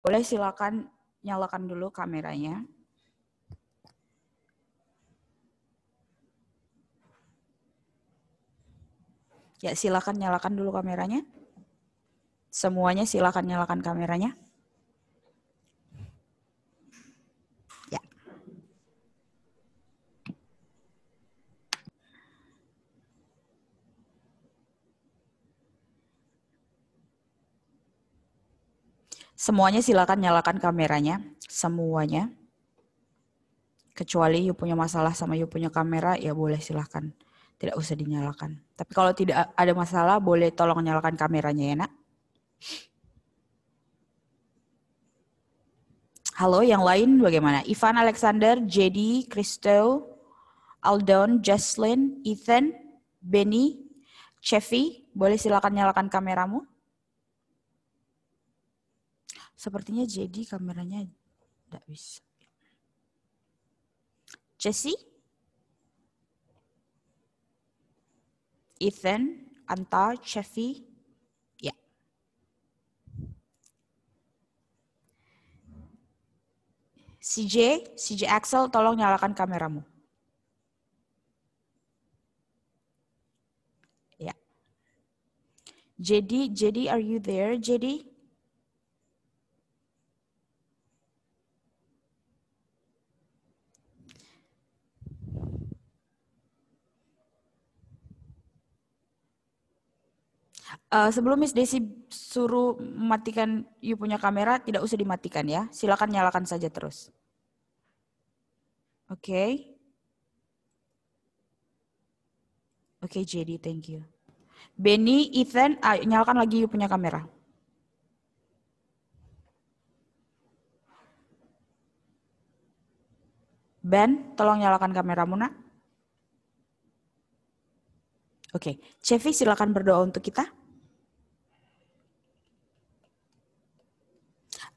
Boleh silakan nyalakan dulu kameranya. Ya, silakan nyalakan dulu kameranya. Semuanya silakan nyalakan kameranya. Semuanya silakan nyalakan kameranya. Semuanya. Kecuali you punya masalah sama you punya kamera, ya boleh silakan. Tidak usah dinyalakan. Tapi kalau tidak ada masalah, boleh tolong nyalakan kameranya ya nak. Halo, yang lain bagaimana? Ivan Alexander, JD, Christo, Aldon, Jocelyn, Ethan, Benny, Chevy, boleh silakan nyalakan kameramu? Sepertinya JD kameranya tidak bisa. Jesse? Ethan, Anta, Chevy, ya. CJ, CJ Axel, tolong nyalakan kameramu. Ya. Jadi, jadi are you there, Jadi? Uh, sebelum Miss Desi suruh mematikan you punya kamera, tidak usah dimatikan ya. Silakan nyalakan saja terus. Oke. Okay. Oke, okay, JD, thank you. Benny, Ethan, uh, nyalakan lagi you punya kamera. Ben, tolong nyalakan kameramu, nak. Oke, okay. Chevy silakan berdoa untuk kita.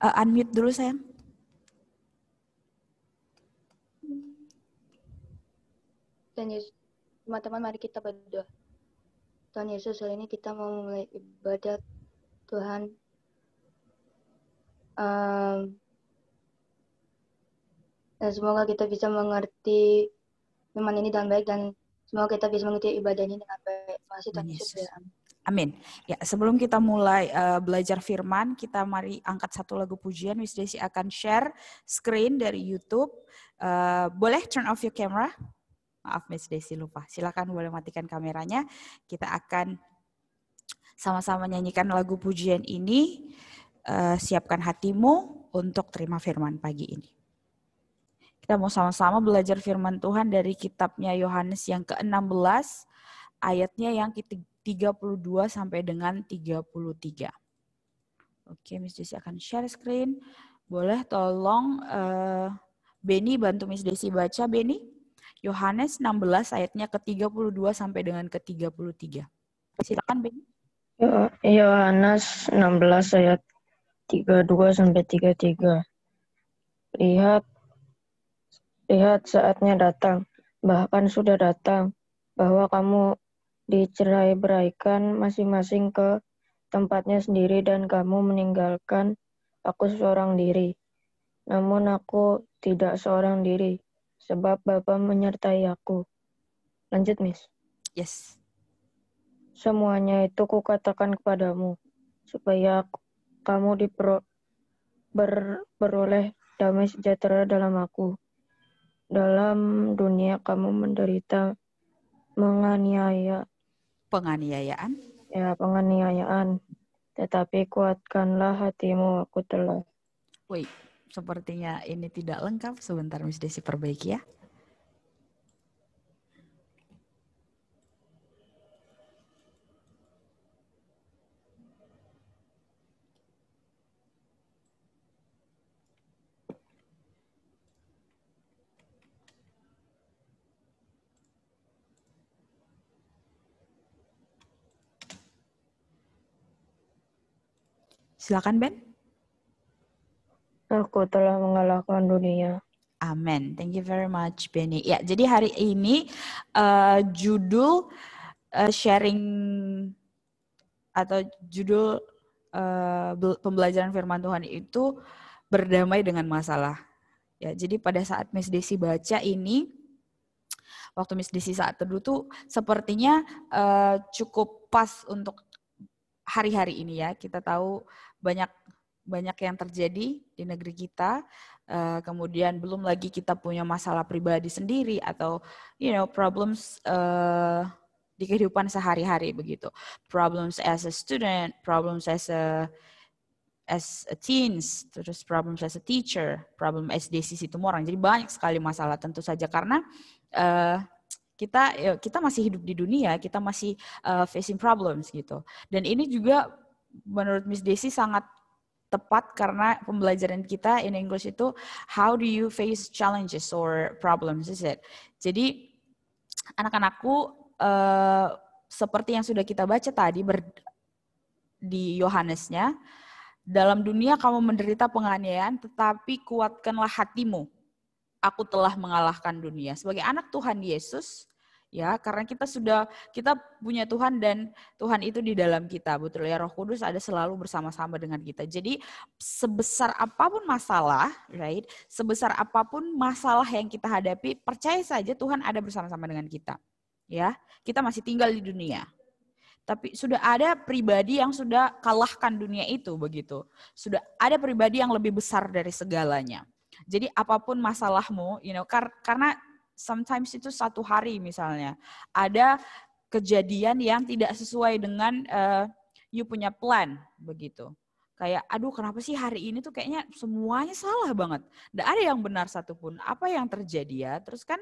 Uh, unmute dulu sayang. Dan Yesus, teman-teman mari kita berdoa. Tuhan Yesus, hari ini kita mau mulai ibadat Tuhan. Um, dan semoga kita bisa mengerti firman ini dengan baik dan semoga kita bisa mengerti ibadah ini dengan baik. Terima kasih Tuhan Yesus. Yesus. Amin. Ya, sebelum kita mulai uh, belajar firman, kita mari angkat satu lagu pujian. Miss Desi akan share screen dari YouTube. Uh, boleh turn off your camera? Maaf Miss Desi lupa. Silakan boleh matikan kameranya. Kita akan sama-sama nyanyikan lagu pujian ini. Uh, siapkan hatimu untuk terima firman pagi ini. Kita mau sama-sama belajar firman Tuhan dari kitabnya Yohanes yang ke-16 ayatnya yang 32 sampai dengan 33. Oke, Miss Desi akan share screen. Boleh tolong uh, Beni bantu Miss Desi baca, Beni. Yohanes 16 ayatnya ke-32 sampai dengan ke-33. Silakan, Beni. Yohanes 16 ayat 32 sampai 33. Lihat lihat saatnya datang, bahkan sudah datang bahwa kamu dicerai beraikan masing-masing ke tempatnya sendiri dan kamu meninggalkan aku seorang diri. Namun aku tidak seorang diri, sebab Bapa menyertai aku. Lanjut, Miss. Yes. Semuanya itu kukatakan kepadamu, supaya kamu dipero ber beroleh damai sejahtera dalam aku. Dalam dunia kamu menderita menganiaya penganiayaan? Ya, penganiayaan. Tetapi kuatkanlah hatimu, aku telah. Wait, sepertinya ini tidak lengkap. Sebentar, Miss Desi perbaiki ya. Silakan Ben. Aku telah mengalahkan dunia. Amin. Thank you very much, Benny. Ya, jadi hari ini uh, judul uh, sharing atau judul uh, pembelajaran firman Tuhan itu berdamai dengan masalah. Ya, jadi pada saat Miss Desi baca ini, waktu Miss Desi saat teduh tuh sepertinya uh, cukup pas untuk hari-hari ini ya. Kita tahu banyak banyak yang terjadi di negeri kita. Uh, kemudian belum lagi kita punya masalah pribadi sendiri atau you know problems uh, di kehidupan sehari-hari begitu. Problems as a student, problems as a as a teens, terus problems as a teacher, problem SD sisi orang. Jadi banyak sekali masalah tentu saja karena uh, kita ya, kita masih hidup di dunia, kita masih uh, facing problems gitu. Dan ini juga menurut Miss Desi sangat tepat karena pembelajaran kita in English itu how do you face challenges or problems is it. Jadi anak-anakku uh, seperti yang sudah kita baca tadi ber, di Yohanesnya dalam dunia kamu menderita penganiayaan tetapi kuatkanlah hatimu. Aku telah mengalahkan dunia. Sebagai anak Tuhan Yesus, ya karena kita sudah kita punya Tuhan dan Tuhan itu di dalam kita betul ya Roh Kudus ada selalu bersama-sama dengan kita. Jadi sebesar apa pun masalah right sebesar apa pun masalah yang kita hadapi percaya saja Tuhan ada bersama-sama dengan kita ya. Kita masih tinggal di dunia. Tapi sudah ada pribadi yang sudah kalahkan dunia itu begitu. Sudah ada pribadi yang lebih besar dari segalanya. Jadi apa pun masalahmu you know kar karena sometimes itu satu hari misalnya. Ada kejadian yang tidak sesuai dengan uh, you punya plan begitu. Kayak aduh kenapa sih hari ini tuh kayaknya semuanya salah banget. Tidak ada yang benar satupun. Apa yang terjadi ya? Terus kan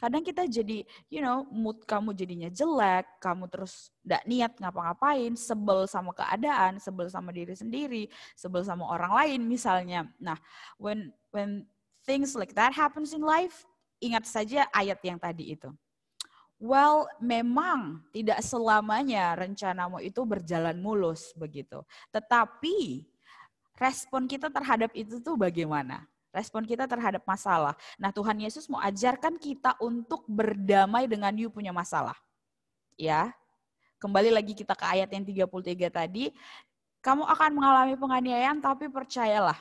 kadang kita jadi you know mood kamu jadinya jelek kamu terus tidak niat ngapa-ngapain sebel sama keadaan sebel sama diri sendiri sebel sama orang lain misalnya. Nah when when things like that happens in life ingat saja ayat yang tadi itu. Well, memang tidak selamanya rencanamu itu berjalan mulus begitu. Tetapi respon kita terhadap itu tuh bagaimana? Respon kita terhadap masalah. Nah, Tuhan Yesus mau ajarkan kita untuk berdamai dengan you punya masalah. Ya. Kembali lagi kita ke ayat yang 33 tadi. Kamu akan mengalami penganiayaan tapi percayalah.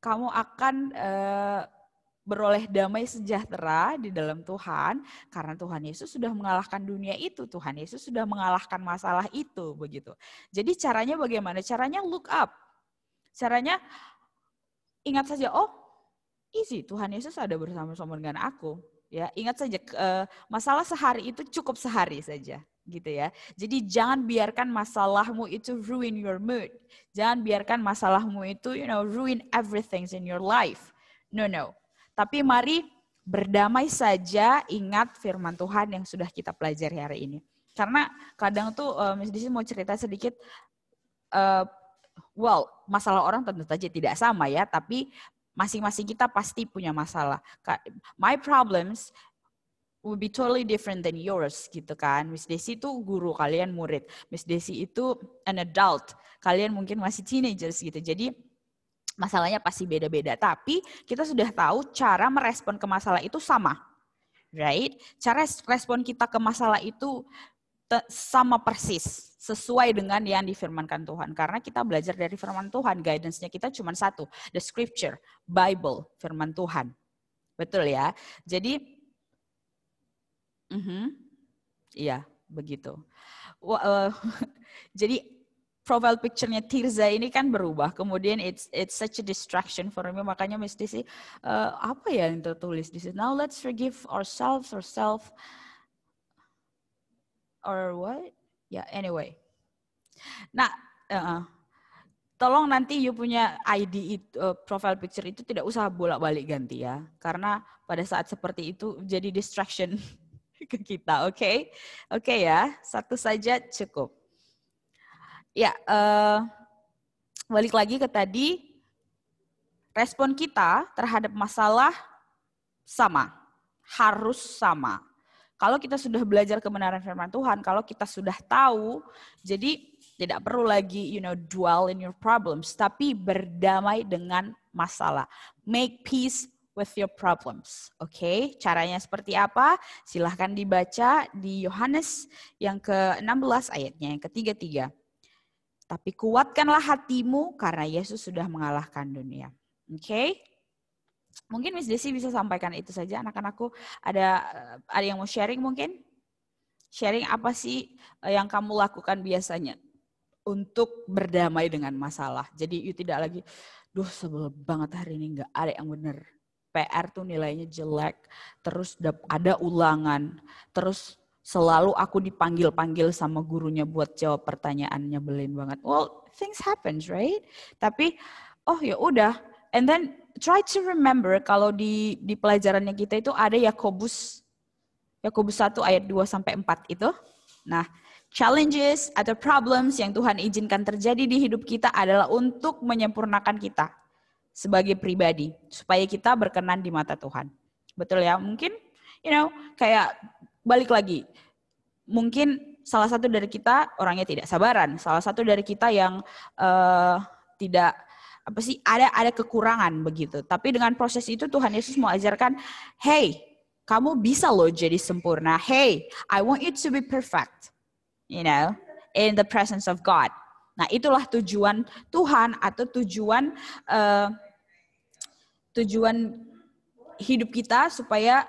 Kamu akan uh, beroleh damai sejahtera di dalam Tuhan karena Tuhan Yesus sudah mengalahkan dunia itu, Tuhan Yesus sudah mengalahkan masalah itu begitu. Jadi caranya bagaimana? Caranya look up. Caranya ingat saja, oh easy, Tuhan Yesus ada bersama-sama dengan aku. Ya, ingat saja uh, masalah sehari itu cukup sehari saja gitu ya. Jadi jangan biarkan masalahmu itu ruin your mood. Jangan biarkan masalahmu itu you know ruin everything in your life. No no. Tapi mari berdamai saja ingat firman Tuhan yang sudah kita pelajari hari ini. Karena kadang tuh uh, Miss Disi mau cerita sedikit, uh, well masalah orang tentu saja tidak sama ya, tapi masing-masing kita pasti punya masalah. My problems will be totally different than yours gitu kan. Miss Desi itu guru, kalian murid. Miss Desi itu an adult, kalian mungkin masih teenagers gitu. Jadi masalahnya pasti beda-beda. Tapi kita sudah tahu cara merespon ke masalah itu sama. Right? Cara respon kita ke masalah itu sama persis sesuai dengan yang difirmankan Tuhan karena kita belajar dari firman Tuhan guidance-nya kita cuma satu the scripture Bible firman Tuhan betul ya jadi uh -huh, iya begitu uh, jadi profile picture-nya Tirza ini kan berubah. Kemudian it's it's such a distraction for me. Makanya Miss Desi, uh, apa ya yang tertulis di sini? Now let's forgive ourselves, ourselves, or what? Ya, yeah, anyway. Nah, uh, tolong nanti you punya ID itu, uh, profile picture itu tidak usah bolak-balik ganti ya. Karena pada saat seperti itu jadi distraction ke kita, oke? Okay? Oke okay ya, satu saja cukup. Ya, uh, balik lagi ke tadi, respon kita terhadap masalah sama, harus sama. Kalau kita sudah belajar kebenaran firman Tuhan, kalau kita sudah tahu, jadi tidak perlu lagi you know dwell in your problems, tapi berdamai dengan masalah. Make peace with your problems. Oke, okay? caranya seperti apa? Silahkan dibaca di Yohanes yang ke-16 ayatnya, yang ketiga-tiga. Tapi kuatkanlah hatimu karena Yesus sudah mengalahkan dunia. Oke? Okay? Mungkin Miss Desi bisa sampaikan itu saja anak-anakku. Ada ada yang mau sharing mungkin? Sharing apa sih eh, yang kamu lakukan biasanya untuk berdamai dengan masalah. Jadi you tidak lagi, duh sebel banget hari ini nggak ada yang benar. PR tuh nilainya jelek, terus ada ulangan, terus selalu aku dipanggil-panggil sama gurunya buat jawab pertanyaannya belin banget. Well, things happens, right? Tapi oh ya udah, and then try to remember kalau di di pelajarannya kita itu ada Yakobus Yakobus 1 ayat 2 sampai 4 itu. Nah, challenges atau problems yang Tuhan izinkan terjadi di hidup kita adalah untuk menyempurnakan kita sebagai pribadi supaya kita berkenan di mata Tuhan. Betul ya? Mungkin you know kayak balik lagi. Mungkin salah satu dari kita orangnya tidak sabaran, salah satu dari kita yang uh, tidak apa sih ada ada kekurangan begitu. Tapi dengan proses itu Tuhan Yesus mau ajarkan, hey, kamu bisa loh jadi sempurna. Hey, I want you to be perfect. You know, in the presence of God. Nah, itulah tujuan Tuhan atau tujuan uh, tujuan hidup kita supaya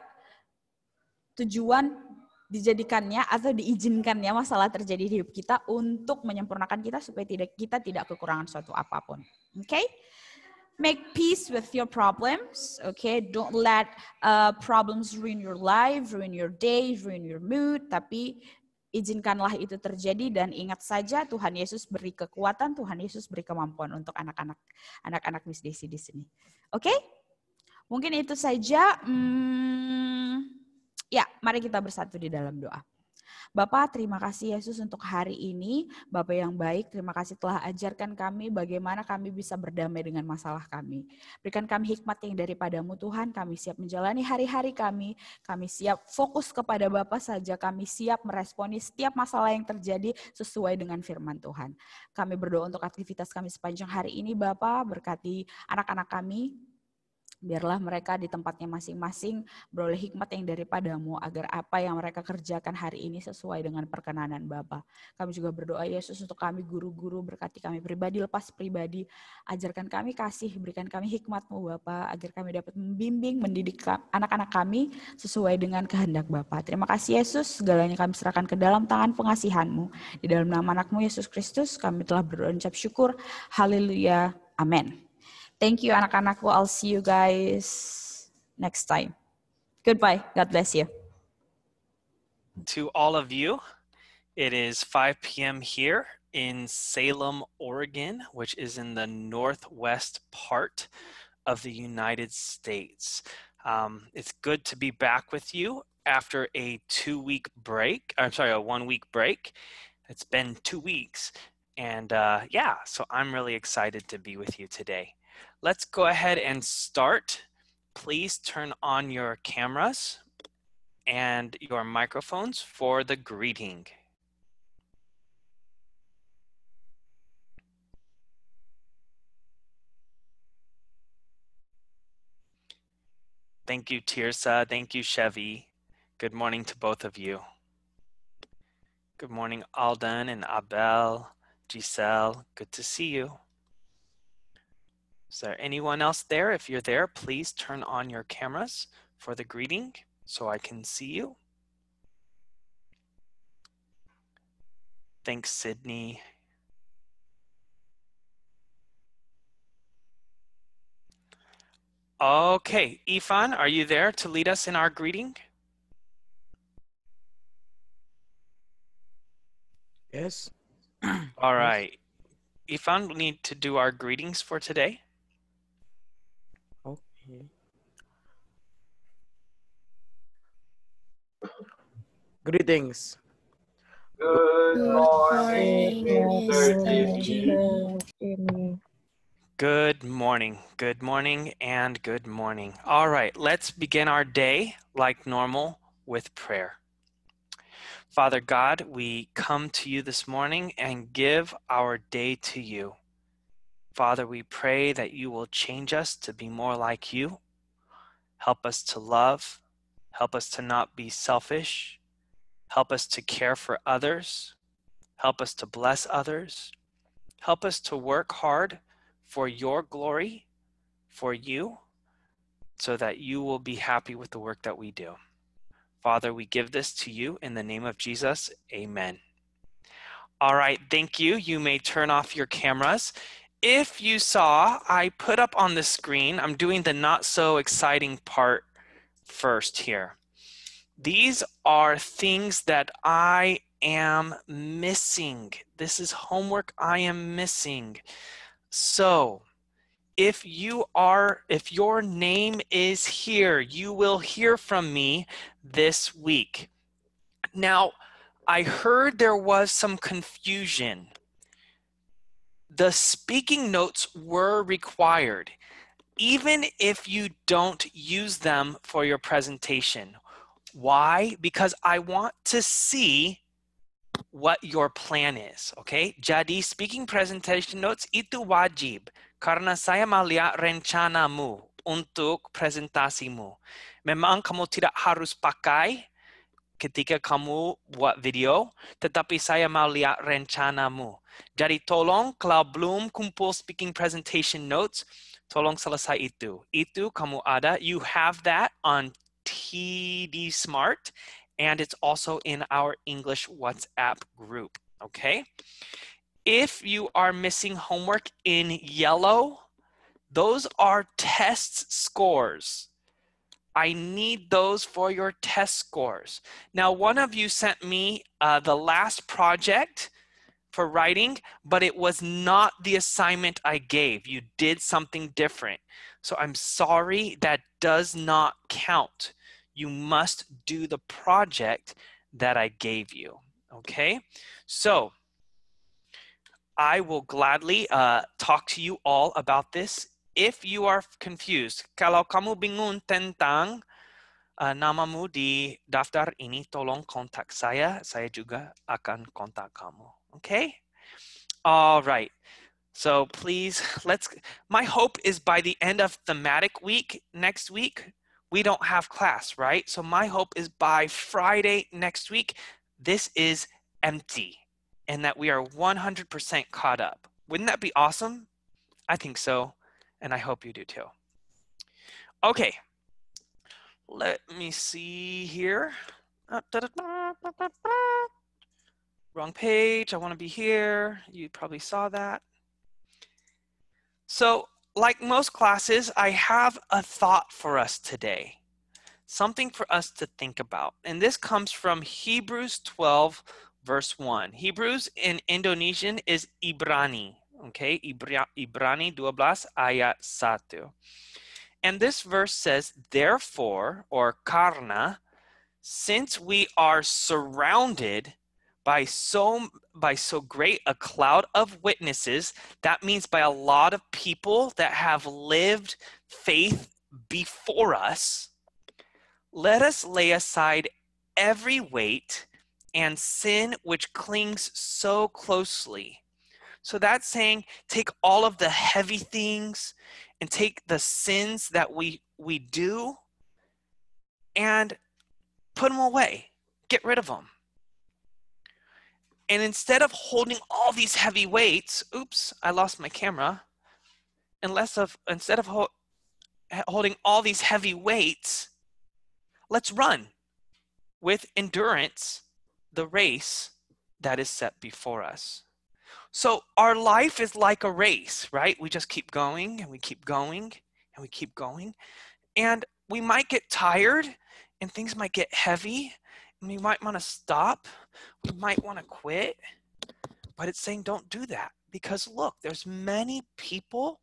tujuan dijadikannya atau diizinkannya masalah terjadi di hidup kita untuk menyempurnakan kita supaya tidak kita tidak kekurangan suatu apa pun. Oke? Okay? Make peace with your problems, okay? Don't let uh, problems ruin your life, ruin your day, ruin your mood, tapi izinkanlah itu terjadi dan ingat saja Tuhan Yesus beri kekuatan, Tuhan Yesus beri kemampuan untuk anak-anak anak-anak Miss Desi di sini. Oke? Okay? Mungkin itu saja. Hmm, ya, mari kita bersatu di dalam doa. Bapak, terima kasih Yesus untuk hari ini. Bapak yang baik, terima kasih telah ajarkan kami bagaimana kami bisa berdamai dengan masalah kami. Berikan kami hikmat yang daripadamu Tuhan, kami siap menjalani hari-hari kami, kami siap fokus kepada Bapak saja, kami siap meresponi setiap masalah yang terjadi sesuai dengan firman Tuhan. Kami berdoa untuk aktivitas kami sepanjang hari ini Bapak, berkati anak-anak kami, Biarlah mereka di tempatnya masing-masing beroleh hikmat yang daripadamu agar apa yang mereka kerjakan hari ini sesuai dengan perkenanan Bapa. Kami juga berdoa Yesus untuk kami guru-guru berkati kami pribadi lepas pribadi. Ajarkan kami kasih, berikan kami hikmatmu Bapa agar kami dapat membimbing, mendidik anak-anak kami sesuai dengan kehendak Bapa. Terima kasih Yesus, segalanya kami serahkan ke dalam tangan pengasihanmu. Di dalam nama anakmu Yesus Kristus kami telah berdoa ucap syukur. Haleluya. Amin. Thank you, anak-anakku. I'll see you guys next time. Goodbye. God bless you. To all of you, it is 5 p.m. here in Salem, Oregon, which is in the northwest part of the United States. Um, it's good to be back with you after a two week break. I'm sorry, a one week break. It's been two weeks. And uh, yeah, so I'm really excited to be with you today. Let's go ahead and start. Please turn on your cameras and your microphones for the greeting. Thank you, Tirsa. Thank you, Chevy. Good morning to both of you. Good morning, Alden and Abel, Giselle. Good to see you. Is there anyone else there? If you're there, please turn on your cameras for the greeting so I can see you. Thanks, Sydney. Okay, Ifan, are you there to lead us in our greeting? Yes. All right. Ifan, we need to do our greetings for today. Greetings. Good morning, Good morning, good morning, and good morning. All right, let's begin our day like normal with prayer. Father God, we come to you this morning and give our day to you. Father, we pray that you will change us to be more like you. Help us to love. Help us to not be selfish. Help us to care for others. Help us to bless others. Help us to work hard for your glory, for you, so that you will be happy with the work that we do. Father, we give this to you in the name of Jesus. Amen. All right, thank you. You may turn off your cameras. If you saw, I put up on the screen, I'm doing the not so exciting part first here. These are things that I am missing. This is homework I am missing. So, if you are, if your name is here, you will hear from me this week. Now, I heard there was some confusion. The speaking notes were required, even if you don't use them for your presentation. Why? Because I want to see what your plan is, okay? Jadi speaking presentation notes itu wajib karena saya melihat rencanamu untuk presentasimu. Memang kamu tidak harus pakai ketika kamu buat video, tetapi saya mau lihat rencanamu. Jadi tolong kalau belum kumpul speaking presentation notes, tolong selesai itu. Itu kamu ada, you have that on TD Smart, and it's also in our English WhatsApp group, okay? If you are missing homework in yellow, those are test scores. I need those for your test scores. Now, one of you sent me uh, the last project for writing, but it was not the assignment I gave. You did something different. So I'm sorry, that does not count. You must do the project that I gave you. Okay? So I will gladly uh, talk to you all about this if you are confused, kalau kamu bingung tentang uh, namamu di daftar ini, tolong kontak saya. Saya juga akan kontak kamu. Okay? All right. So please, let's. My hope is by the end of thematic week next week, we don't have class, right? So my hope is by Friday next week, this is empty and that we are 100% caught up. Wouldn't that be awesome? I think so and I hope you do too. Okay, let me see here. Uh, Wrong page, I wanna be here. You probably saw that. So like most classes, I have a thought for us today, something for us to think about. And this comes from Hebrews 12, verse 1. Hebrews in Indonesian is Ibrani, Okay, Ibrani 12 ayat 1. And this verse says, therefore, or karna, since we are surrounded by so by so great a cloud of witnesses, that means by a lot of people that have lived faith before us, let us lay aside every weight and sin which clings so closely so that's saying take all of the heavy things and take the sins that we we do and put them away. Get rid of them. And instead of holding all these heavy weights, oops, I lost my camera. Unless of instead of ho- holding all these heavy weights, let's run with endurance the race that is set before us. So our life is like a race, right? We just keep going and we keep going and we keep going. And we might get tired and things might get heavy and we might want to stop. We might want to quit. But it's saying don't do that because look, there's many people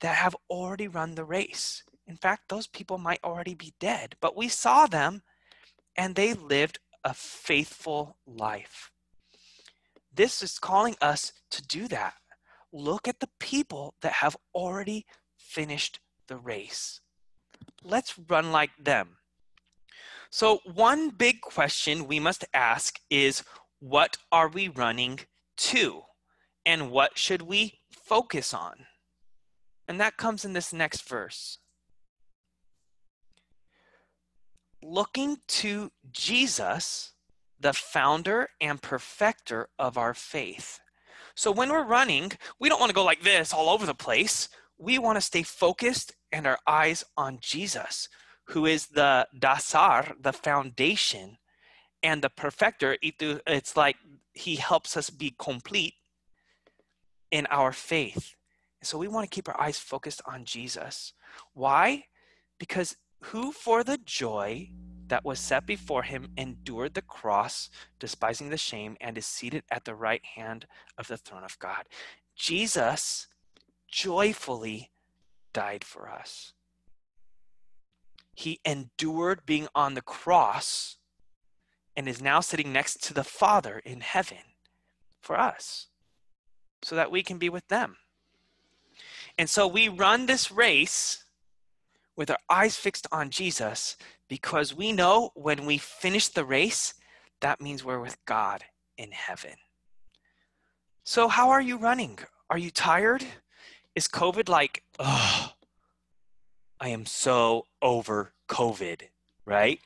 that have already run the race. In fact, those people might already be dead, but we saw them and they lived a faithful life. This is calling us to do that. Look at the people that have already finished the race. Let's run like them. So, one big question we must ask is what are we running to? And what should we focus on? And that comes in this next verse. Looking to Jesus the founder and perfecter of our faith. So when we're running, we don't want to go like this all over the place. We want to stay focused and our eyes on Jesus, who is the dasar, the foundation, and the perfecter. It's like he helps us be complete in our faith. So we want to keep our eyes focused on Jesus. Why? Because who for the joy that was set before him endured the cross, despising the shame, and is seated at the right hand of the throne of God. Jesus joyfully died for us. He endured being on the cross and is now sitting next to the Father in heaven for us so that we can be with them. And so we run this race with our eyes fixed on Jesus because we know when we finish the race, that means we're with God in heaven. So, how are you running? Are you tired? Is COVID like, oh, I am so over COVID, right?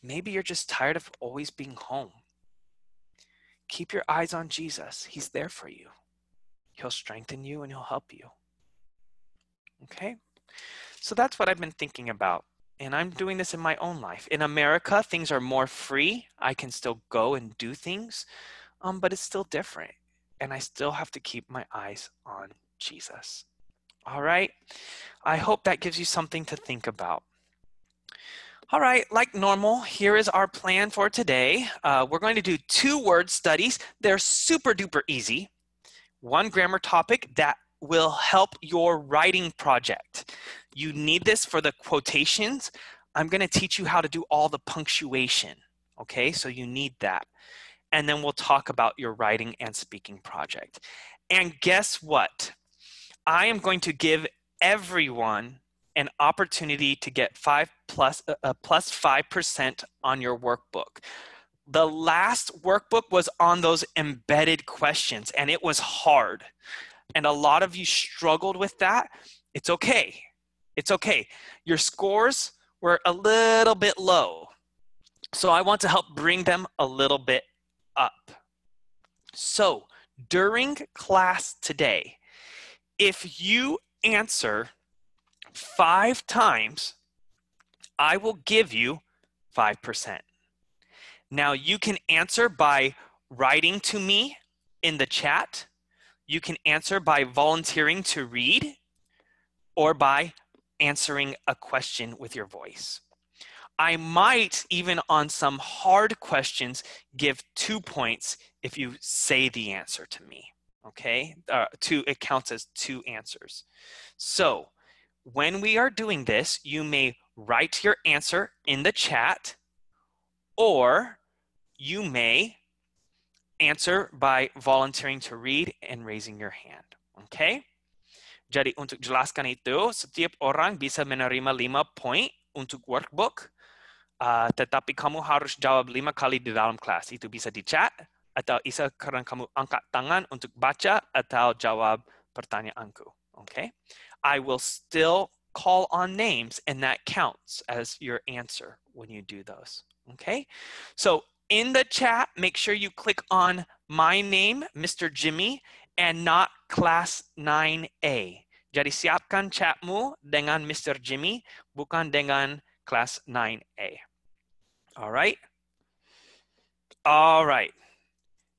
Maybe you're just tired of always being home. Keep your eyes on Jesus. He's there for you. He'll strengthen you and he'll help you. Okay? So that's what I've been thinking about. And I'm doing this in my own life. In America, things are more free. I can still go and do things, um, but it's still different. And I still have to keep my eyes on Jesus. All right? I hope that gives you something to think about. All right, like normal, here is our plan for today. Uh, we're going to do two word studies. They're super duper easy. One grammar topic that will help your writing project. You need this for the quotations. I'm going to teach you how to do all the punctuation. Okay, so you need that. And then we'll talk about your writing and speaking project. And guess what? I am going to give everyone an opportunity to get five plus uh, uh, plus five percent on your workbook. The last workbook was on those embedded questions, and it was hard. And a lot of you struggled with that. It's okay. It's okay. Your scores were a little bit low. So I want to help bring them a little bit up. So during class today, if you answer five times, I will give you 5%. Now you can answer by writing to me in the chat. You can answer by volunteering to read or by answering a question with your voice. I might even on some hard questions give two points if you say the answer to me. Okay, uh, two it counts as two answers. So when we are doing this, you may write your answer in the chat or you may answer by volunteering to read and raising your hand. Okay? Jadi untuk jelaskan itu, setiap orang bisa menerima lima poin untuk workbook, uh, tetapi kamu harus jawab lima kali di dalam kelas. Itu bisa di chat atau bisa karena kamu angkat tangan untuk baca atau jawab pertanyaanku. Okay? I will still call on names and that counts as your answer when you do those. Okay? So in the chat, make sure you click on my name, Mr. Jimmy, and not class 9A. Jadi siapkan chatmu dengan Mr. Jimmy, bukan dengan class 9A. All right? All right.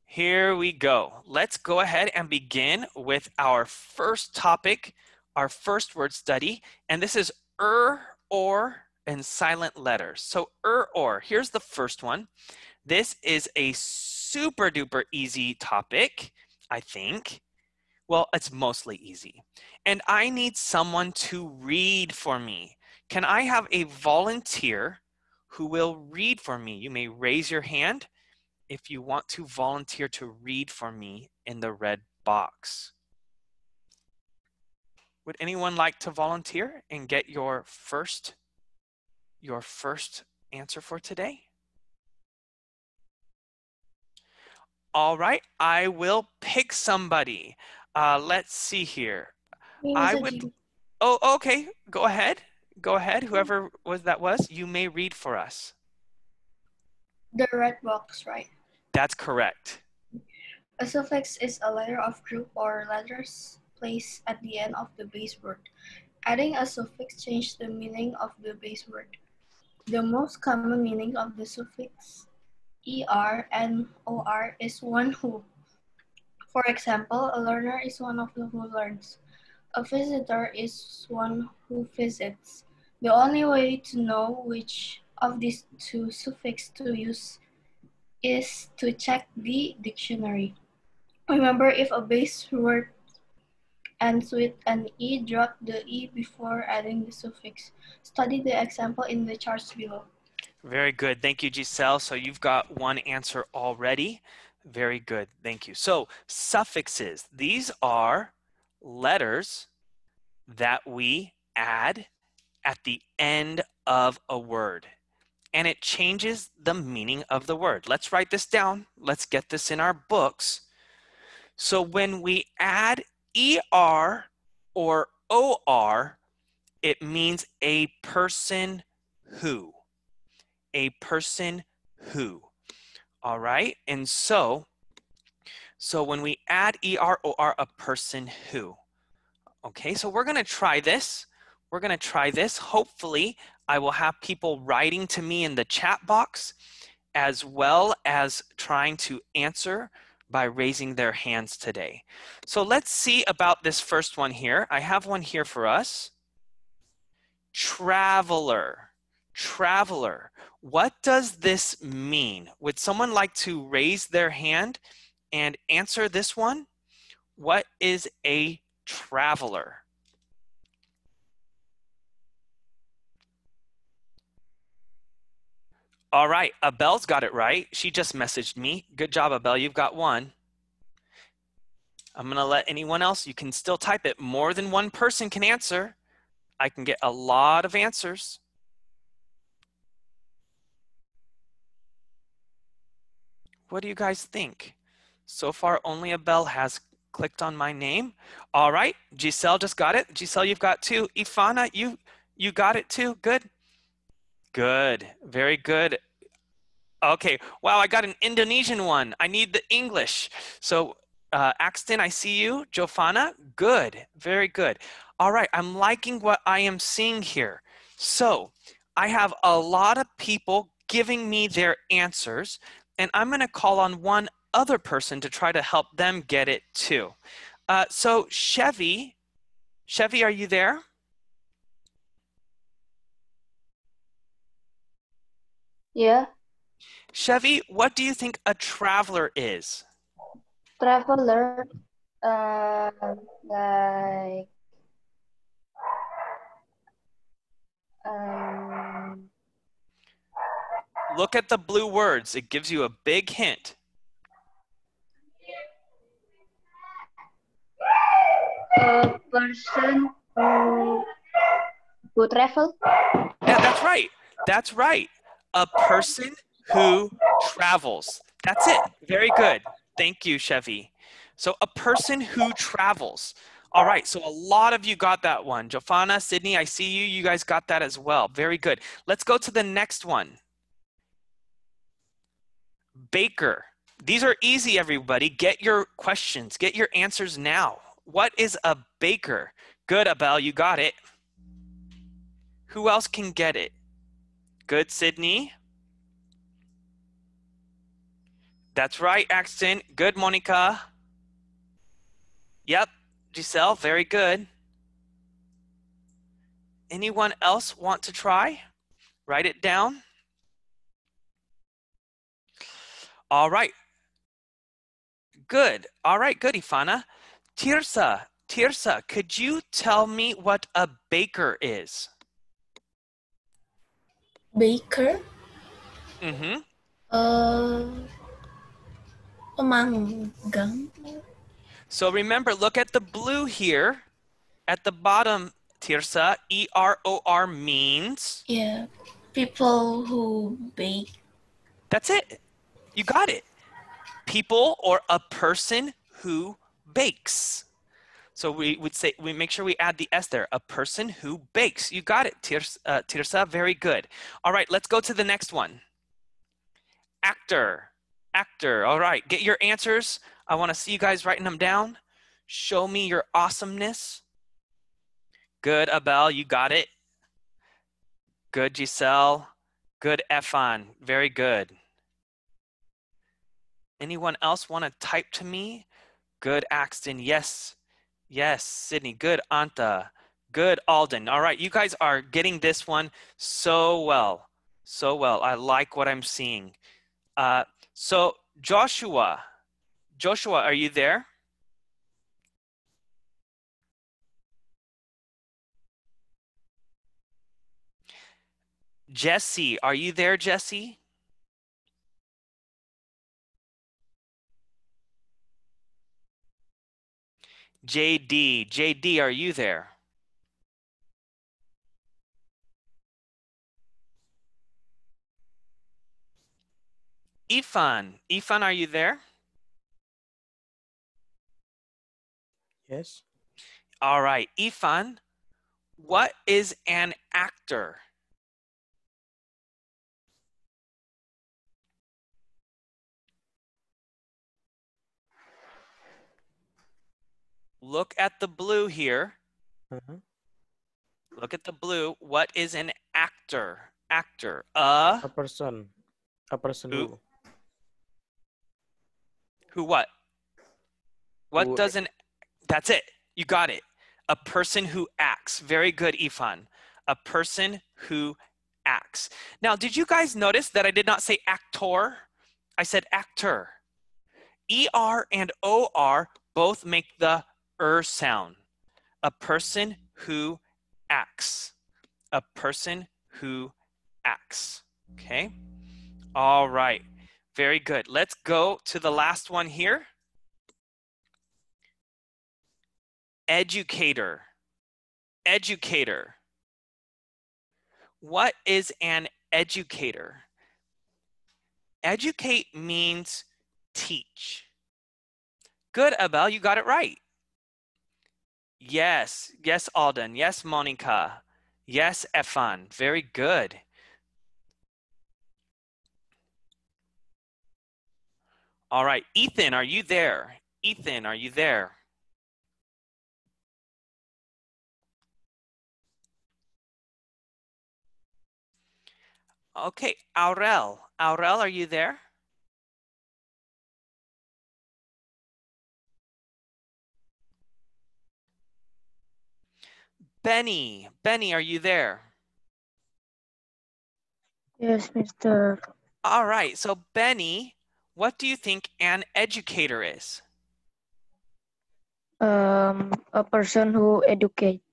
Here we go. Let's go ahead and begin with our first topic, our first word study. And this is er, or, and silent letters. So er, or, here's the first one. This is a super duper easy topic, I think. Well, it's mostly easy. And I need someone to read for me. Can I have a volunteer who will read for me? You may raise your hand if you want to volunteer to read for me in the red box. Would anyone like to volunteer and get your first your first answer for today? All right, I will pick somebody. Uh, let's see here. I would. Oh, okay. Go ahead. Go ahead. Whoever was that was, you may read for us. The red box, right? That's correct. A suffix is a letter of group or letters placed at the end of the base word. Adding a suffix changes the meaning of the base word. The most common meaning of the suffix er and or is one who. For example, a learner is one of the who learns. A visitor is one who visits. The only way to know which of these two suffixes to use is to check the dictionary. Remember, if a base word ends with an E, drop the E before adding the suffix. Study the example in the charts below. Very good. Thank you, Giselle. So you've got one answer already. Very good. Thank you. So suffixes, these are letters that we add at the end of a word. And it changes the meaning of the word. Let's write this down. Let's get this in our books. So when we add ER or OR, it means a person who. A person who. All right. And so, so when we add ER or a person who. Okay, so we're to try this. We're to try this. Hopefully, I will have people writing to me in the chat box as well as trying to answer by raising their hands today. So let's see about this first one here. I have one here for us. Traveler. Traveler. What does this mean? Would someone like to raise their hand and answer this one? What is a traveler? All right, Abel's got it right. She just messaged me. Good job, Abel. You've got one. I'm going to let anyone else, you can still type it. More than one person can answer. I can get a lot of answers. What do you guys think? So far, only Abel has clicked on my name. All right, Giselle just got it. Giselle, you've got two. Ifana, you you got it too. Good. Good. Very good. Okay. Wow, I got an Indonesian one. I need the English. So, uh, Axton, I see you. Jofana, good. Very good. All right. I'm liking what I am seeing here. So, I have a lot of people giving me their answers, and I'm going to call on one other person to try to help them get it too. Uh, so, Chevy, Chevy, are you there? Yeah, Chevy, what do you think a traveler is? traveler, uh, like, um, Look at the blue words. It gives you a big hint. a person who who travel. Yeah, that's right. That's right. A person who travels. That's it. Very good. Thank you, Chevy. So a person who travels. All right, so a lot of you got that one. Jofana, Sydney, I see you. You guys got that as well. Very good. Let's go to the next one. Baker. These are easy, everybody. Get your questions, get your answers now. What is a baker? Good, Abel, you got it. Who else can get it? Good, Sydney. That's right, Axton. Good, Monica. Yep, Giselle, very good. Anyone else want to try? Write it down. All right. Good. All right, good, Ifana. Tirsa, Tirsa, could you tell me what a baker is? Baker, Mm-hmm. uh, pemanggang, So remember, look at the blue here at the bottom, Tirsa. E R O R means. yeah, people who bake, That's it. You got it. People or a person who bakes. So we would say, we make sure we add the S there. A person who bakes. You got it, Tirsa. Uh, Tirsa. Very good. All right, let's go to the next one. Actor. Actor. All right, get your answers. I want to see you guys writing them down. Show me your awesomeness. Good, Abel, you got it. Good, Giselle. Good, Efan. Very good. Anyone else want to type to me? Good, Axton. Yes. Yes, Sydney. Good, Anta. Good, Alden. All right, you guys are getting this one so well. So well. I like what I'm seeing. Uh, so, Joshua. Joshua, are you there? Jesse, are you there, Jesse? JD, JD, are you there? Ifan, Ifan, are you there? Yes. All right, Ifan, what is an actor? Look at the blue here. Uh-huh. Look at the blue. What is an actor? Actor. A A person. A person Who? who. who what? What Who- does an That's it. You got it. A person who acts. Very good, Ifan. A person who acts. Now, did you guys notice that I did not say actor? I said actor. ER and OR both make the er sound. A person who acts. A person who acts. Okay? All right. Very good. Let's go to the last one here. Educator. Educator. What is an educator? Educate means teach. Good, Abel, you got it right. Yes, yes, Alden. Yes, Monica. Yes, Efan. Very good. All right, Ethan, are you there? Ethan, are you there? Okay, Aurel. Aurel, are you there? Benny, Benny, are you there? Yes, Mr. All right, so Benny, what do you think an educator is? Um, a person who educates.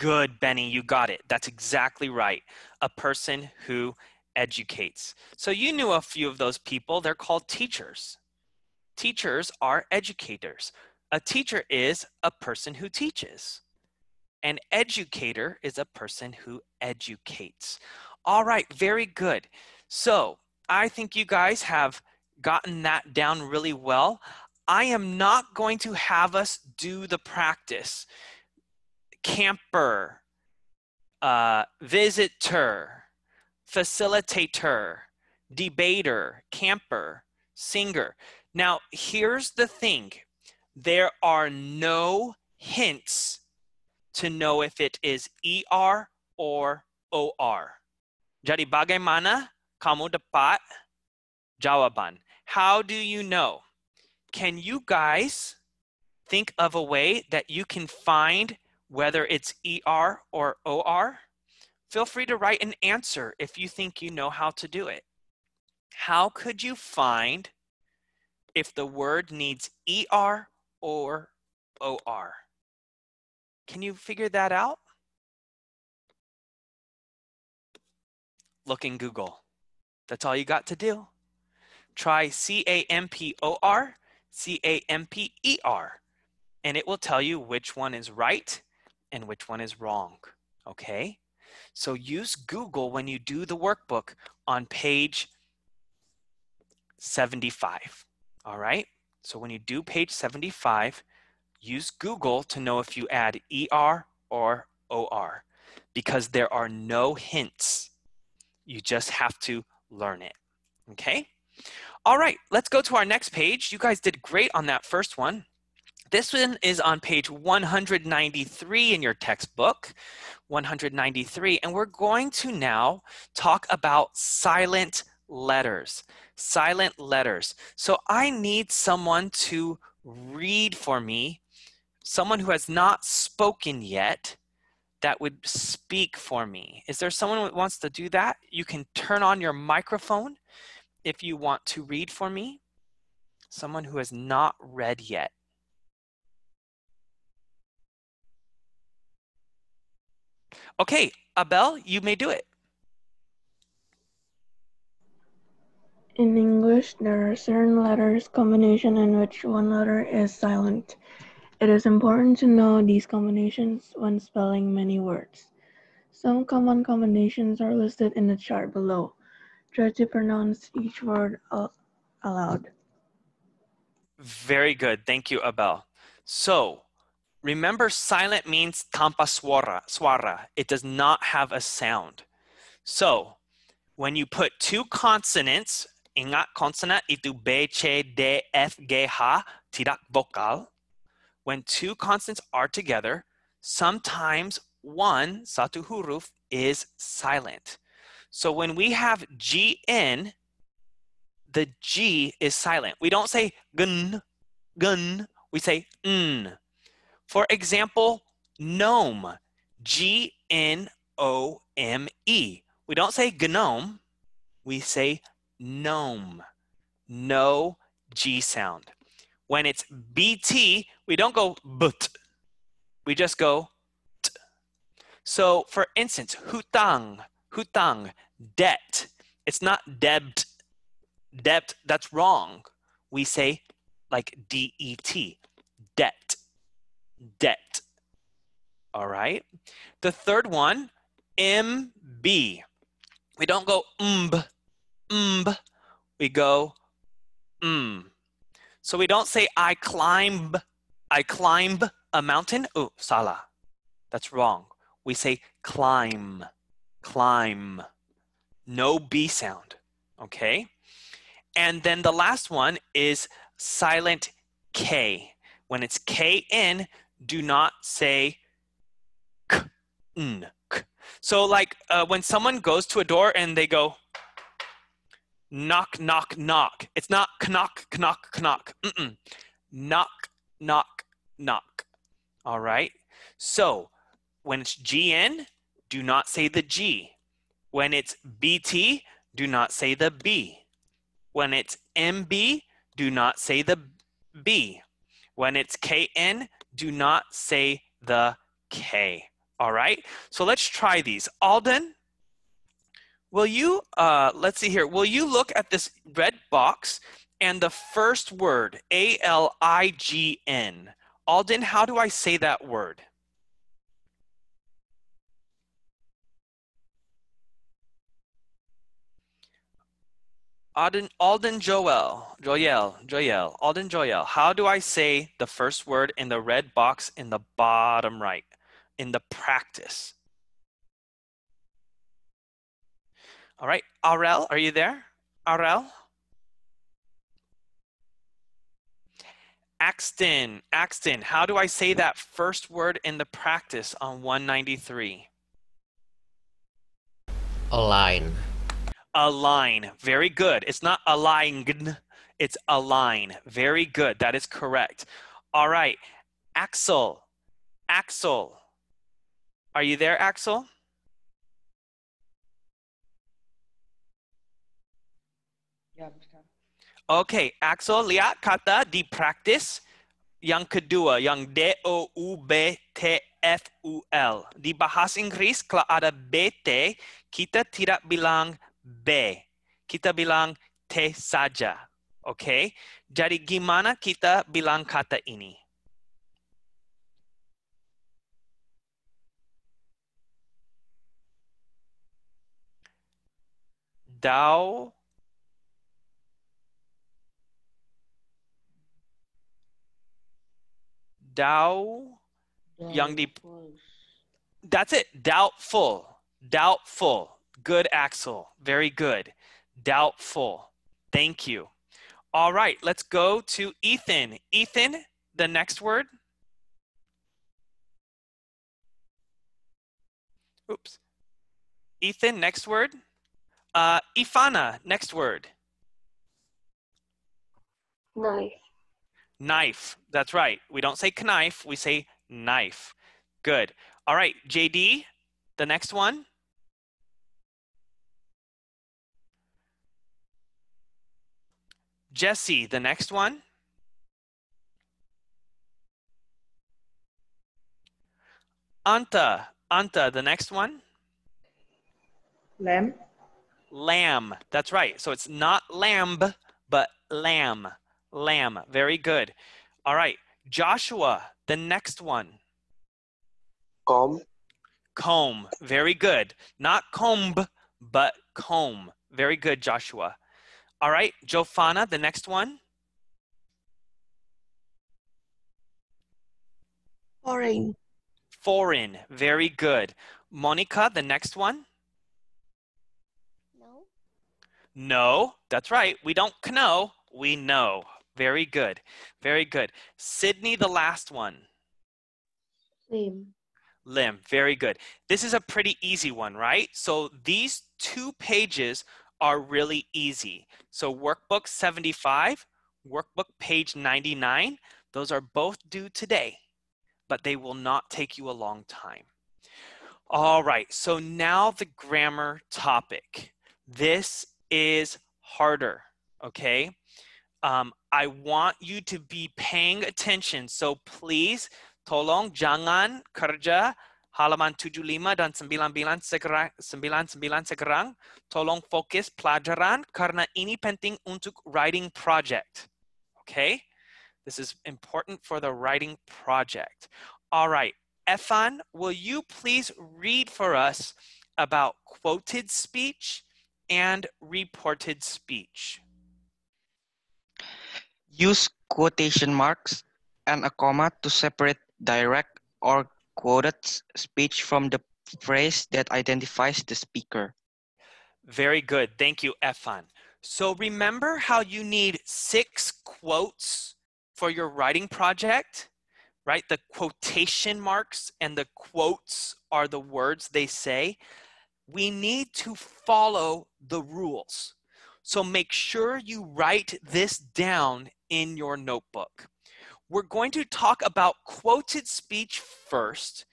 Good, Benny, you got it. That's exactly right. A person who educates. So you knew a few of those people. They're called teachers. Teachers are educators. A teacher is a person who teaches. An educator is a person who educates. All right, very good. So I think you guys have gotten that down really well. I am not going to have us do the practice. Camper, uh, visitor, facilitator, debater, camper, singer. Now, here's the thing there are no hints to know if it is ER or OR. Jadi bagaimana kamu dapat jawaban? How do you know? Can you guys think of a way that you can find whether it's ER or OR? Feel free to write an answer if you think you know how to do it. How could you find if the word needs ER or OR? Can you figure that out? Look in Google. That's all you got to do. Try C A M P O R, C A M P E R, and it will tell you which one is right and which one is wrong. Okay? So use Google when you do the workbook on page 75. All right? So when you do page 75, use Google to know if you add ER or OR because there are no hints. You just have to learn it. Okay? All right, let's go to our next page. You guys did great on that first one. This one is on page 193 in your textbook, 193, and we're going to now talk about silent letters. Silent letters. So I need someone to read for me, someone who has not spoken yet that would speak for me. Is there someone who wants to do that? You can turn on your microphone if you want to read for me. Someone who has not read yet. Okay, Abel, you may do it. In English, there are certain letters combination in which one letter is silent. It is important to know these combinations when spelling many words. Some common combinations are listed in the chart below. Try to pronounce each word aloud. Very good. Thank you, Abel. So remember, silent means tampa swara. swara. It does not have a sound. So when you put two consonants, ingat konsonant itu B, C, D, F, G, H, tidak vokal. When two consonants are together, sometimes one, satu huruf, is silent. So when we have GN, the G is silent. We don't say gun, gun. We say n. For example, gnome, G N O M E. We don't say gnome. We say gnome. No G sound. When it's BT, we don't go but. We just go t. So for instance, hutang, hutang, debt. It's not debt, debt, that's wrong. We say like D-E-T, debt, debt. All right. The third one, M-B. We don't go mb, umb. We go mm. So we don't say I climb, I climb a mountain. Oh, salah. That's wrong. We say climb, climb. No B sound. Okay. And then the last one is silent K. When it's K in, do not say k, n, k. So like uh, when someone goes to a door and they go knock, knock, knock. It's not knock, knock, knock. Mm-mm. Knock, knock, knock. All right. So when it's GN, do not say the G. When it's BT, do not say the B. When it's MB, do not say the B. When it's KN, do not say the K. All right. So let's try these. Alden, will you, uh, let's see here, will you look at this red box and the first word, A L I G N? Alden, how do I say that word? Alden, Alden Joel, Joel, Joel, Alden Joel. How do I say the first word in the red box in the bottom right in the practice? All right, Arel, are you there? Arel? Axton, Axton, how do I say that first word in the practice on 193? Align. Align. Very good. It's not aligned. It's align. Very good. That is correct. All right. Axel. Axel. Are you there, Axel? Okay, Axel, lihat kata di practice yang kedua, yang D-O-U-B-T-F-U-L. Di bahasa Inggris, kalau ada BT, kita tidak bilang B. Kita bilang T saja. Oke? Okay? Jadi gimana kita bilang kata ini? Dao Dao di That's it. Doubtful. Doubtful. Good, Axel. Very good. Doubtful. Thank you. All right, let's go to Ethan. Ethan, the next word. Oops. Ethan, next word. Uh, Ifana, next word. Knife. Knife. That's right. We don't say knife, we say knife. Good. All right, JD, the next one. Jesse, the next one. Anta, Anta, the next one. Lamb. Lamb. That's right. So it's not lamb, but lamb. Lamb. Very good. All right. Joshua, the next one. Comb. Comb. Very good. Not comb, but comb. Very good, Joshua. All right. Jofana, the next one. Foreign. Foreign. Very good. Monica, the next one. No. No, that's right. We don't know, we know. Very good. Very good. Sydney, the last one. Limb. Limb. Very good. This is a pretty easy one, right? So these two pages are really easy. So workbook 75, workbook page 99, those are both due today, but they will not take you a long time. All right, so now the grammar topic. This is harder, okay? Um, I want you to be paying attention. So please, tolong jangan kerja halaman 75 dan 99 sekarang, 99 sekarang. Tolong fokus pelajaran karena ini penting untuk writing project. Okay? This is important for the writing project. All right, Efan, will you please read for us about quoted speech and reported speech? Use quotation marks and a comma to separate direct or quoted speech from the phrase that identifies the speaker. Very good. Thank you, Efan. So remember how you need six quotes for your writing project, right? The quotation marks and the quotes are the words they say. We need to follow the rules. So make sure you write this down in your notebook. We're going to talk about quoted speech first,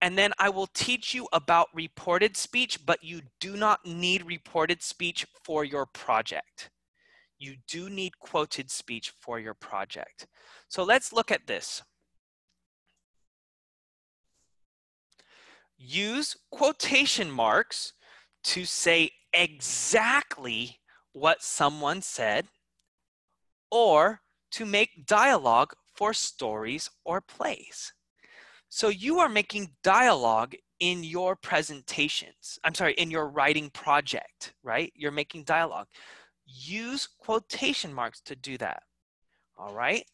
and then I will teach you about reported speech, but you do not need reported speech for your project. You do need quoted speech for your project. So let's look at this. Use quotation marks to say exactly what someone said or to make dialogue for stories or plays. So you are making dialogue in your presentations. I'm sorry, in your writing project, right? You're making dialogue. Use quotation marks to do that. All right?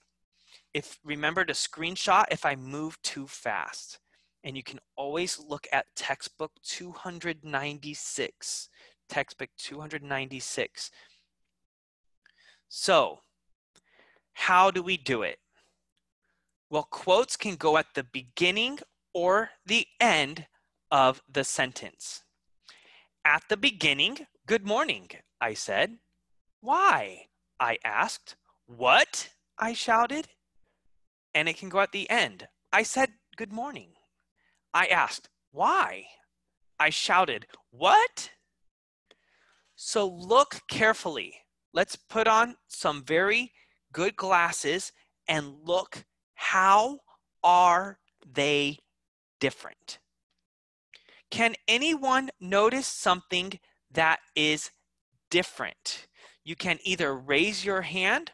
If remember to screenshot if I move too fast. And you can always look at textbook 296. Textbook 296. So, how do we do it? Well, quotes can go at the beginning or the end of the sentence. At the beginning, good morning, I said. Why? I asked. What? I shouted. And it can go at the end. I said, good morning. I asked, why? I shouted, what? So look carefully. Let's put on some very good glasses and look how are they different? Can anyone notice something that is different? You can either raise your hand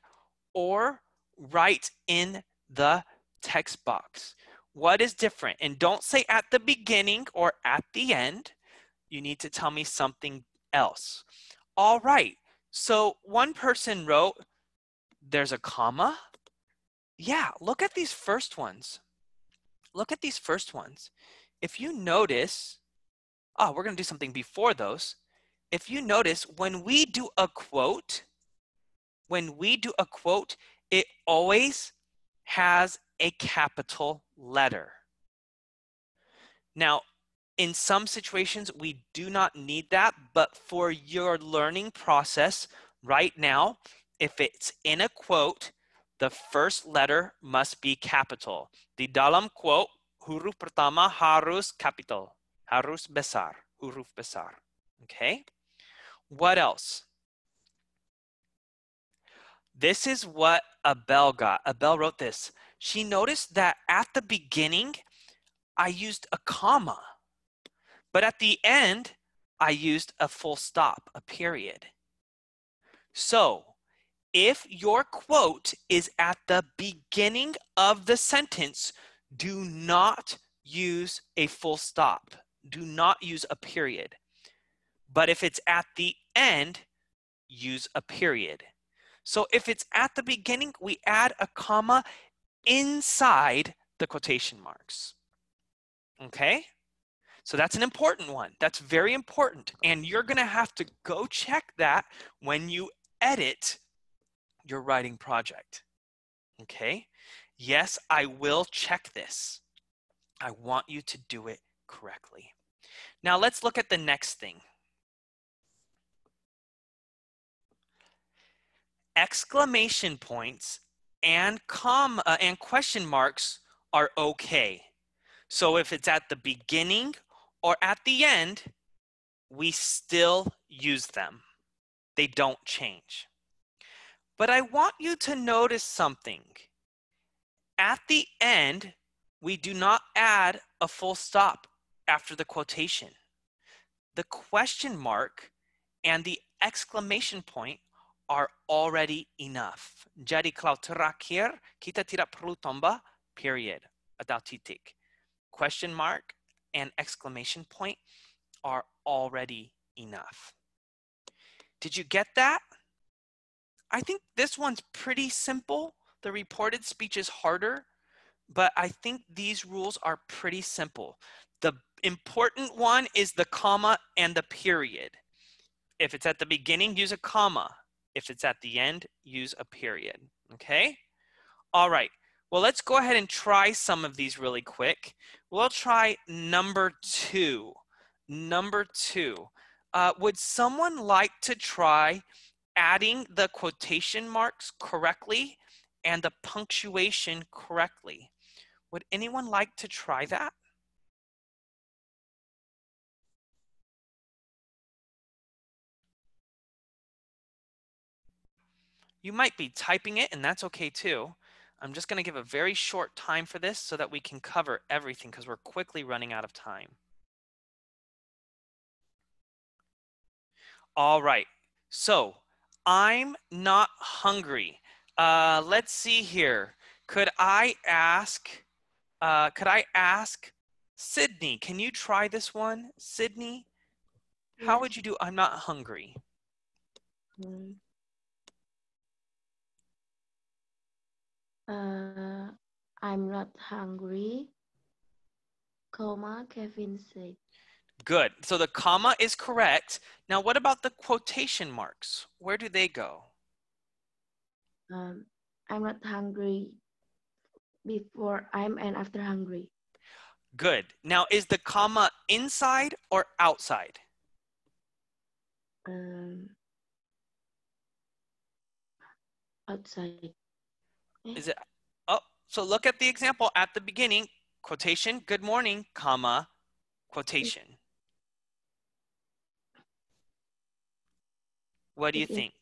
or write in the text box. What is different? And don't say at the beginning or at the end. You need to tell me something else. All right. So one person wrote, there's a comma. Yeah, look at these first ones. Look at these first ones. If you notice, oh, we're going to do something before those. If you notice, when we do a quote, when we do a quote, it always has a capital letter. Now, in some situations, we do not need that, but for your learning process right now, if it's in a quote, the first letter must be capital. Di dalam quote, huruf pertama harus capital, harus besar, huruf besar. Okay? What else? This is what Abel got. Abel wrote this. She noticed that at the beginning, I used a comma, but at the end, I used a full stop, a period. So if your quote is at the beginning of the sentence, do not use a full stop. Do not use a period. But if it's at the end, use a period. So if it's at the beginning, we add a comma inside the quotation marks. Okay? So that's an important one. That's very important. And you're going to have to go check that when you edit your writing project. Okay? Yes, I will check this. I want you to do it correctly. Now let's look at the next thing. Exclamation points and comma uh, and question marks are okay. So if it's at the beginning or at the end, we still use them. They don't change. But I want you to notice something. At the end, we do not add a full stop after the quotation. The question mark and the exclamation point are already enough. Jadi kalau terakhir kita tidak perlu tambah period atau titik. Question mark and exclamation point are already enough. Did you get that? I think this one's pretty simple. The reported speech is harder, but I think these rules are pretty simple. The important one is the comma and the period. If it's at the beginning, use a comma. If it's at the end, use a period. Okay? All right. Well, let's go ahead and try some of these really quick. We'll try number two. Number two. Uh, would someone like to try adding the quotation marks correctly and the punctuation correctly. Would anyone like to try that? You might be typing it and that's okay too. I'm just gonna give a very short time for this so that we can cover everything because we're quickly running out of time. All right, so I'm not hungry. Uh, let's see here. Could I ask, uh, could I ask Sydney, can you try this one? Sydney, how would you do I'm not hungry? Uh, I'm not hungry, comma, Kevin said. Good. So the comma is correct. Now, what about the quotation marks? Where do they go? Um, I'm not hungry before I'm and after hungry. Good. Now, is the comma inside or outside? Um, outside. Is it? Oh, so look at the example at the beginning. Quotation, good morning, comma, quotation. What do you think?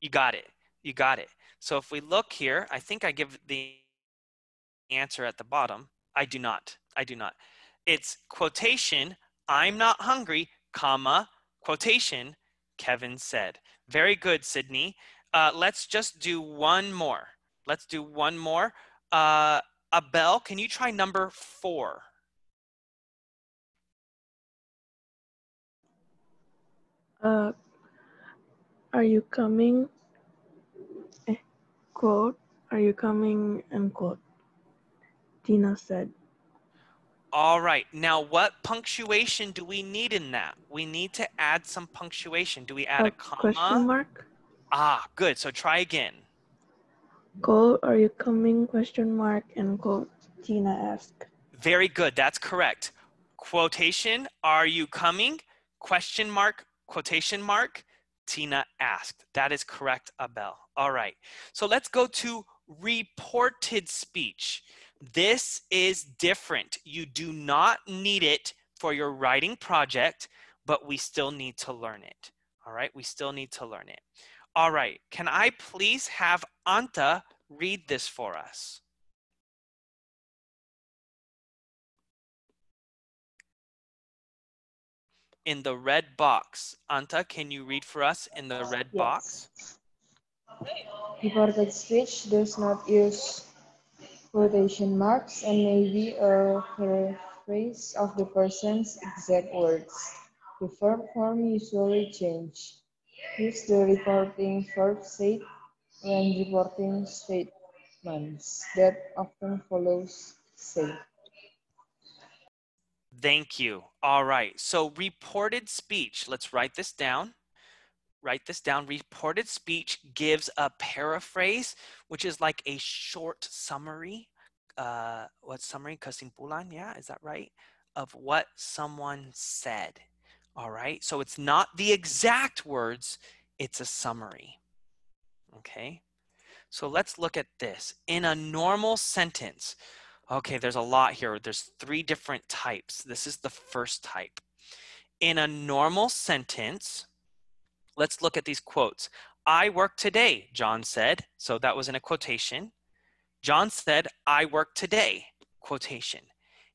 You got it. You got it. So if we look here, I think I give the answer at the bottom. I do not. I do not. It's quotation, I'm not hungry, comma, quotation, Kevin said. Very good, Sydney. Uh, let's just do one more. Let's do one more. Uh, Abel, can you try number four? Uh, are you coming? Eh, quote, are you coming? Unquote. Tina said. All right. Now, what punctuation do we need in that? We need to add some punctuation. Do we add a, a comma? question mark? Ah, good. So try again. Quote, are you coming? Question mark and quote. Tina asked. Very good. That's correct. Quotation, are you coming? Question mark, quotation mark. Tina asked. That is correct, Abel. All right. So let's go to reported speech. This is different. You do not need it for your writing project, but we still need to learn it. All right. We still need to learn it. All right. Can I please have Anta read this for us? In the red box. Anta, can you read for us in the red Yes. box? Reported speech does not use quotation marks and may be a paraphrase of the person's exact words. The verb form usually change. Use the reporting verb said when reporting statements that often follows say. Thank you. All right. So reported speech, let's write this down. Write this down. Reported speech gives a paraphrase, which is like a short summary. Uh, what summary? Kesimpulan, yeah, is that right? Of what someone said. All right. So it's not the exact words, it's a summary. Okay. So let's look at this. In a normal sentence, Okay, there's a lot here. There's three different types. This is the first type. In a normal sentence, let's look at these quotes. I work today, John said. So that was in a quotation. John said, I work today, quotation.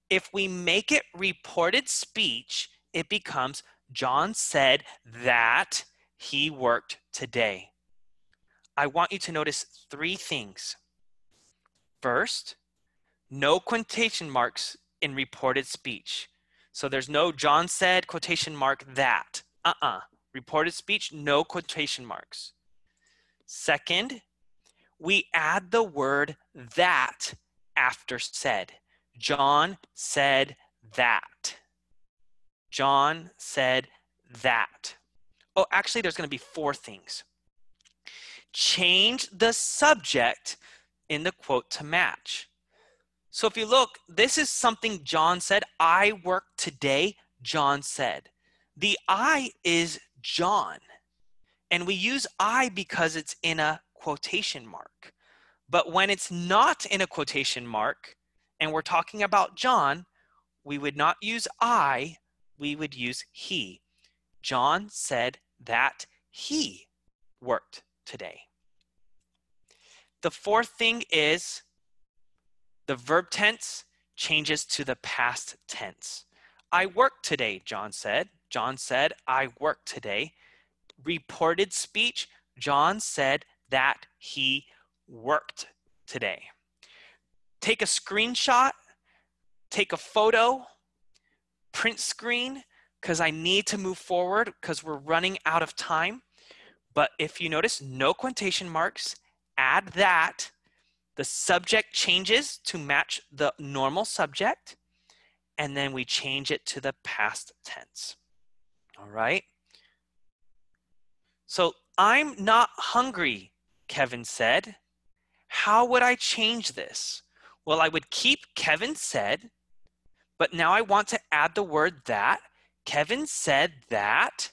If we make it reported speech, it becomes John said that he worked today. I want you to notice three things. First, no quotation marks in reported speech. So there's no John said quotation mark that. Uh-uh. Reported speech, no quotation marks. Second, we add the word that after said. John said that. John said that. Oh, actually, there's going to be four things. Change the subject in the quote to match. So if you look, this is something John said. I work today, John said. The I is John. And we use I because it's in a quotation mark. But when it's not in a quotation mark and we're talking about John, we would not use I, we would use he. John said that he worked today. The fourth thing is the verb tense changes to the past tense. I worked today, John said. John said, I worked today. Reported speech, John said that he worked today. Take a screenshot, take a photo, print screen, because I need to move forward because we're running out of time. But if you notice, no quotation marks, add that the subject changes to match the normal subject, and then we change it to the past tense. All right? So, I'm not hungry, Kevin said. How would I change this? Well, I would keep Kevin said, but now I want to add the word that. Kevin said that.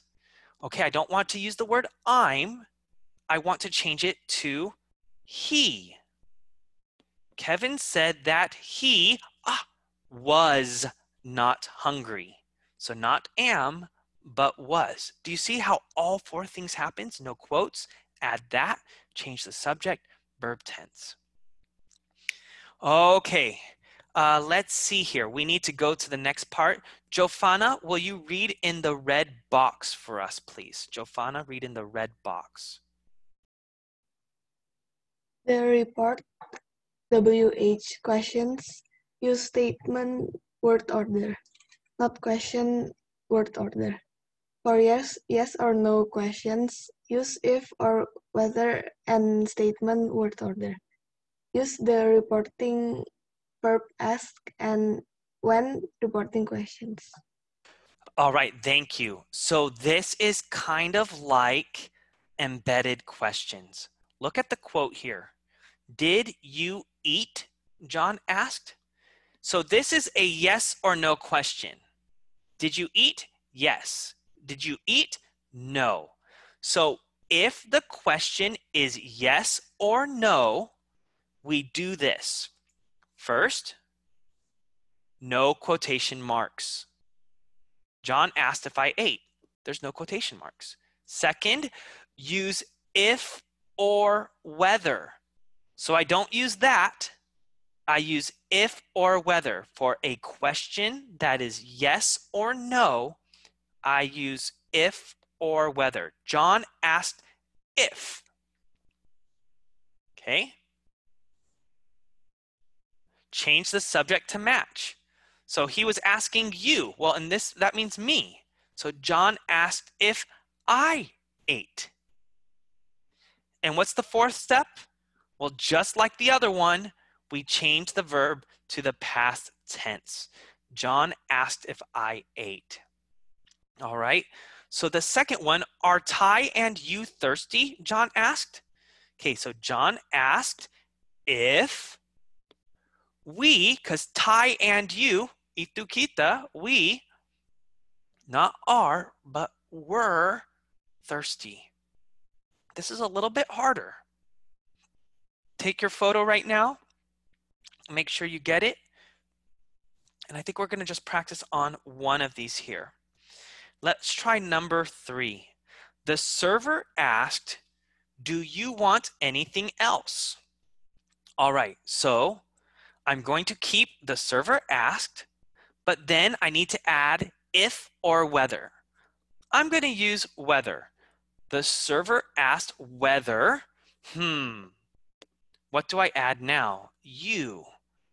Okay, I don't want to use the word I'm. I want to change it to he. Kevin said that he ah, was not hungry. So not am, but was. Do you see how all four things happens? No quotes, add that, change the subject, verb tense. Okay, uh, let's see here. We need to go to the next part. Jofana, will you read in the red box for us, please? Jofana, read in the red box. The report WH questions use statement word order, not question word order. For yes, yes or no questions, use if or whether and statement word order. Use the reporting verb ask and when reporting questions. All right, thank you. So this is kind of like embedded questions. Look at the quote here. Did you eat? John asked. So this is a yes or no question. Did you eat? Yes. Did you eat? No. So if the question is yes or no, we do this. First, no quotation marks. John asked if I ate. There's no quotation marks. Second, use if or whether. So I don't use that. I use if or whether for a question that is yes or no. I use if or whether. John asked if. Okay. Change the subject to match. So he was asking you. Well, in this, that means me. So John asked if I ate. And what's the fourth step? Well, just like the other one, we change the verb to the past tense. John asked if I ate. All right. So the second one, are Ty and you thirsty? John asked. Okay, so John asked if we, because Ty and you, itukita, we, not are, but were thirsty. This is a little bit harder. Take your photo right now. Make sure you get it. And I think we're going to just practice on one of these here. Let's try number three. The server asked, do you want anything else? All right, so I'm going to keep the server asked, but then I need to add if or whether. I'm going to use whether. The server asked whether, hmm, what do I add now? You.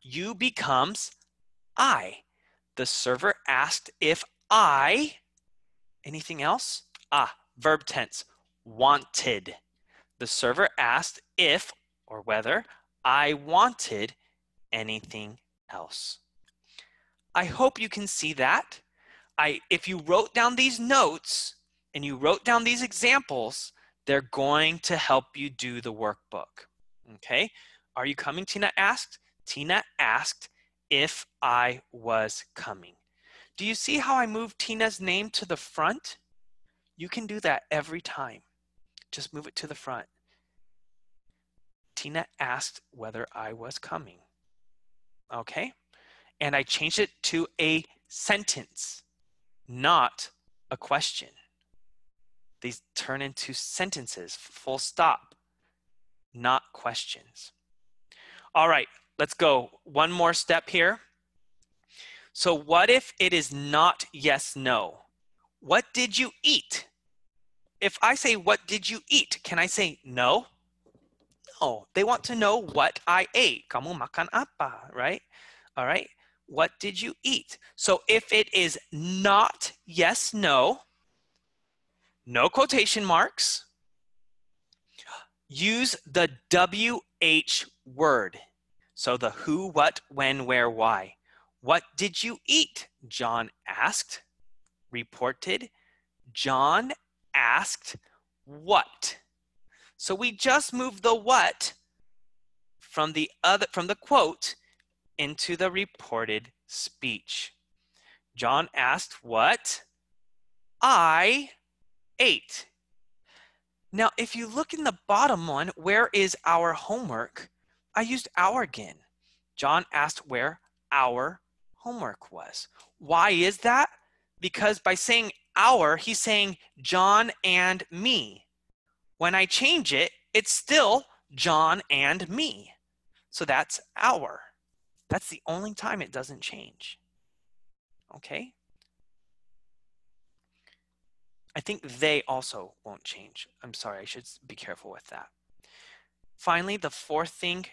You becomes I. The server asked if I, anything else? Ah, verb tense, wanted. The server asked if or whether I wanted anything else. I hope you can see that. I, if you wrote down these notes and you wrote down these examples, they're going to help you do the workbook. Okay, are you coming? Tina asked. Tina asked if I was coming. Do you see how I moved Tina's name to the front? You can do that every time. Just move it to the front. Tina asked whether I was coming. Okay, and I changed it to a sentence, not a question. These turn into sentences, full stop, not questions. All right, let's go. One more step here. So, what if it is not yes, no? What did you eat? If I say, What did you eat? Can I say no? No, they want to know what I ate. Kamu makan apa, right? All right. What did you eat? So if it is not yes, no, no quotation marks, use the WH word. So the who, what, when, where, why. What did you eat? John asked, reported. John asked, what? So we just moved the what from the other from the quote into the reported speech. John asked what I ate. Now, if you look in the bottom one, where is our homework? I used our again. John asked where our homework was. Why is that? Because by saying our, he's saying John and me. When I change it, it's still John and me. So that's our. That's the only time it doesn't change. Okay? I think they also won't change. I'm sorry, I should be careful with that. Finally, the fourth thing,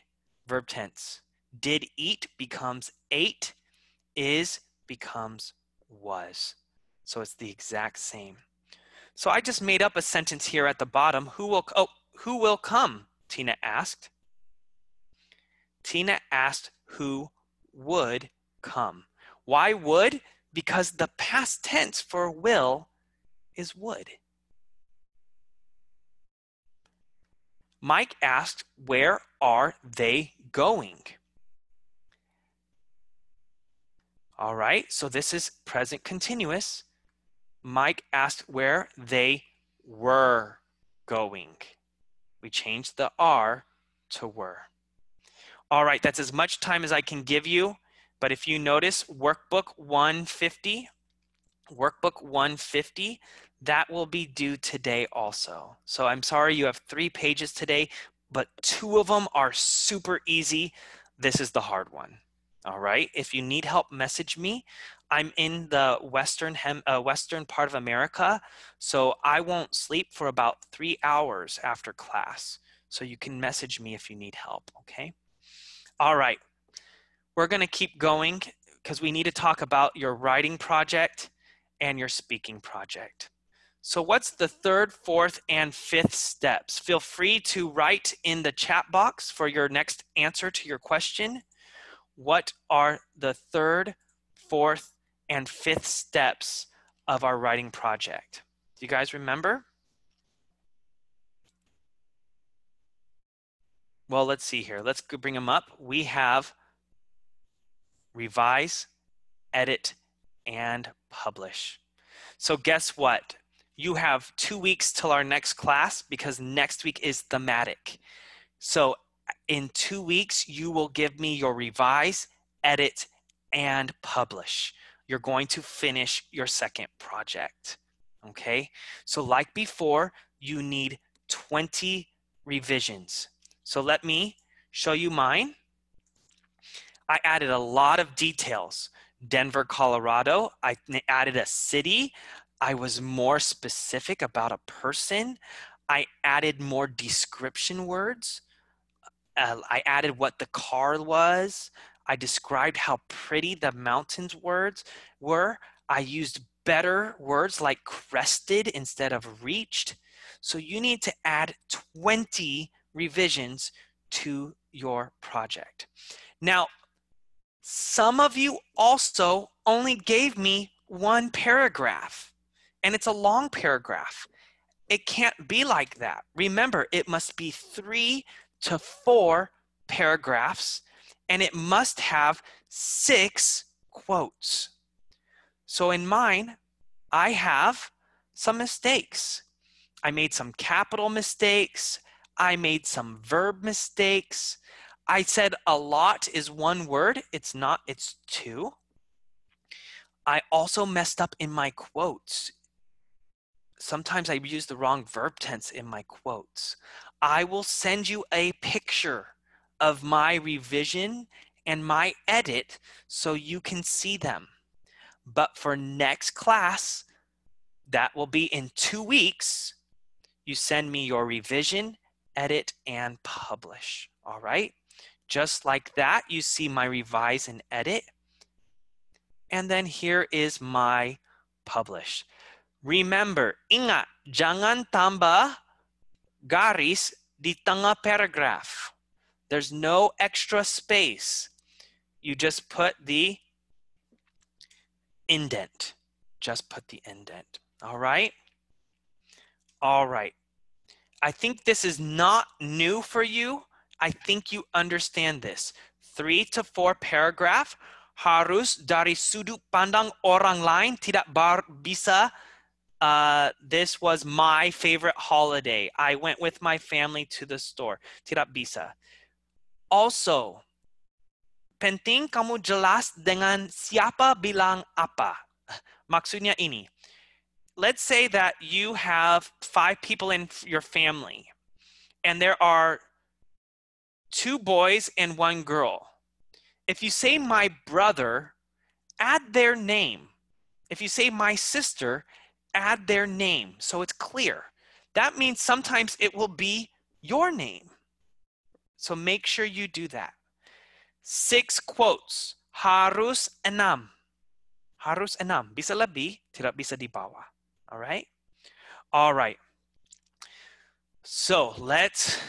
verb tense. Did eat becomes ate, is becomes was. So it's the exact same. So I just made up a sentence here at the bottom. Who will, oh, who will come? Tina asked. Tina asked who would come. Why would? Because the past tense for will is would. Mike asked, Where are they going? All right, so this is present continuous. Mike asked where they were going. We changed the are to were. All right, that's as much time as I can give you. But if you notice workbook 150, workbook 150, that will be due today also. So I'm sorry you have three pages today, but two of them are super easy. This is the hard one. All right. If you need help, message me. I'm in the western hem, uh, western part of America, so I won't sleep for about three hours after class. So you can message me if you need help. Okay. All right. We're going to keep going because we need to talk about your writing project and your speaking project. So what's the third, fourth, and fifth steps? Feel free to write in the chat box for your next answer to your question what are the third, fourth, and fifth steps of our writing project? Do you guys remember? Well, let's see here. Let's bring them up. We have revise, edit, and publish. So guess what? You have two weeks till our next class because next week is thematic. So in two weeks, you will give me your revise, edit, and publish. You're going to finish your second project. Okay, so like before, you need 20 revisions. So let me show you mine. I added a lot of details. Denver, Colorado. I added a city. I was more specific about a person. I added more description words uh, I added what the car was. I described how pretty the mountains words were. I used better words like crested instead of reached. So you need to add 20 revisions to your project. Now, some of you also only gave me one paragraph, and it's a long paragraph. It can't be like that. Remember, it must be three to four paragraphs, and it must have six quotes. So in mine, I have some mistakes. I made some capital mistakes. I made some verb mistakes. I said a lot is one word. It's not, it's two. I also messed up in my quotes. Sometimes I use the wrong verb tense in my quotes. I will send you a picture of my revision and my edit so you can see them. But for next class, that will be in two weeks, you send me your revision, edit, and publish. All right? Just like that, you see my revise and edit. And then here is my publish. Remember, ingat, jangan tambah garis di tengah paragraph. There's no extra space. You just put the indent. Just put the indent. All right? All right. I think this is not new for you. I think you understand this. Three to four paragraph harus dari sudut pandang orang lain tidak bar, bisa uh, this was my favorite holiday. I went with my family to the store. Tidak bisa. Also, penting kamu jelas dengan siapa bilang apa. Maksudnya ini. Let's say that you have five people in your family, and there are two boys and one girl. If you say my brother, add their name. If you say my sister, add their name so it's clear. That means sometimes it will be your name. So make sure you do that. Six quotes. Harus enam. Harus enam. Bisa lebih, tidak bisa di bawah. All right? All right. So let's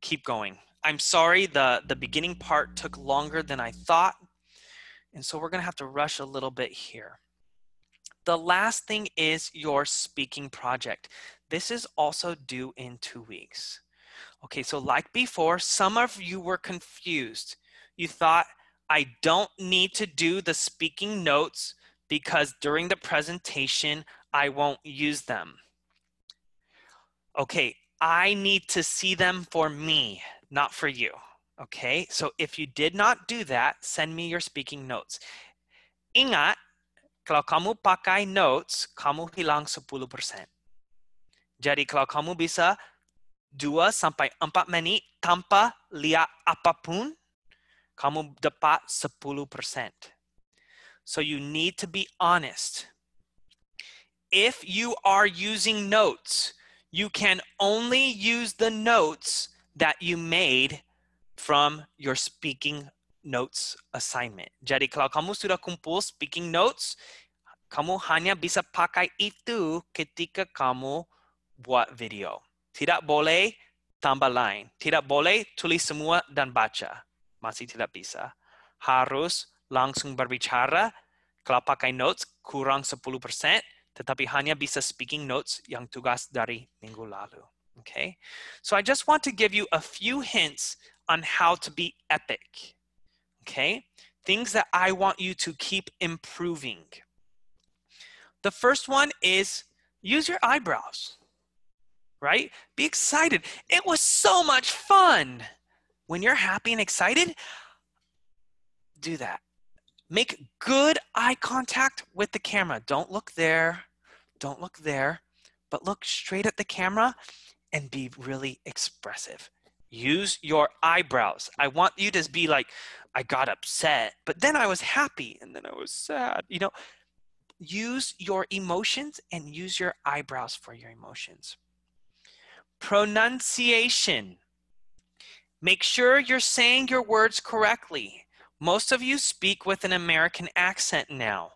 keep going. I'm sorry the, the beginning part took longer than I thought. And so we're going to have to rush a little bit here. The last thing is your speaking project. This is also due in two weeks. Okay, so like before, some of you were confused. You thought, I don't need to do the speaking notes because during the presentation, I won't use them. Okay, I need to see them for me, not for you. Okay, so if you did not do that, send me your speaking notes. Ingat, kalau kamu pakai notes, kamu hilang 10%. Jadi kalau kamu bisa 2 sampai 4 menit tanpa lihat apapun, kamu dapat 10%. So you need to be honest. If you are using notes, you can only use the notes that you made from your speaking notes assignment. Jadi kalau kamu sudah kumpul speaking notes, kamu hanya bisa pakai itu ketika kamu buat video. Tidak boleh tambah lain. Tidak boleh tulis semua dan baca. Masih tidak bisa. Harus langsung berbicara. Kalau pakai notes kurang 10%, tetapi hanya bisa speaking notes yang tugas dari minggu lalu. Okay? So I just want to give you a few hints on how to be epic. Okay? Things that I want you to keep improving. The first one is use your eyebrows, right? Be excited. It was so much fun. When you're happy and excited, do that. Make good eye contact with the camera. Don't look there. Don't look there, but look straight at the camera and be really expressive. Use your eyebrows. I want you to be like, I got upset, but then I was happy and then I was sad. You know, use your emotions and use your eyebrows for your emotions. Pronunciation. Make sure you're saying your words correctly. Most of you speak with an American accent now.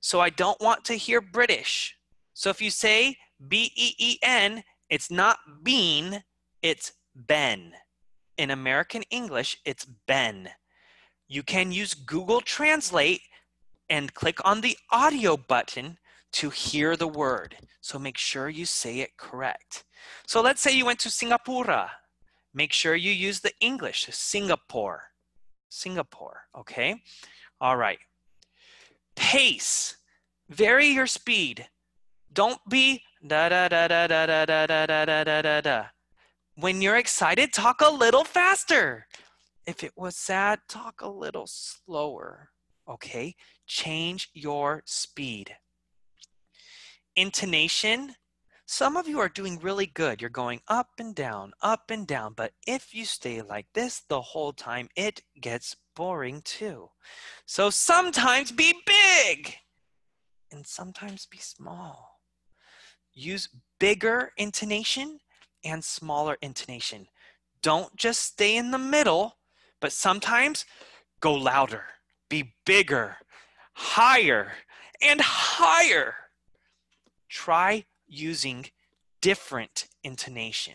So I don't want to hear British. So if you say B E E N, it's not bean, it's Ben. In American English, it's Ben. You can use Google Translate and click on the audio button to hear the word. So make sure you say it correct. So let's say you went to Singapore. Make sure you use the English, Singapore. Singapore, okay? All right. Pace. Vary your speed. Don't be da da da da da da da da da da da da da. When you're excited, talk a little faster. If it was sad, talk a little slower. Okay? Change your speed. Intonation. Some of you are doing really good. You're going up and down, up and down. But if you stay like this the whole time, it gets boring too. So sometimes be big and sometimes be small. Use bigger intonation and smaller intonation. Don't just stay in the middle, but sometimes go louder, be bigger, higher, and higher. Try using different intonation.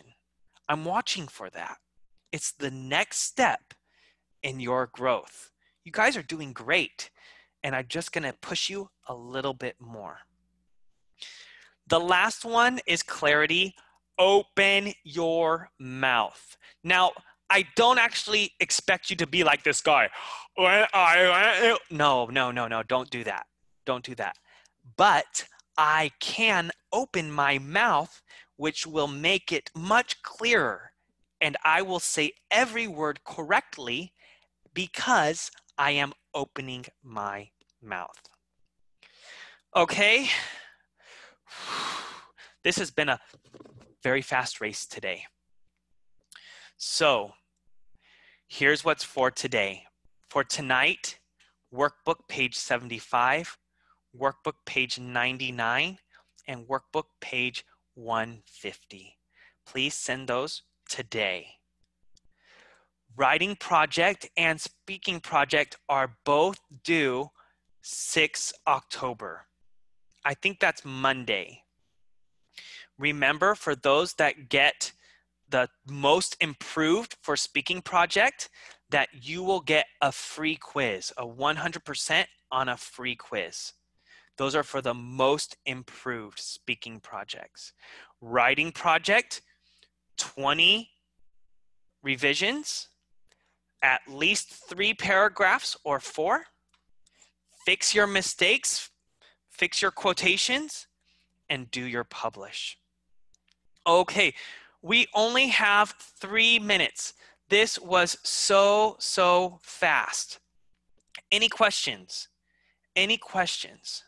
I'm watching for that. It's the next step in your growth. You guys are doing great, and I'm just gonna push you a little bit more. The last one is clarity. Open your mouth. Now, I don't actually expect you to be like this guy. No, no, no, no, don't do that. Don't do that. But I can open my mouth, which will make it much clearer. And I will say every word correctly because I am opening my mouth. Okay? This has been a very fast race today. So, here's what's for today. For tonight, workbook page 75, workbook page 99, and workbook page 150. Please send those today. Writing project and speaking project are both due 6 October. I think that's Monday. Remember, for those that get the most improved for speaking project, that you will get a free quiz, a 100% on a free quiz. Those are for the most improved speaking projects. Writing project, 20 revisions, at least three paragraphs or four. Fix your mistakes, fix your quotations, and do your publish. Okay, we only have three minutes. This was so, so fast. Any questions? Any questions?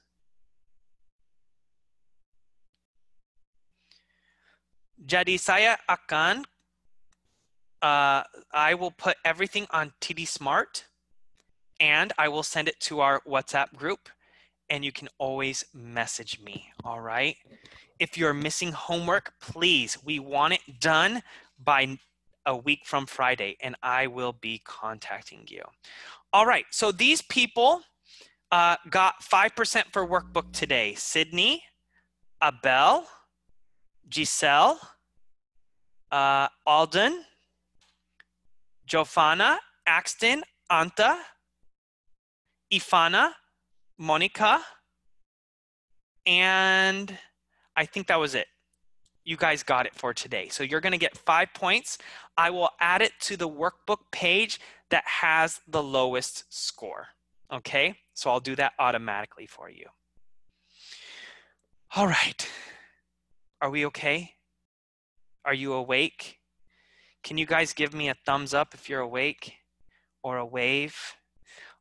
Jadi saya akan, uh, I will put everything on TD Smart and I will send it to our WhatsApp group and you can always message me, all right? If you're missing homework, please, we want it done by a week from Friday and I will be contacting you. All right, so these people uh, got 5% for workbook today. Sydney, Abel, Giselle, uh, Alden, Jofana, Axton, Anta, Ifana, Monica, and I think that was it. You guys got it for today. So you're going to get five points. I will add it to the workbook page that has the lowest score. Okay, so I'll do that automatically for you. All right. Are we okay? Are you awake? Can you guys give me a thumbs up if you're awake or a wave?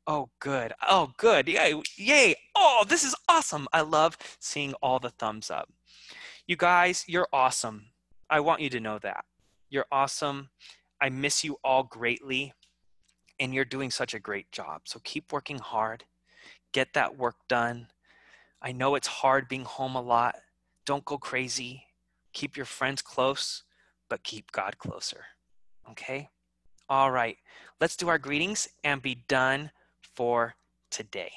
Oh, good. Oh, good. Yay. Yay. Oh, this is awesome. I love seeing all the thumbs up. You guys, you're awesome. I want you to know that. You're awesome. I miss you all greatly, and you're doing such a great job. So keep working hard. Get that work done. I know it's hard being home a lot. Don't go crazy. Keep your friends close, but keep God closer. Okay? All right. Let's do our greetings and be done for today.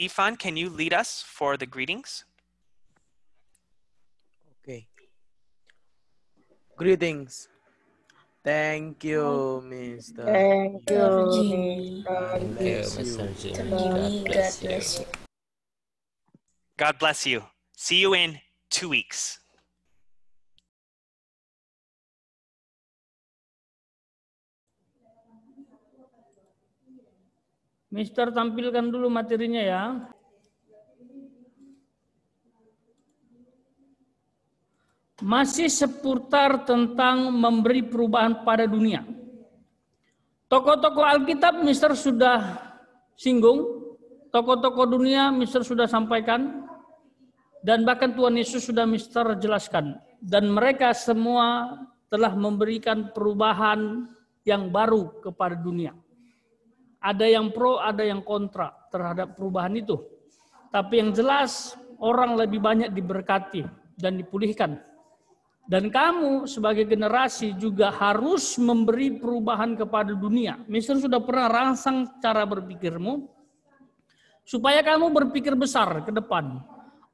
Ifan, can you lead us for the greetings? Okay. Greetings. Thank you, Mr. Thank you, Jimmy. Mr. Bless you. God bless you. God bless you. See you in two weeks. Mister tampilkan dulu materinya ya. Masih seputar tentang memberi perubahan pada dunia. Tokoh-tokoh Alkitab Mister sudah singgung, tokoh-tokoh dunia Mister sudah sampaikan, dan bahkan Tuhan Yesus sudah Mister jelaskan. Dan mereka semua telah memberikan perubahan yang baru kepada dunia. Ada yang pro, ada yang kontra terhadap perubahan itu. Tapi yang jelas orang lebih banyak diberkati dan dipulihkan. Dan kamu sebagai generasi juga harus memberi perubahan kepada dunia. Misalnya sudah pernah rangsang cara berpikirmu supaya kamu berpikir besar ke depan.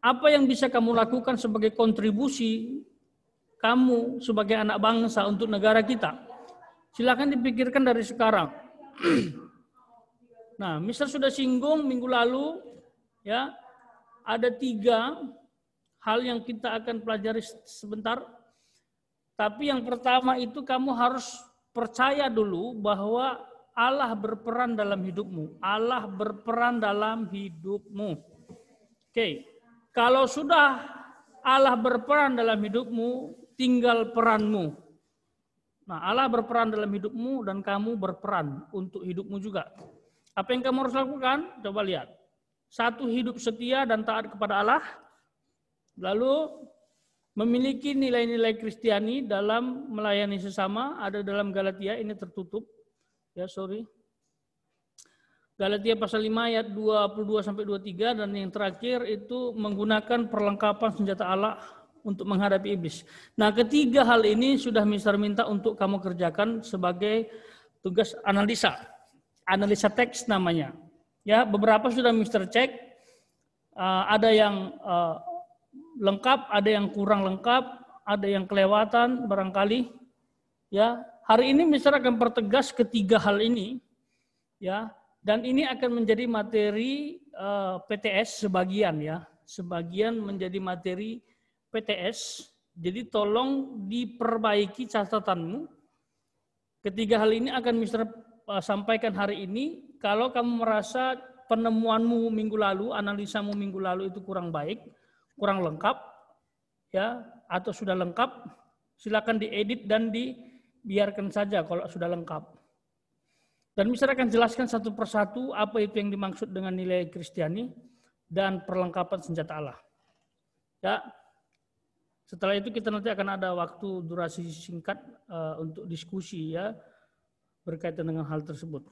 Apa yang bisa kamu lakukan sebagai kontribusi kamu sebagai anak bangsa untuk negara kita? Silakan dipikirkan dari sekarang. Nah, Mister sudah singgung minggu lalu, ya, ada tiga hal yang kita akan pelajari sebentar. Tapi yang pertama itu kamu harus percaya dulu bahwa Allah berperan dalam hidupmu. Allah berperan dalam hidupmu. Oke, kalau sudah Allah berperan dalam hidupmu, tinggal peranmu. Nah, Allah berperan dalam hidupmu dan kamu berperan untuk hidupmu juga. Apa yang kamu harus lakukan? Coba lihat. Satu hidup setia dan taat kepada Allah. Lalu memiliki nilai-nilai Kristiani dalam melayani sesama. Ada dalam Galatia, ini tertutup. Ya, sorry. Galatia pasal 5 ayat 22 sampai 23 dan yang terakhir itu menggunakan perlengkapan senjata Allah untuk menghadapi iblis. Nah, ketiga hal ini sudah Mister minta untuk kamu kerjakan sebagai tugas analisa analisa teks namanya. Ya, beberapa sudah Mister cek, uh, ada yang uh, lengkap, ada yang kurang lengkap, ada yang kelewatan barangkali. Ya, hari ini Mister akan pertegas ketiga hal ini, ya, dan ini akan menjadi materi uh, PTS sebagian ya, sebagian menjadi materi PTS. Jadi tolong diperbaiki catatanmu. Ketiga hal ini akan Mister sampaikan hari ini. Kalau kamu merasa penemuanmu minggu lalu, analisamu minggu lalu itu kurang baik, kurang lengkap, ya, atau sudah lengkap, silakan diedit dan dibiarkan saja kalau sudah lengkap. Dan Mister akan jelaskan satu persatu apa itu yang dimaksud dengan nilai Kristiani dan perlengkapan senjata Allah. Ya, setelah itu kita nanti akan ada waktu durasi singkat uh, untuk diskusi ya berkaitan dengan hal tersebut.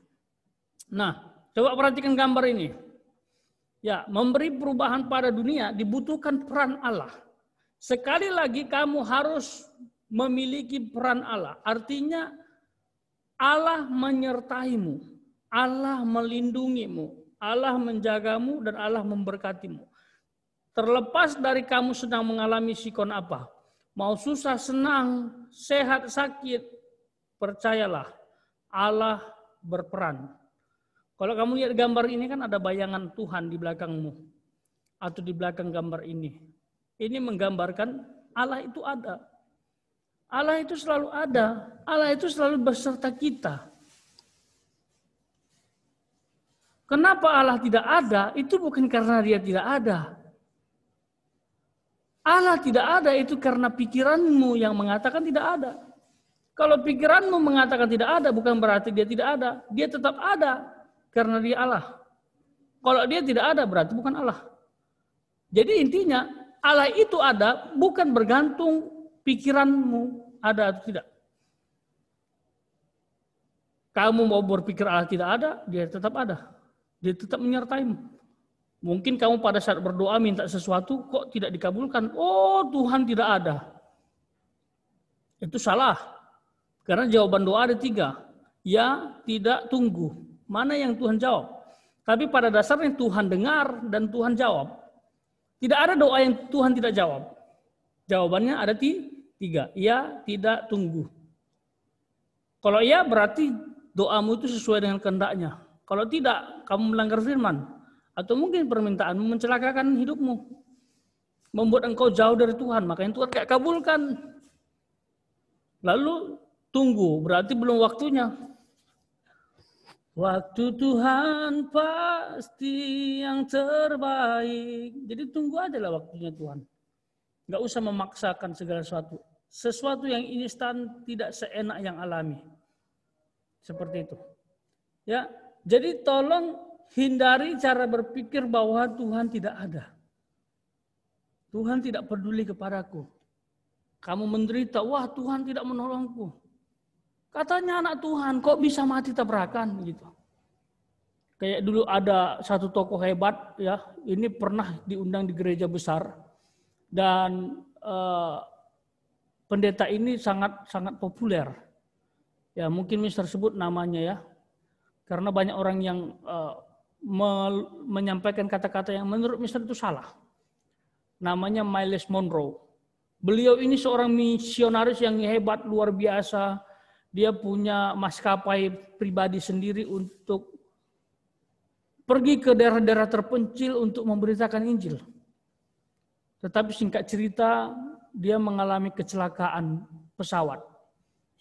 Nah, coba perhatikan gambar ini. Ya, memberi perubahan pada dunia dibutuhkan peran Allah. Sekali lagi kamu harus memiliki peran Allah. Artinya Allah menyertaimu, Allah melindungimu, Allah menjagamu dan Allah memberkatimu. Terlepas dari kamu sedang mengalami sikon apa. Mau susah, senang, sehat, sakit. Percayalah, Allah berperan. Kalau kamu lihat gambar ini kan ada bayangan Tuhan di belakangmu. Atau di belakang gambar ini. Ini menggambarkan Allah itu ada. Allah itu selalu ada. Allah itu selalu beserta kita. Kenapa Allah tidak ada? Itu bukan karena dia tidak ada. Allah tidak ada itu karena pikiranmu yang mengatakan tidak ada. Kalau pikiranmu mengatakan tidak ada bukan berarti dia tidak ada. Dia tetap ada karena dia Allah. Kalau dia tidak ada berarti bukan Allah. Jadi intinya Allah itu ada bukan bergantung pikiranmu ada atau tidak. Kamu mau berpikir Allah tidak ada, dia tetap ada. Dia tetap menyertaimu. Mungkin kamu pada saat berdoa minta sesuatu kok tidak dikabulkan. Oh Tuhan tidak ada. Itu salah. Karena jawaban doa ada tiga. Ya, tidak, tunggu. Mana yang Tuhan jawab? Tapi pada dasarnya Tuhan dengar dan Tuhan jawab. Tidak ada doa yang Tuhan tidak jawab. Jawabannya ada tiga. Ya, tidak, tunggu. Kalau iya berarti doamu itu sesuai dengan kehendaknya. Kalau tidak, kamu melanggar firman. Atau mungkin permintaanmu mencelakakan hidupmu. Membuat engkau jauh dari Tuhan. Makanya Tuhan kayak kabulkan. Lalu tunggu. Berarti belum waktunya. Waktu Tuhan pasti yang terbaik. Jadi tunggu aja lah waktunya Tuhan. Gak usah memaksakan segala sesuatu. Sesuatu yang instan tidak seenak yang alami. Seperti itu. Ya, jadi tolong Hindari cara berpikir bahwa Tuhan tidak ada. Tuhan tidak peduli kepadaku. Kamu menderita, wah Tuhan tidak menolongku. Katanya anak Tuhan, kok bisa mati tabrakan gitu. Kayak dulu ada satu tokoh hebat ya, ini pernah diundang di gereja besar dan eh, pendeta ini sangat sangat populer. Ya mungkin Mister sebut namanya ya, karena banyak orang yang eh, menyampaikan kata-kata yang menurut Mister itu salah. Namanya Miles Monroe. Beliau ini seorang misionaris yang hebat, luar biasa. Dia punya maskapai pribadi sendiri untuk pergi ke daerah-daerah terpencil untuk memberitakan Injil. Tetapi singkat cerita, dia mengalami kecelakaan pesawat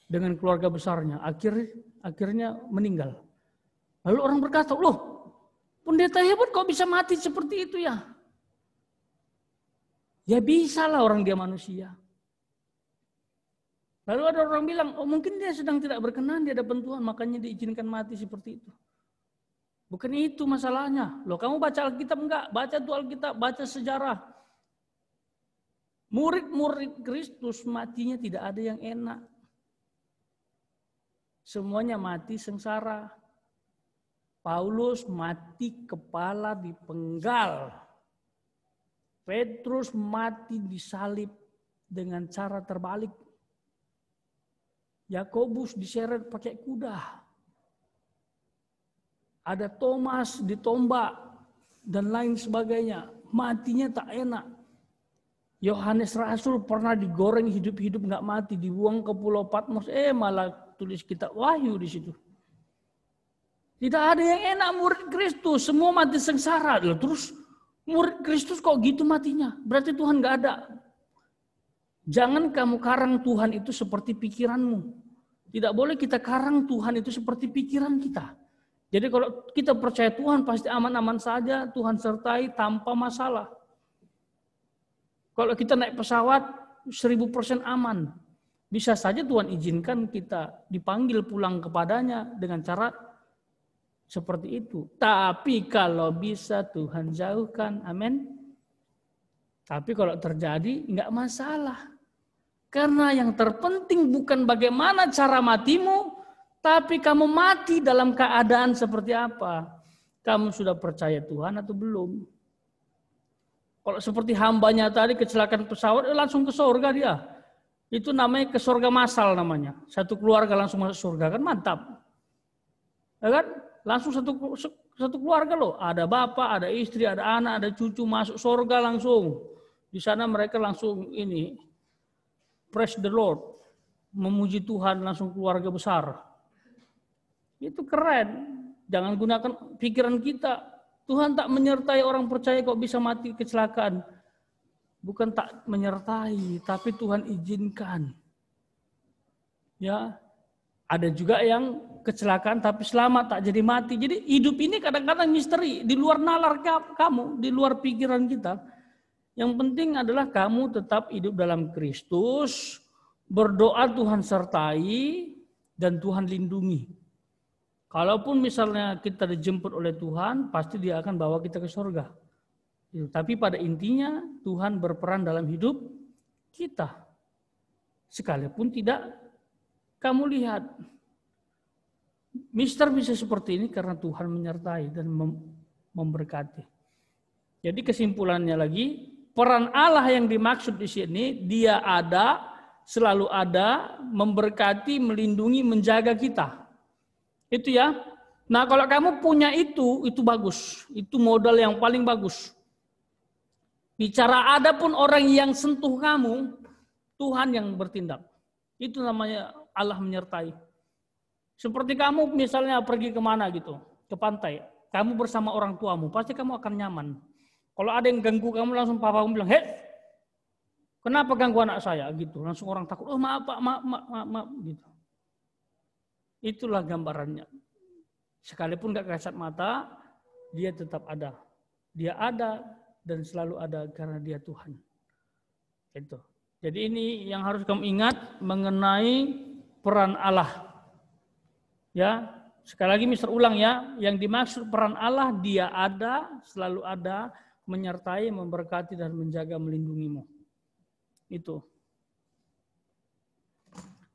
dengan keluarga besarnya. Akhir, akhirnya meninggal. Lalu orang berkata, loh Pendeta hebat kok bisa mati seperti itu ya? Ya bisa lah orang dia manusia. Lalu ada orang bilang, oh mungkin dia sedang tidak berkenan di hadapan Tuhan, makanya diizinkan mati seperti itu. Bukan itu masalahnya. Loh kamu baca Alkitab enggak? Baca tuh Alkitab, baca sejarah. Murid-murid Kristus matinya tidak ada yang enak. Semuanya mati sengsara. Paulus mati kepala dipenggal. Petrus mati disalib dengan cara terbalik. Yakobus diseret pakai kuda. Ada Thomas ditombak dan lain sebagainya. Matinya tak enak. Yohanes Rasul pernah digoreng hidup-hidup nggak mati, dibuang ke Pulau Patmos. Eh malah tulis kitab Wahyu di situ. Tidak ada yang enak murid Kristus, semua mati sengsara. Terus Murid Kristus kok gitu matinya? Berarti Tuhan nggak ada. Jangan kamu karang Tuhan itu seperti pikiranmu. Tidak boleh kita karang Tuhan itu seperti pikiran kita. Jadi kalau kita percaya Tuhan pasti aman-aman saja, Tuhan sertai tanpa masalah. Kalau kita naik pesawat, seribu persen aman. Bisa saja Tuhan izinkan kita dipanggil pulang kepadanya dengan cara seperti itu. Tapi kalau bisa Tuhan jauhkan, amin. Tapi kalau terjadi, nggak masalah. Karena yang terpenting bukan bagaimana cara matimu, tapi kamu mati dalam keadaan seperti apa. Kamu sudah percaya Tuhan atau belum? Kalau seperti hambanya tadi kecelakaan pesawat, eh, langsung ke surga dia. Itu namanya ke surga masal namanya. Satu keluarga langsung masuk surga kan mantap. Ya kan? Langsung satu satu keluarga loh. Ada bapak, ada istri, ada anak, ada cucu masuk surga langsung. Di sana mereka langsung ini praise the Lord, memuji Tuhan langsung keluarga besar. Itu keren. Jangan gunakan pikiran kita. Tuhan tak menyertai orang percaya kok bisa mati kecelakaan. Bukan tak menyertai, tapi Tuhan izinkan. Ya, ada juga yang kecelakaan tapi selamat tak jadi mati. Jadi hidup ini kadang-kadang misteri di luar nalar kamu, di luar pikiran kita. Yang penting adalah kamu tetap hidup dalam Kristus, berdoa Tuhan sertai, dan Tuhan lindungi. Kalaupun misalnya kita dijemput oleh Tuhan, pasti dia akan bawa kita ke surga. Tapi pada intinya Tuhan berperan dalam hidup kita. Sekalipun tidak kamu lihat. Mister bisa seperti ini karena Tuhan menyertai dan memberkati. Jadi kesimpulannya lagi, peran Allah yang dimaksud di sini dia ada, selalu ada, memberkati, melindungi, menjaga kita. Itu ya. Nah, kalau kamu punya itu, itu bagus. Itu modal yang paling bagus. Bicara ada pun orang yang sentuh kamu, Tuhan yang bertindak. Itu namanya Allah menyertai. Seperti kamu misalnya pergi ke mana gitu, ke pantai. Kamu bersama orang tuamu, pasti kamu akan nyaman. Kalau ada yang ganggu kamu langsung papa kamu bilang, hei, kenapa ganggu anak saya gitu. Langsung orang takut, oh maaf pak, maaf, maaf, maaf, maaf gitu. Itulah gambarannya. Sekalipun gak kasat mata, dia tetap ada. Dia ada dan selalu ada karena dia Tuhan. Itu. Jadi ini yang harus kamu ingat mengenai peran Allah. Ya, sekali lagi Mister ulang ya, yang dimaksud peran Allah dia ada, selalu ada, menyertai, memberkati, dan menjaga melindungimu. Itu.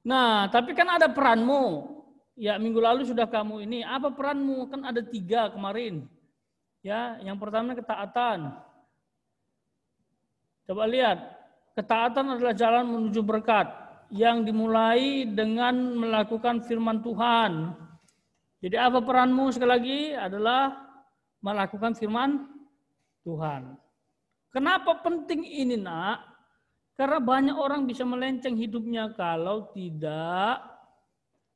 Nah, tapi kan ada peranmu. Ya, minggu lalu sudah kamu ini. Apa peranmu? Kan ada tiga kemarin. Ya, yang pertama ketaatan. Coba lihat. Ketaatan adalah jalan menuju berkat yang dimulai dengan melakukan firman Tuhan. Jadi apa peranmu sekali lagi adalah melakukan firman Tuhan. Kenapa penting ini nak? Karena banyak orang bisa melenceng hidupnya kalau tidak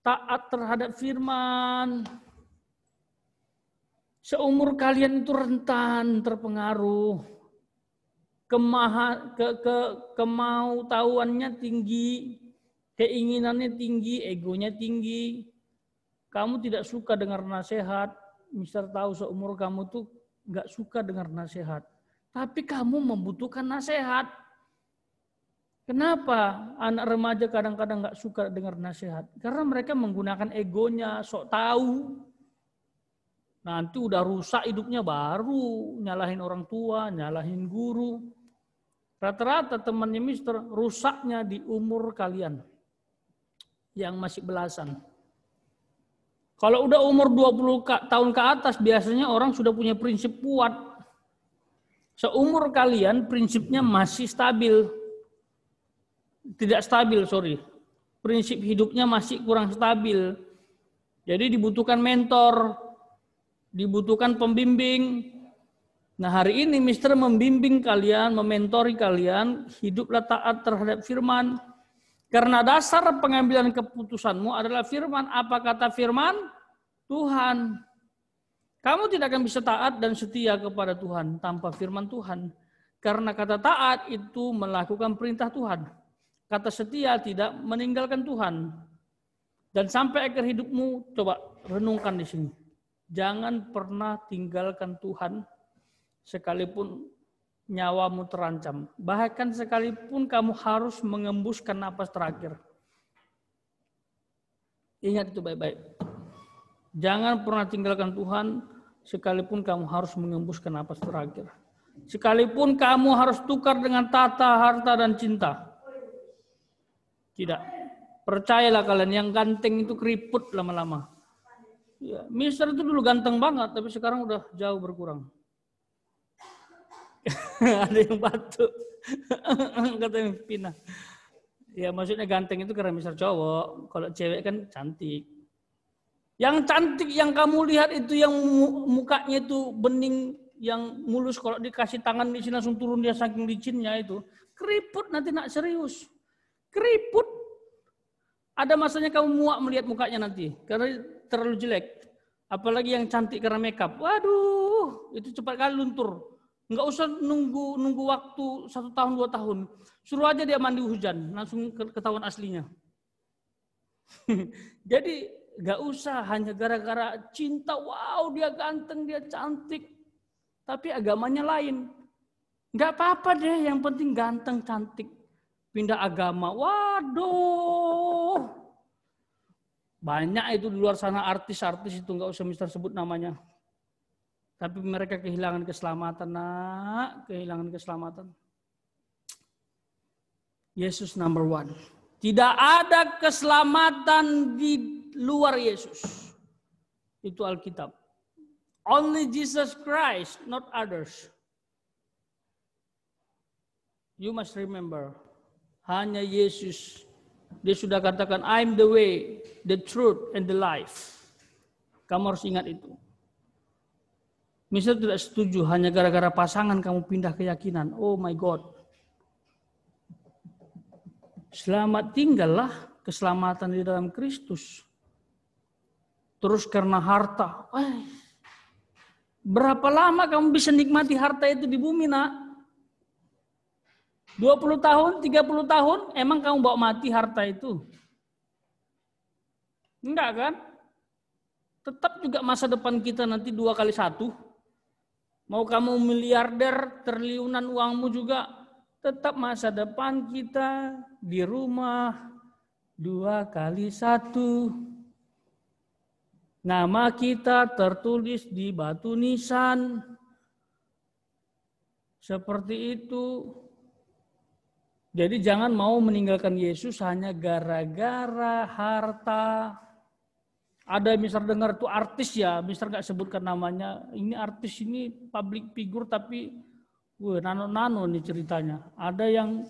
taat terhadap firman. Seumur kalian itu rentan terpengaruh. Kemaha, ke, ke, kemau tahuannya tinggi, keinginannya tinggi, egonya tinggi. Kamu tidak suka dengar nasihat, Mister tahu seumur kamu tuh nggak suka dengar nasihat. Tapi kamu membutuhkan nasihat. Kenapa anak remaja kadang-kadang nggak suka dengar nasihat? Karena mereka menggunakan egonya, sok tahu. Nanti udah rusak hidupnya baru nyalahin orang tua, nyalahin guru. Rata-rata temannya mister rusaknya di umur kalian yang masih belasan. Kalau udah umur 20 tahun ke atas biasanya orang sudah punya prinsip kuat. Seumur kalian prinsipnya masih stabil. Tidak stabil, sorry. Prinsip hidupnya masih kurang stabil. Jadi dibutuhkan mentor, dibutuhkan pembimbing. Nah hari ini Mister membimbing kalian, mementori kalian, hiduplah taat terhadap firman, karena dasar pengambilan keputusanmu adalah firman. Apa kata firman? Tuhan. Kamu tidak akan bisa taat dan setia kepada Tuhan tanpa firman Tuhan. Karena kata taat itu melakukan perintah Tuhan. Kata setia tidak meninggalkan Tuhan. Dan sampai akhir hidupmu, coba renungkan di sini. Jangan pernah tinggalkan Tuhan sekalipun nyawamu terancam. Bahkan sekalipun kamu harus mengembuskan napas terakhir. Ingat itu baik-baik. Jangan pernah tinggalkan Tuhan sekalipun kamu harus mengembuskan napas terakhir. Sekalipun kamu harus tukar dengan tata, harta, dan cinta. Tidak. Percayalah kalian, yang ganteng itu keriput lama-lama. Ya, Mister itu dulu ganteng banget, tapi sekarang udah jauh berkurang. Ada yang batuk. Kata pindah. Ya maksudnya ganteng itu karena Mister cowok. Kalau cewek kan cantik. Yang cantik yang kamu lihat itu yang mukanya itu bening yang mulus kalau dikasih tangan di sini langsung turun dia saking licinnya itu. Keriput nanti nak serius. Keriput. Ada masanya kamu muak melihat mukanya nanti karena terlalu jelek. Apalagi yang cantik karena makeup. Waduh, itu cepat kali luntur. Enggak usah nunggu nunggu waktu satu tahun dua tahun. Suruh aja dia mandi hujan, langsung ketahuan aslinya. Jadi Gak usah hanya gara-gara cinta, wow dia ganteng, dia cantik. Tapi agamanya lain. Gak apa-apa deh, yang penting ganteng, cantik. Pindah agama, waduh. Banyak itu di luar sana artis-artis itu nggak usah mister sebut namanya. Tapi mereka kehilangan keselamatan, nak. Kehilangan keselamatan. Yesus number one. Tidak ada keselamatan di luar Yesus. Itu Alkitab. Only Jesus Christ, not others. You must remember, hanya Yesus. Dia sudah katakan, I'm the way, the truth, and the life. Kamu harus ingat itu. Misalnya tidak setuju hanya gara-gara pasangan kamu pindah keyakinan. Oh my God. Selamat tinggallah keselamatan di dalam Kristus. Terus karena harta. Eh, berapa lama kamu bisa nikmati harta itu di bumi nak? 20 tahun, 30 tahun, emang kamu bawa mati harta itu? Enggak kan? Tetap juga masa depan kita nanti dua kali satu. Mau kamu miliarder, triliunan uangmu juga, tetap masa depan kita di rumah dua kali satu. Nama kita tertulis di batu nisan. Seperti itu. Jadi jangan mau meninggalkan Yesus hanya gara-gara harta. Ada misal dengar itu artis ya, misal nggak sebutkan namanya. Ini artis ini public figure tapi wah nano-nano nih ceritanya. Ada yang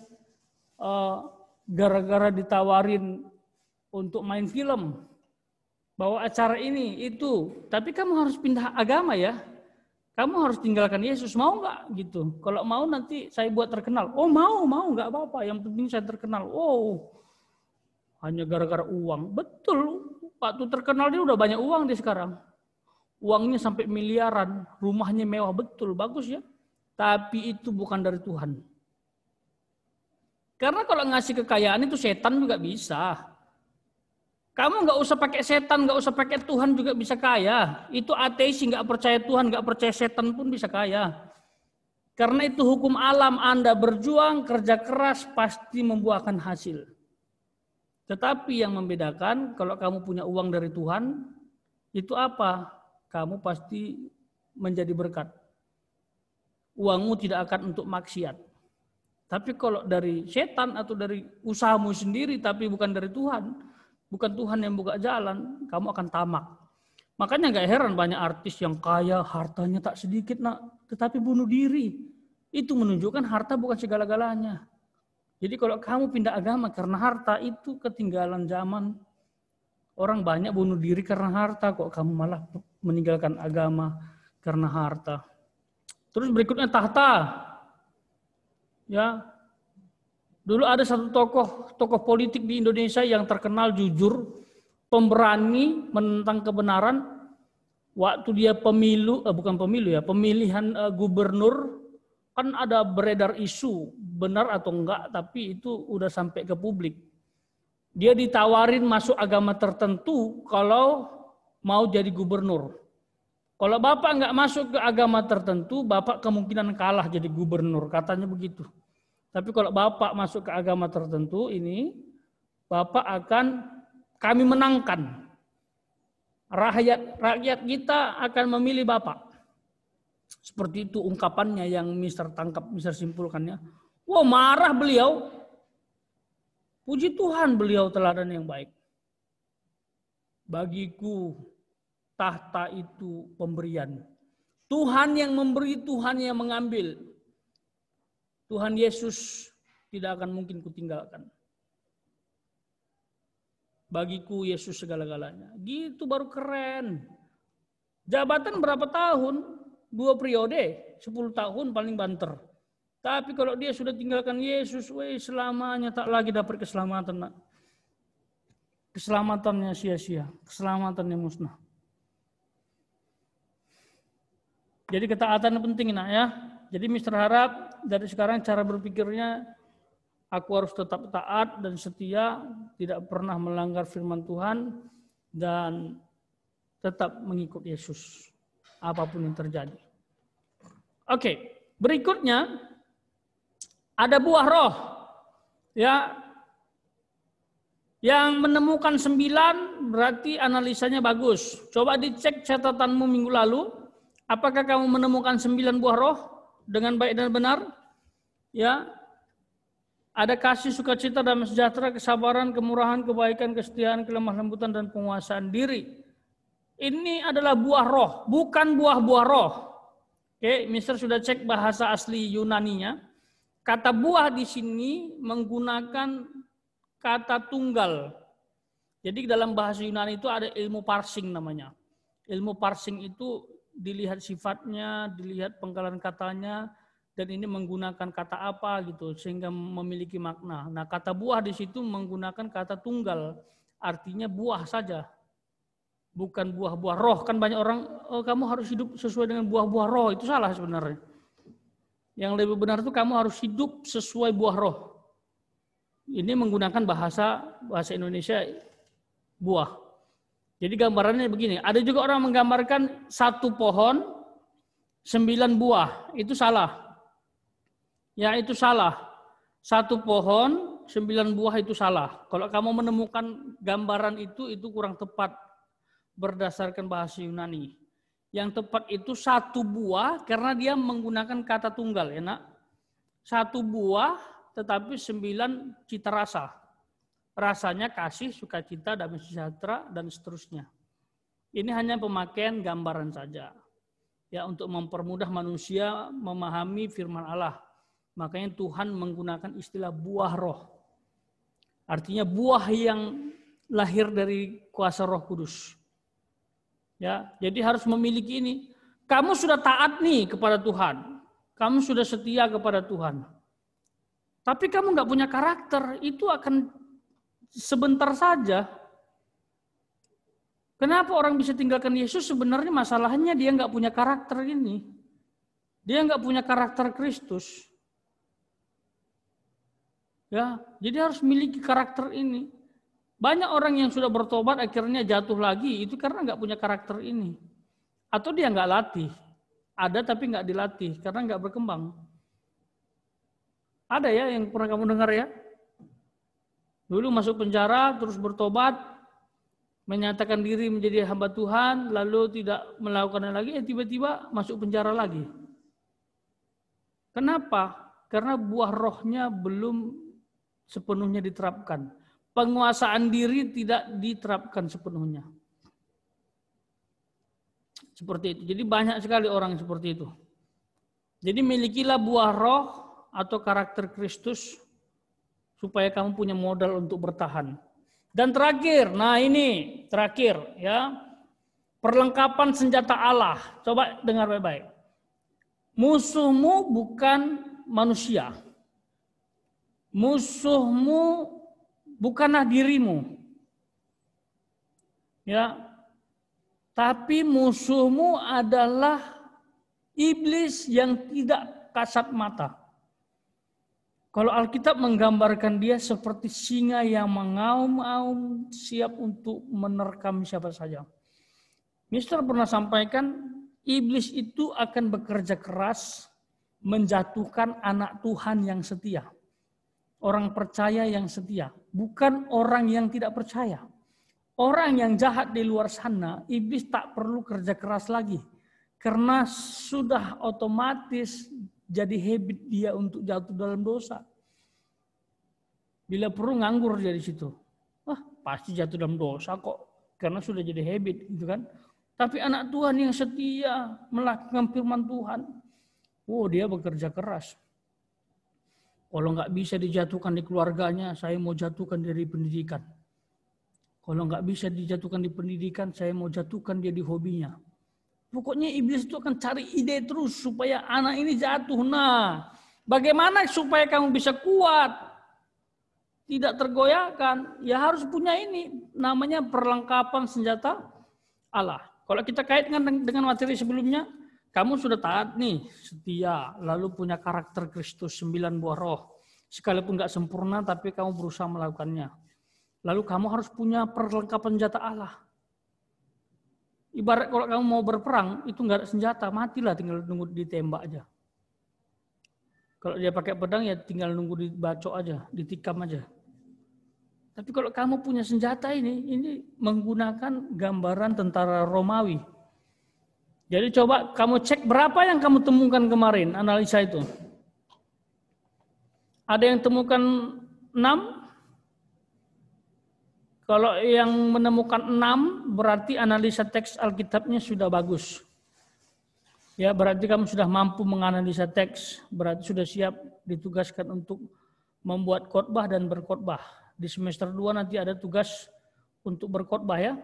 uh, gara-gara ditawarin untuk main film, bahwa acara ini itu, tapi kamu harus pindah agama ya. Kamu harus tinggalkan Yesus, mau nggak gitu? Kalau mau nanti saya buat terkenal. Oh mau, mau nggak apa-apa. Yang penting saya terkenal. Oh, hanya gara-gara uang. Betul, waktu terkenal dia udah banyak uang dia sekarang. Uangnya sampai miliaran, rumahnya mewah betul, bagus ya. Tapi itu bukan dari Tuhan. Karena kalau ngasih kekayaan itu setan juga bisa. Kamu nggak usah pakai setan, nggak usah pakai Tuhan juga bisa kaya. Itu ateis nggak percaya Tuhan, nggak percaya setan pun bisa kaya. Karena itu hukum alam Anda berjuang, kerja keras pasti membuahkan hasil. Tetapi yang membedakan kalau kamu punya uang dari Tuhan, itu apa? Kamu pasti menjadi berkat. Uangmu tidak akan untuk maksiat. Tapi kalau dari setan atau dari usahamu sendiri tapi bukan dari Tuhan, bukan Tuhan yang buka jalan, kamu akan tamak. Makanya nggak heran banyak artis yang kaya, hartanya tak sedikit nak, tetapi bunuh diri. Itu menunjukkan harta bukan segala-galanya. Jadi kalau kamu pindah agama karena harta itu ketinggalan zaman. Orang banyak bunuh diri karena harta, kok kamu malah meninggalkan agama karena harta. Terus berikutnya tahta. Ya, Dulu ada satu tokoh tokoh politik di Indonesia yang terkenal jujur, pemberani menentang kebenaran. waktu dia pemilu, eh, bukan pemilu ya, pemilihan eh, gubernur kan ada beredar isu benar atau enggak, tapi itu udah sampai ke publik. Dia ditawarin masuk agama tertentu kalau mau jadi gubernur. Kalau bapak nggak masuk ke agama tertentu, bapak kemungkinan kalah jadi gubernur, katanya begitu. Tapi kalau bapak masuk ke agama tertentu ini, bapak akan kami menangkan. Rakyat rakyat kita akan memilih bapak. Seperti itu ungkapannya yang Mister tangkap, Mister simpulkannya. Wah marah beliau. Puji Tuhan beliau teladan yang baik. Bagiku tahta itu pemberian. Tuhan yang memberi, Tuhan yang mengambil. Tuhan Yesus tidak akan mungkin kutinggalkan. Bagiku Yesus segala-galanya. Gitu baru keren. Jabatan berapa tahun? Dua periode, 10 tahun paling banter. Tapi kalau dia sudah tinggalkan Yesus, weh selamanya tak lagi dapat keselamatan. Nak. Keselamatannya sia-sia, keselamatannya musnah. Jadi ketaatan penting nak ya. Jadi Mister harap dari sekarang cara berpikirnya aku harus tetap taat dan setia, tidak pernah melanggar firman Tuhan dan tetap mengikut Yesus apa pun yang terjadi. Oke, berikutnya ada buah roh. Ya, yang menemukan sembilan berarti analisanya bagus. Coba dicek catatanmu minggu lalu. Apakah kamu menemukan sembilan buah roh dengan baik dan benar? Ya, ada kasih, sukacita, damai sejahtera, kesabaran, kemurahan, kebaikan, kesetiaan, kelemah lembutan, dan penguasaan diri. Ini adalah buah roh, bukan buah-buah roh. Oke, Mister sudah cek bahasa asli Yunaninya. Kata buah di sini menggunakan kata tunggal. Jadi dalam bahasa Yunani itu ada ilmu parsing namanya. Ilmu parsing itu dilihat sifatnya, dilihat penggalan katanya, dan ini menggunakan kata apa gitu sehingga memiliki makna. Nah kata buah di situ menggunakan kata tunggal, artinya buah saja, bukan buah-buah roh. Kan banyak orang, oh, kamu harus hidup sesuai dengan buah-buah roh, itu salah sebenarnya. Yang lebih benar itu kamu harus hidup sesuai buah roh. Ini menggunakan bahasa bahasa Indonesia buah. Jadi gambarannya begini, ada juga orang menggambarkan satu pohon, sembilan buah, itu salah. Ya itu salah. Satu pohon, sembilan buah itu salah. Kalau kamu menemukan gambaran itu, itu kurang tepat berdasarkan bahasa Yunani. Yang tepat itu satu buah karena dia menggunakan kata tunggal ya nak. Satu buah tetapi sembilan cita rasa rasanya kasih, sukacita, damai sejahtera, dan seterusnya. Ini hanya pemakaian gambaran saja. Ya, untuk mempermudah manusia memahami firman Allah. Makanya Tuhan menggunakan istilah buah roh. Artinya buah yang lahir dari kuasa roh kudus. Ya, jadi harus memiliki ini. Kamu sudah taat nih kepada Tuhan. Kamu sudah setia kepada Tuhan. Tapi kamu nggak punya karakter, itu akan sebentar saja. Kenapa orang bisa tinggalkan Yesus? Sebenarnya masalahnya dia nggak punya karakter ini. Dia nggak punya karakter Kristus. Ya, jadi harus miliki karakter ini. Banyak orang yang sudah bertobat akhirnya jatuh lagi itu karena nggak punya karakter ini. Atau dia nggak latih. Ada tapi nggak dilatih karena nggak berkembang. Ada ya yang pernah kamu dengar ya? Dulu masuk penjara, terus bertobat, menyatakan diri menjadi hamba Tuhan, lalu tidak melakukannya lagi, eh tiba-tiba masuk penjara lagi. Kenapa? Karena buah rohnya belum sepenuhnya diterapkan. Penguasaan diri tidak diterapkan sepenuhnya. Seperti itu. Jadi banyak sekali orang seperti itu. Jadi milikilah buah roh atau karakter Kristus supaya kamu punya modal untuk bertahan. Dan terakhir, nah ini terakhir ya. Perlengkapan senjata Allah. Coba dengar baik-baik. Musuhmu bukan manusia. Musuhmu bukanlah dirimu. Ya. Tapi musuhmu adalah iblis yang tidak kasat mata. Kalau Alkitab menggambarkan dia seperti singa yang mengaum-aum siap untuk menerkam siapa saja. Mister pernah sampaikan iblis itu akan bekerja keras menjatuhkan anak Tuhan yang setia. Orang percaya yang setia, bukan orang yang tidak percaya. Orang yang jahat di luar sana, iblis tak perlu kerja keras lagi. Karena sudah otomatis jadi habit dia untuk jatuh dalam dosa. Bila perlu nganggur dia di situ. Wah, pasti jatuh dalam dosa kok. Karena sudah jadi habit gitu kan. Tapi anak Tuhan yang setia melakukan firman Tuhan. Oh, dia bekerja keras. Kalau nggak bisa dijatuhkan di keluarganya, saya mau jatuhkan dari pendidikan. Kalau nggak bisa dijatuhkan di pendidikan, saya mau jatuhkan dia di hobinya. Pokoknya iblis itu akan cari ide terus supaya anak ini jatuh. Nah, bagaimana supaya kamu bisa kuat? Tidak tergoyahkan. Ya harus punya ini. Namanya perlengkapan senjata Allah. Kalau kita kaitkan dengan materi sebelumnya, kamu sudah taat nih, setia, lalu punya karakter Kristus, sembilan buah roh. Sekalipun nggak sempurna, tapi kamu berusaha melakukannya. Lalu kamu harus punya perlengkapan senjata Allah. Ibarat kalau kamu mau berperang, itu nggak ada senjata, matilah tinggal nunggu ditembak aja. Kalau dia pakai pedang ya tinggal nunggu dibacok aja, ditikam aja. Tapi kalau kamu punya senjata ini, ini menggunakan gambaran tentara Romawi. Jadi coba kamu cek berapa yang kamu temukan kemarin, analisa itu. Ada yang temukan 6, kalau yang menemukan enam, berarti analisa teks Alkitabnya sudah bagus. Ya, berarti kamu sudah mampu menganalisa teks, berarti sudah siap ditugaskan untuk membuat khotbah dan berkhotbah. Di semester 2 nanti ada tugas untuk berkhotbah ya.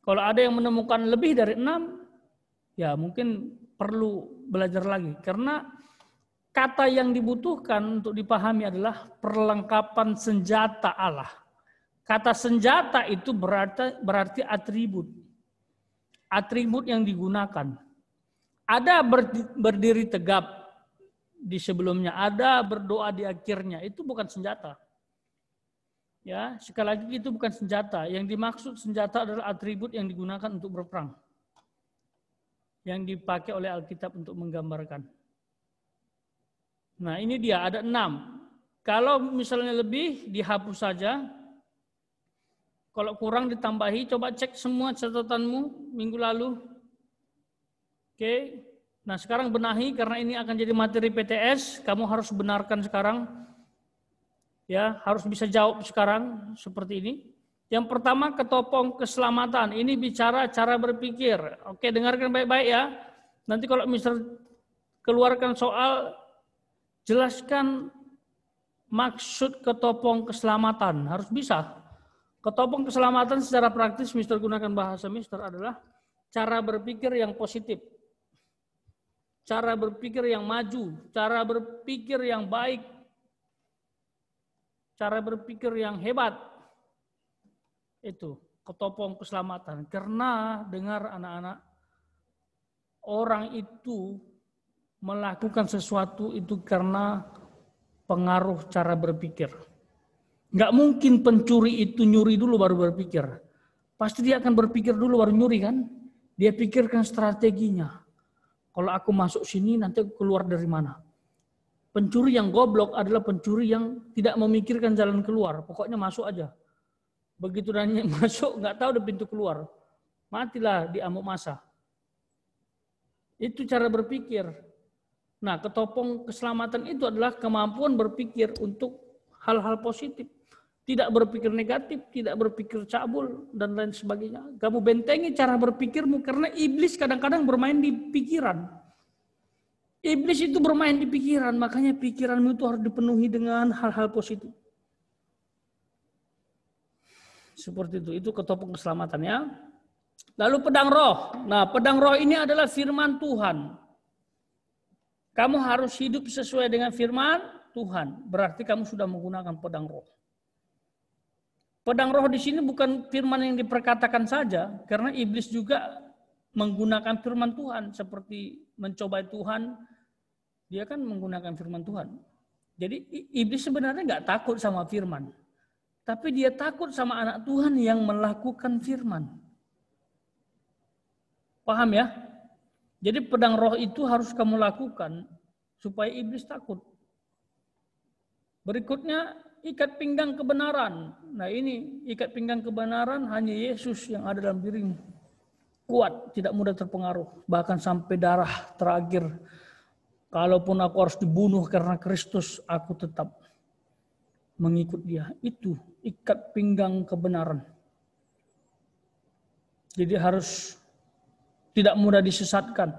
Kalau ada yang menemukan lebih dari enam, ya mungkin perlu belajar lagi. Karena Kata yang dibutuhkan untuk dipahami adalah perlengkapan senjata Allah. Kata senjata itu berarti, berarti atribut. Atribut yang digunakan. Ada berdiri tegap di sebelumnya, ada berdoa di akhirnya. Itu bukan senjata. Ya, sekali lagi itu bukan senjata. Yang dimaksud senjata adalah atribut yang digunakan untuk berperang. Yang dipakai oleh Alkitab untuk menggambarkan. Nah ini dia ada enam. Kalau misalnya lebih dihapus saja. Kalau kurang ditambahi, coba cek semua catatanmu minggu lalu. Oke. Nah sekarang benahi karena ini akan jadi materi PTS. Kamu harus benarkan sekarang. Ya harus bisa jawab sekarang seperti ini. Yang pertama ketopong keselamatan. Ini bicara cara berpikir. Oke dengarkan baik-baik ya. Nanti kalau misal keluarkan soal Jelaskan maksud ketopong keselamatan. Harus bisa. Ketopong keselamatan secara praktis, Mister gunakan bahasa Mister adalah cara berpikir yang positif. Cara berpikir yang maju, cara berpikir yang baik, cara berpikir yang hebat. Itu ketopong keselamatan. Karena dengar anak-anak, orang itu melakukan sesuatu itu karena pengaruh cara berpikir. Nggak mungkin pencuri itu nyuri dulu baru berpikir. Pasti dia akan berpikir dulu baru nyuri kan? Dia pikirkan strateginya. Kalau aku masuk sini nanti aku keluar dari mana? Pencuri yang goblok adalah pencuri yang tidak memikirkan jalan keluar. Pokoknya masuk aja. Begitu nanya masuk, nggak tahu ada pintu keluar. Matilah di amuk masa. Itu cara berpikir. Nah, ketopong keselamatan itu adalah kemampuan berpikir untuk hal-hal positif. Tidak berpikir negatif, tidak berpikir cabul, dan lain sebagainya. Kamu bentengi cara berpikirmu karena iblis kadang-kadang bermain di pikiran. Iblis itu bermain di pikiran, makanya pikiranmu itu harus dipenuhi dengan hal-hal positif. Seperti itu, itu ketopong keselamatannya. Lalu pedang roh. Nah, pedang roh ini adalah firman Tuhan. Kamu harus hidup sesuai dengan firman Tuhan. Berarti kamu sudah menggunakan pedang roh. Pedang roh di sini bukan firman yang diperkatakan saja, karena iblis juga menggunakan firman Tuhan seperti mencobai Tuhan, dia kan menggunakan firman Tuhan. Jadi iblis sebenarnya nggak takut sama firman, tapi dia takut sama anak Tuhan yang melakukan firman. Paham ya? Jadi pedang roh itu harus kamu lakukan supaya iblis takut. Berikutnya ikat pinggang kebenaran. Nah ini ikat pinggang kebenaran hanya Yesus yang ada dalam dirimu. Kuat, tidak mudah terpengaruh. Bahkan sampai darah terakhir. Kalaupun aku harus dibunuh karena Kristus, aku tetap mengikut dia. Itu ikat pinggang kebenaran. Jadi harus tidak mudah disesatkan.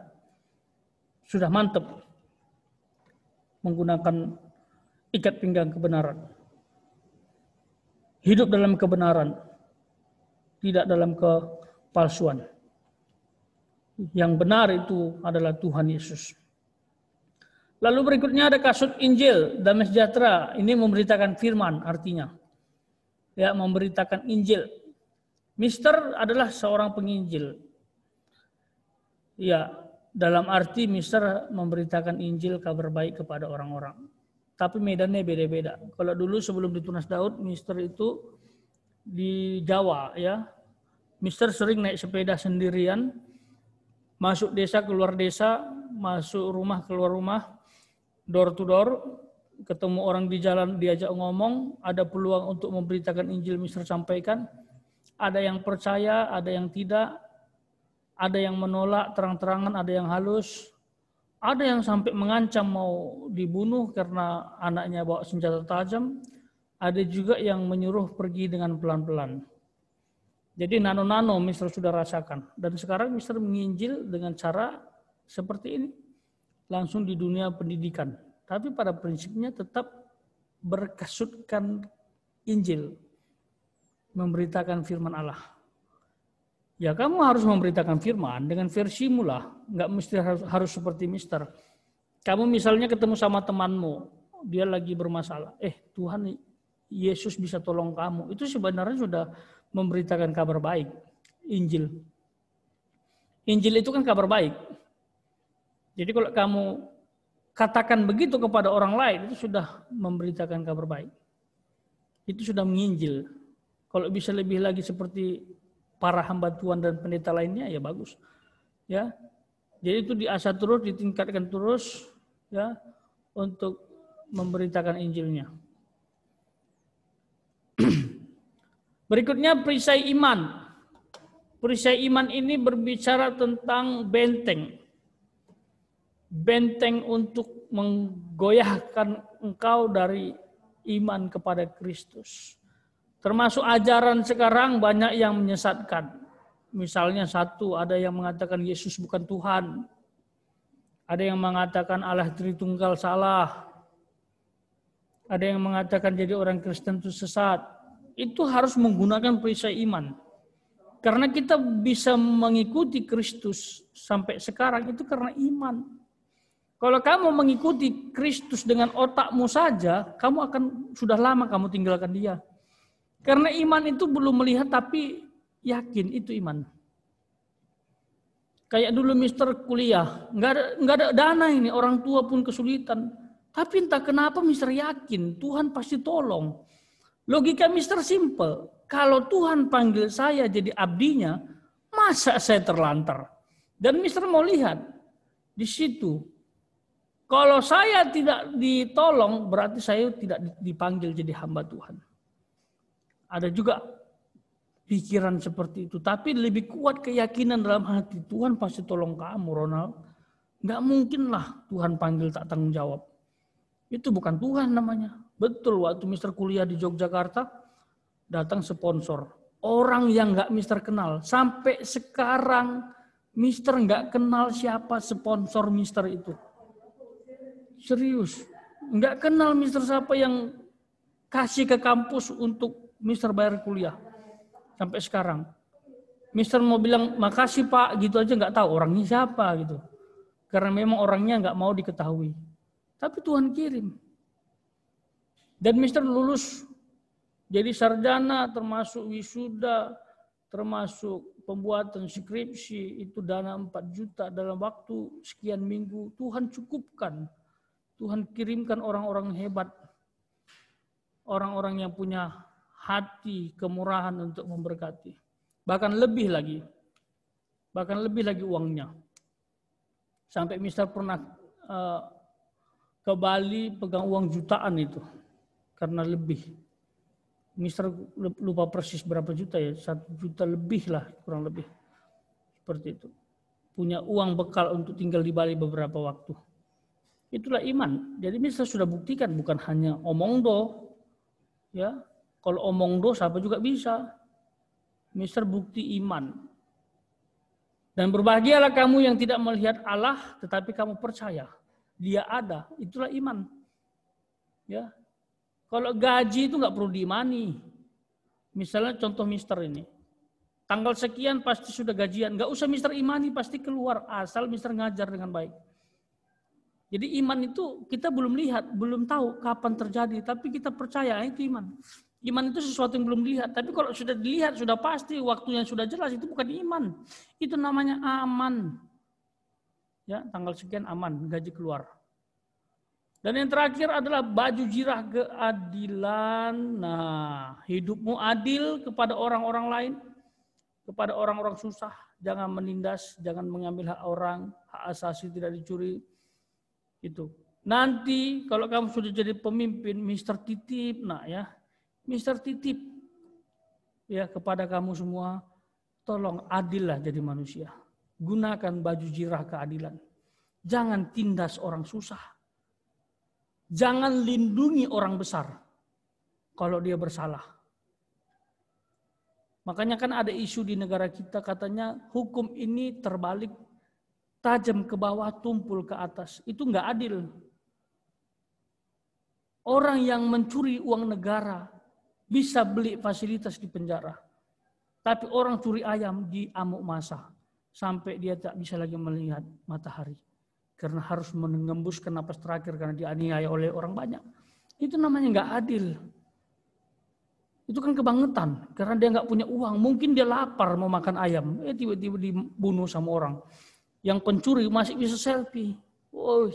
Sudah mantap menggunakan ikat pinggang kebenaran. Hidup dalam kebenaran, tidak dalam kepalsuan. Yang benar itu adalah Tuhan Yesus. Lalu berikutnya ada kasut Injil, damai sejahtera. Ini memberitakan firman artinya. Ya, memberitakan Injil. Mister adalah seorang penginjil. Ya, dalam arti Mister memberitakan Injil kabar baik kepada orang-orang tapi medannya beda-beda. Kalau dulu sebelum ditunas Daud, Mister itu di Jawa ya. Mister sering naik sepeda sendirian, masuk desa keluar desa, masuk rumah keluar rumah, door to door, ketemu orang di jalan diajak ngomong, ada peluang untuk memberitakan Injil Mister sampaikan. Ada yang percaya, ada yang tidak, ada yang menolak terang-terangan, ada yang halus, ada yang sampai mengancam mau dibunuh karena anaknya bawa senjata tajam. Ada juga yang menyuruh pergi dengan pelan-pelan. Jadi nano-nano Mister sudah rasakan. Dan sekarang Mister menginjil dengan cara seperti ini. Langsung di dunia pendidikan. Tapi pada prinsipnya tetap berkasutkan Injil. Memberitakan firman Allah. Ya kamu harus memberitakan firman dengan versimu lah. Nggak mesti harus, harus seperti mister. Kamu misalnya ketemu sama temanmu, dia lagi bermasalah. Eh Tuhan, Yesus bisa tolong kamu. Itu sebenarnya sudah memberitakan kabar baik. Injil. Injil itu kan kabar baik. Jadi kalau kamu katakan begitu kepada orang lain, itu sudah memberitakan kabar baik. Itu sudah menginjil. Kalau bisa lebih lagi seperti para hamba Tuhan dan pendeta lainnya ya bagus. Ya. Jadi itu diasah terus, ditingkatkan terus ya untuk memberitakan Injilnya. Berikutnya perisai iman. Perisai iman ini berbicara tentang benteng. Benteng untuk menggoyahkan engkau dari iman kepada Kristus. Termasuk ajaran sekarang banyak yang menyesatkan. Misalnya satu, ada yang mengatakan Yesus bukan Tuhan. Ada yang mengatakan Allah Tritunggal salah. Ada yang mengatakan jadi orang Kristen itu sesat. Itu harus menggunakan perisai iman. Karena kita bisa mengikuti Kristus sampai sekarang itu karena iman. Kalau kamu mengikuti Kristus dengan otakmu saja, kamu akan sudah lama kamu tinggalkan dia. Karena iman itu belum melihat tapi yakin itu iman. Kayak dulu Mister kuliah, nggak ada nggak ada dana ini orang tua pun kesulitan. Tapi entah kenapa Mister yakin Tuhan pasti tolong. Logika Mister simple. Kalau Tuhan panggil saya jadi abdinya, masa saya terlantar? Dan Mister mau lihat di situ. Kalau saya tidak ditolong, berarti saya tidak dipanggil jadi hamba Tuhan. Ada juga pikiran seperti itu. Tapi lebih kuat keyakinan dalam hati. Tuhan pasti tolong kamu Ronald. Nggak mungkin lah Tuhan panggil tak tanggung jawab. Itu bukan Tuhan namanya. Betul waktu Mister kuliah di Yogyakarta, datang sponsor. Orang yang nggak Mister kenal. Sampai sekarang Mister nggak kenal siapa sponsor Mister itu. Serius. Nggak kenal Mister siapa yang kasih ke kampus untuk Mister bayar kuliah sampai sekarang. Mister mau bilang makasih Pak gitu aja nggak tahu orangnya siapa gitu. Karena memang orangnya nggak mau diketahui. Tapi Tuhan kirim. Dan Mister lulus Jadi sarjana termasuk wisuda, termasuk pembuatan skripsi itu dana 4 juta dalam waktu sekian minggu. Tuhan cukupkan. Tuhan kirimkan orang-orang hebat. Orang-orang yang punya hati kemurahan untuk memberkati. Bahkan lebih lagi. Bahkan lebih lagi uangnya. Sampai Mister pernah uh, ke Bali pegang uang jutaan itu. Karena lebih. Mister lupa persis berapa juta ya, satu juta lebih lah kurang lebih. Seperti itu. Punya uang bekal untuk tinggal di Bali beberapa waktu. Itulah iman. Jadi Mister sudah buktikan bukan hanya omong do. Ya, kalau omong do siapa juga bisa. Mister bukti iman. Dan berbahagialah kamu yang tidak melihat Allah tetapi kamu percaya dia ada. Itulah iman. Ya, kalau gaji itu nggak perlu diimani. Misalnya contoh mister ini. Tanggal sekian pasti sudah gajian. Nggak usah mister imani pasti keluar. Asal mister ngajar dengan baik. Jadi iman itu kita belum lihat, belum tahu kapan terjadi. Tapi kita percaya itu iman. Iman itu sesuatu yang belum dilihat. Tapi kalau sudah dilihat, sudah pasti, waktunya sudah jelas, itu bukan iman. Itu namanya aman. Ya, tanggal sekian aman, gaji keluar. Dan yang terakhir adalah baju jirah keadilan. Nah, hidupmu adil kepada orang-orang lain, kepada orang-orang susah. Jangan menindas, jangan mengambil hak orang, hak asasi tidak dicuri. Itu. Nanti kalau kamu sudah jadi pemimpin, Mister Titip, nah ya, Mister Titip ya kepada kamu semua, tolong adillah jadi manusia. Gunakan baju jirah keadilan. Jangan tindas orang susah Jangan lindungi orang besar kalau dia bersalah. Makanya kan ada isu di negara kita katanya hukum ini terbalik tajam ke bawah tumpul ke atas. Itu nggak adil. Orang yang mencuri uang negara bisa beli fasilitas di penjara. Tapi orang curi ayam di amuk masa sampai dia tak bisa lagi melihat matahari karena harus mengembuskan napas terakhir karena dianiaya oleh orang banyak. Itu namanya nggak adil. Itu kan kebangetan karena dia nggak punya uang. Mungkin dia lapar mau makan ayam, eh tiba-tiba dibunuh sama orang. Yang pencuri masih bisa selfie. Oh,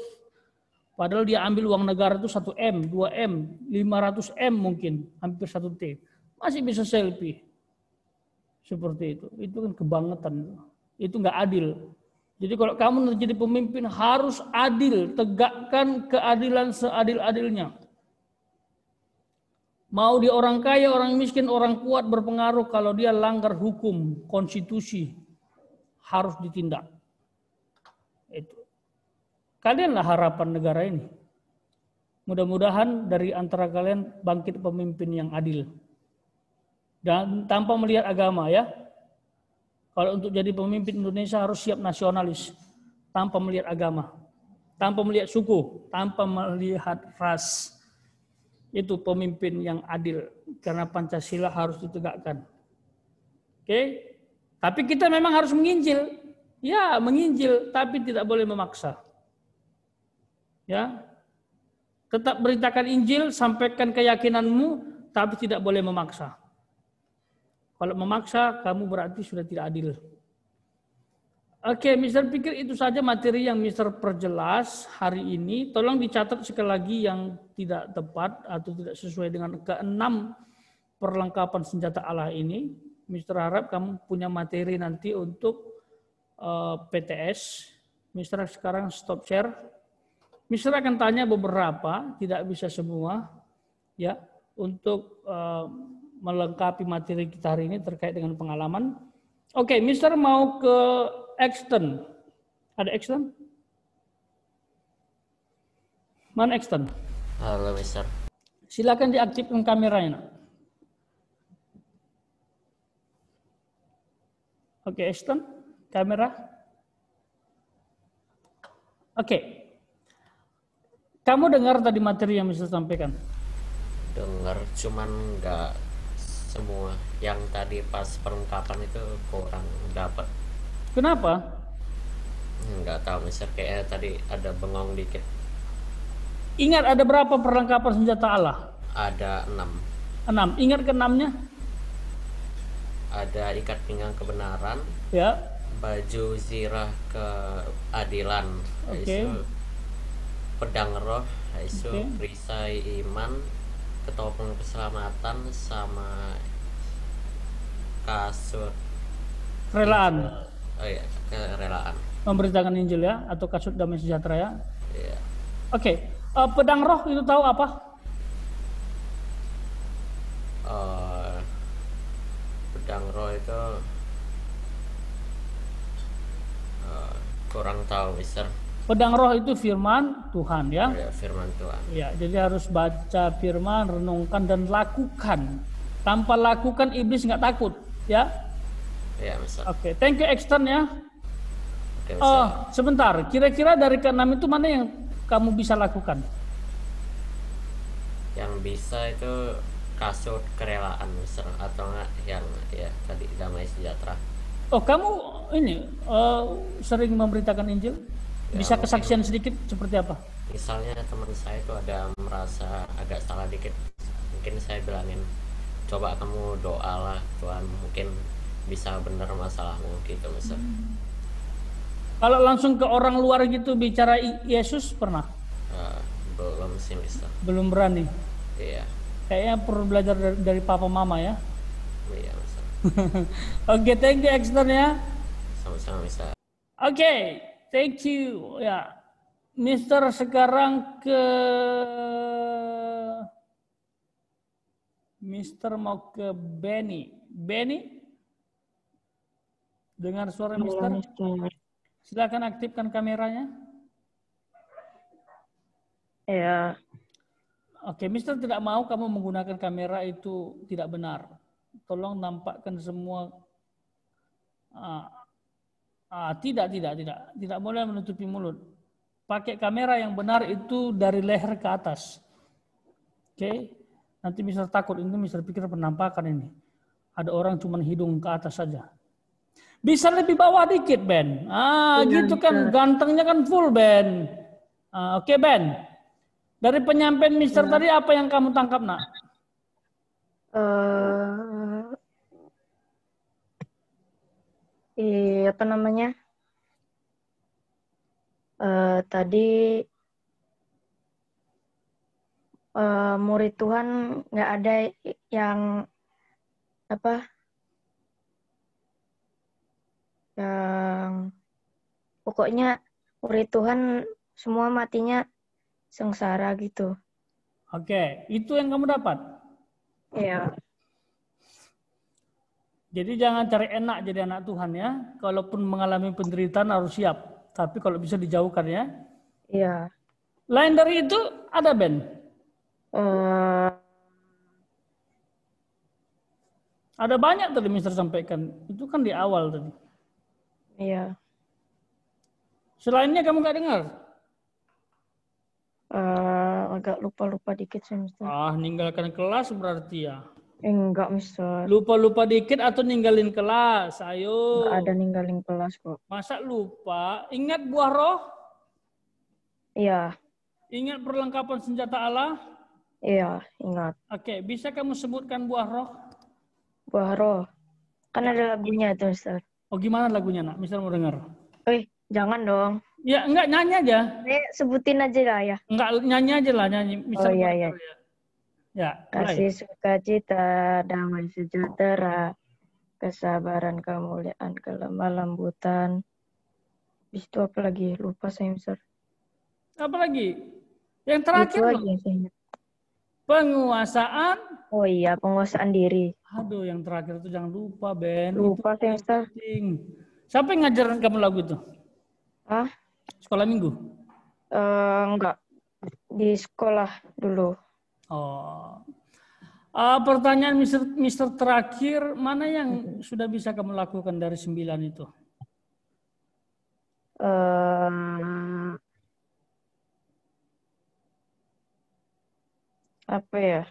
padahal dia ambil uang negara itu 1 M, 2 M, 500 M mungkin, hampir 1 T. Masih bisa selfie. Seperti itu. Itu kan kebangetan. Itu nggak adil. Jadi kalau kamu menjadi pemimpin harus adil, tegakkan keadilan seadil-adilnya. Mau dia orang kaya, orang miskin, orang kuat berpengaruh kalau dia langgar hukum, konstitusi harus ditindak. Itu. Kalianlah harapan negara ini. Mudah-mudahan dari antara kalian bangkit pemimpin yang adil. Dan tanpa melihat agama ya, kalau untuk jadi pemimpin Indonesia harus siap nasionalis, tanpa melihat agama, tanpa melihat suku, tanpa melihat ras. Itu pemimpin yang adil, karena Pancasila harus ditegakkan. Oke, tapi kita memang harus menginjil. Ya, menginjil, tapi tidak boleh memaksa. Ya, tetap beritakan Injil, sampaikan keyakinanmu, tapi tidak boleh memaksa. Kalau memaksa, kamu berarti sudah tidak adil. Oke, Mister pikir itu saja materi yang Mister perjelas hari ini. Tolong dicatat sekali lagi yang tidak tepat atau tidak sesuai dengan keenam perlengkapan senjata Allah ini. Mister harap kamu punya materi nanti untuk uh, eh, PTS. Mister sekarang stop share. Mister akan tanya beberapa, tidak bisa semua, ya, untuk uh, melengkapi materi kita hari ini terkait dengan pengalaman. Oke, okay, Mister mau ke extend. Ada extend? Mana extend? Halo, Mister. Silakan diaktifkan kameranya. Oke, okay, extend kamera. Oke. Okay. Kamu dengar tadi materi yang Mister sampaikan? Dengar, cuman nggak semua yang tadi pas perlengkapan itu kurang dapat kenapa nggak tahu misal kayak tadi ada bengong dikit ingat ada berapa perlengkapan senjata Allah ada enam Enam. Ingat ke enamnya? Ada ikat pinggang kebenaran, Ya. baju zirah keadilan, Oke. isu pedang roh, isu Oke. perisai iman, ketopeng keselamatan sama kasut Kerelaan. oh iya kerelaan Memberitakan Injil ya. Atau kasut damai sejahtera ya. Iya. Oke. Eh, pedang roh itu tahu apa? Eh, pedang roh itu eh, kurang tahu Mister Pedang roh itu firman Tuhan ya. ya firman Tuhan Ya, jadi harus baca firman, renungkan dan lakukan. Tanpa lakukan iblis nggak takut, ya. ya Mister Oke, thank you Exton ya. Oke, Mister. Oh, sebentar. Kira-kira dari keenam itu mana yang kamu bisa lakukan? yang bisa itu kasut kerelaan Mister atau enggak yang ya tadi damai sejahtera Oh, kamu ini eh, sering memberitakan Injil? Ya, Bisa kesaksian sedikit seperti apa? misalnya teman saya itu ada merasa agak salah dikit mungkin saya bilangin coba kamu doa lah Tuhan mungkin bisa benar masalahmu gitu Mister Kalau langsung ke orang luar gitu bicara Yesus pernah? Eh, belum sih Mister Belum berani. iya Kayaknya perlu belajar dari, dari papa mama ya. iya Mister Oke, thank you Exton ya. sama-sama Mister Oke, thank you. Ya, Mister sekarang ke Mister mau ke Benny. Benny, dengar suara Mister. Silakan aktifkan kameranya. Ya, Oke, Mister tidak mau kamu menggunakan kamera itu tidak benar. Tolong nampakkan semua. Ah, ah, tidak, tidak, tidak, tidak boleh menutupi mulut. Pakai kamera yang benar itu dari leher ke atas. Oke, nanti Mister takut ini Mister pikir penampakan ini. Ada orang cuma hidung ke atas saja. Bisa lebih bawah dikit, Ben. Ah, Iya, gitu kan, gantengnya kan full, Ben. Ah, Oke, Ben. Dari penyampaian Mister tadi apa yang kamu tangkap, Nak? Eh iya, apa namanya? Eh tadi eh murid Tuhan nggak ada yang apa? Yang pokoknya murid Tuhan semua matinya sengsara gitu. Oke, itu yang kamu dapat. Iya. Jadi jangan cari enak jadi anak Tuhan ya. Kalaupun mengalami penderitaan harus siap. Tapi kalau bisa dijauhkan ya. Iya. Lain dari itu ada Ben. Eh Ada banyak tadi Mister sampaikan. Itu kan di awal tadi. iya. Selainnya kamu nggak dengar? Eh agak lupa-lupa dikit sih, Mister. Ah, ninggalkan kelas berarti ya. Eh, enggak, Mister. Lupa-lupa dikit atau ninggalin kelas? Ayo. Enggak ada ninggalin kelas kok. Masa lupa? Ingat buah roh? Iya, Ingat perlengkapan senjata Allah? iya, ingat. Oke, bisa kamu sebutkan buah roh? Buah roh. Kan ada lagunya tuh, Mister. Oh, gimana lagunya, nak? Mister mau dengar. Eh, jangan dong. Ya, enggak nyanyi aja. Eh, sebutin aja lah ya. Enggak nyanyi aja lah nyanyi. Mister Oh, iya, iya. ya. Ya, mulai. Kasih sukacita, damai sejahtera, kesabaran, kemuliaan, kelemah lembutan. Habis itu apa lagi? Lupa saya, Mister. Apa lagi? Yang terakhir Itu loh. aja saya. Penguasaan. Oh iya, penguasaan diri. Aduh, yang terakhir itu jangan lupa, Ben. Lupa saya, Mister. Penting. Siapa yang ngajarin kamu lagu itu? Hah? Sekolah minggu? Eh, enggak. Di sekolah dulu. Oh. Ah, pertanyaan Mister, Mister terakhir, mana yang sudah bisa kamu lakukan dari sembilan itu? eh apa ya?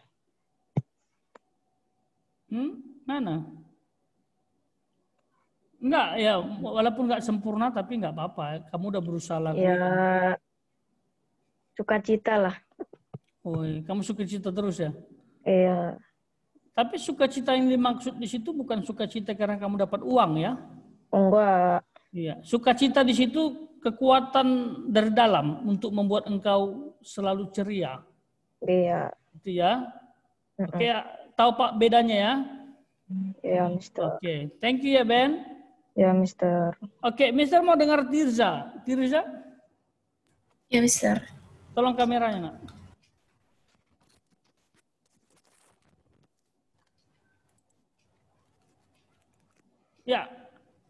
Hmm? Mana? Enggak, ya walaupun enggak sempurna tapi enggak apa-apa. Kamu udah berusaha lakukan. Ya sukacita lah. Oh, iya. kamu suka cita terus ya? Iya. Tapi sukacita yang dimaksud di situ bukan sukacita karena kamu dapat uang ya? Enggak. Iya, sukacita di situ kekuatan dari dalam untuk membuat engkau selalu ceria. Iya. Itu ya. Oke, tahu Pak bedanya ya? Iya, Mister. Oke, thank you ya Ben. Ya, Mister. Oke, Mister mau dengar Tirza. Tirza, Ya, Mister. tolong kameranya nak. Ya,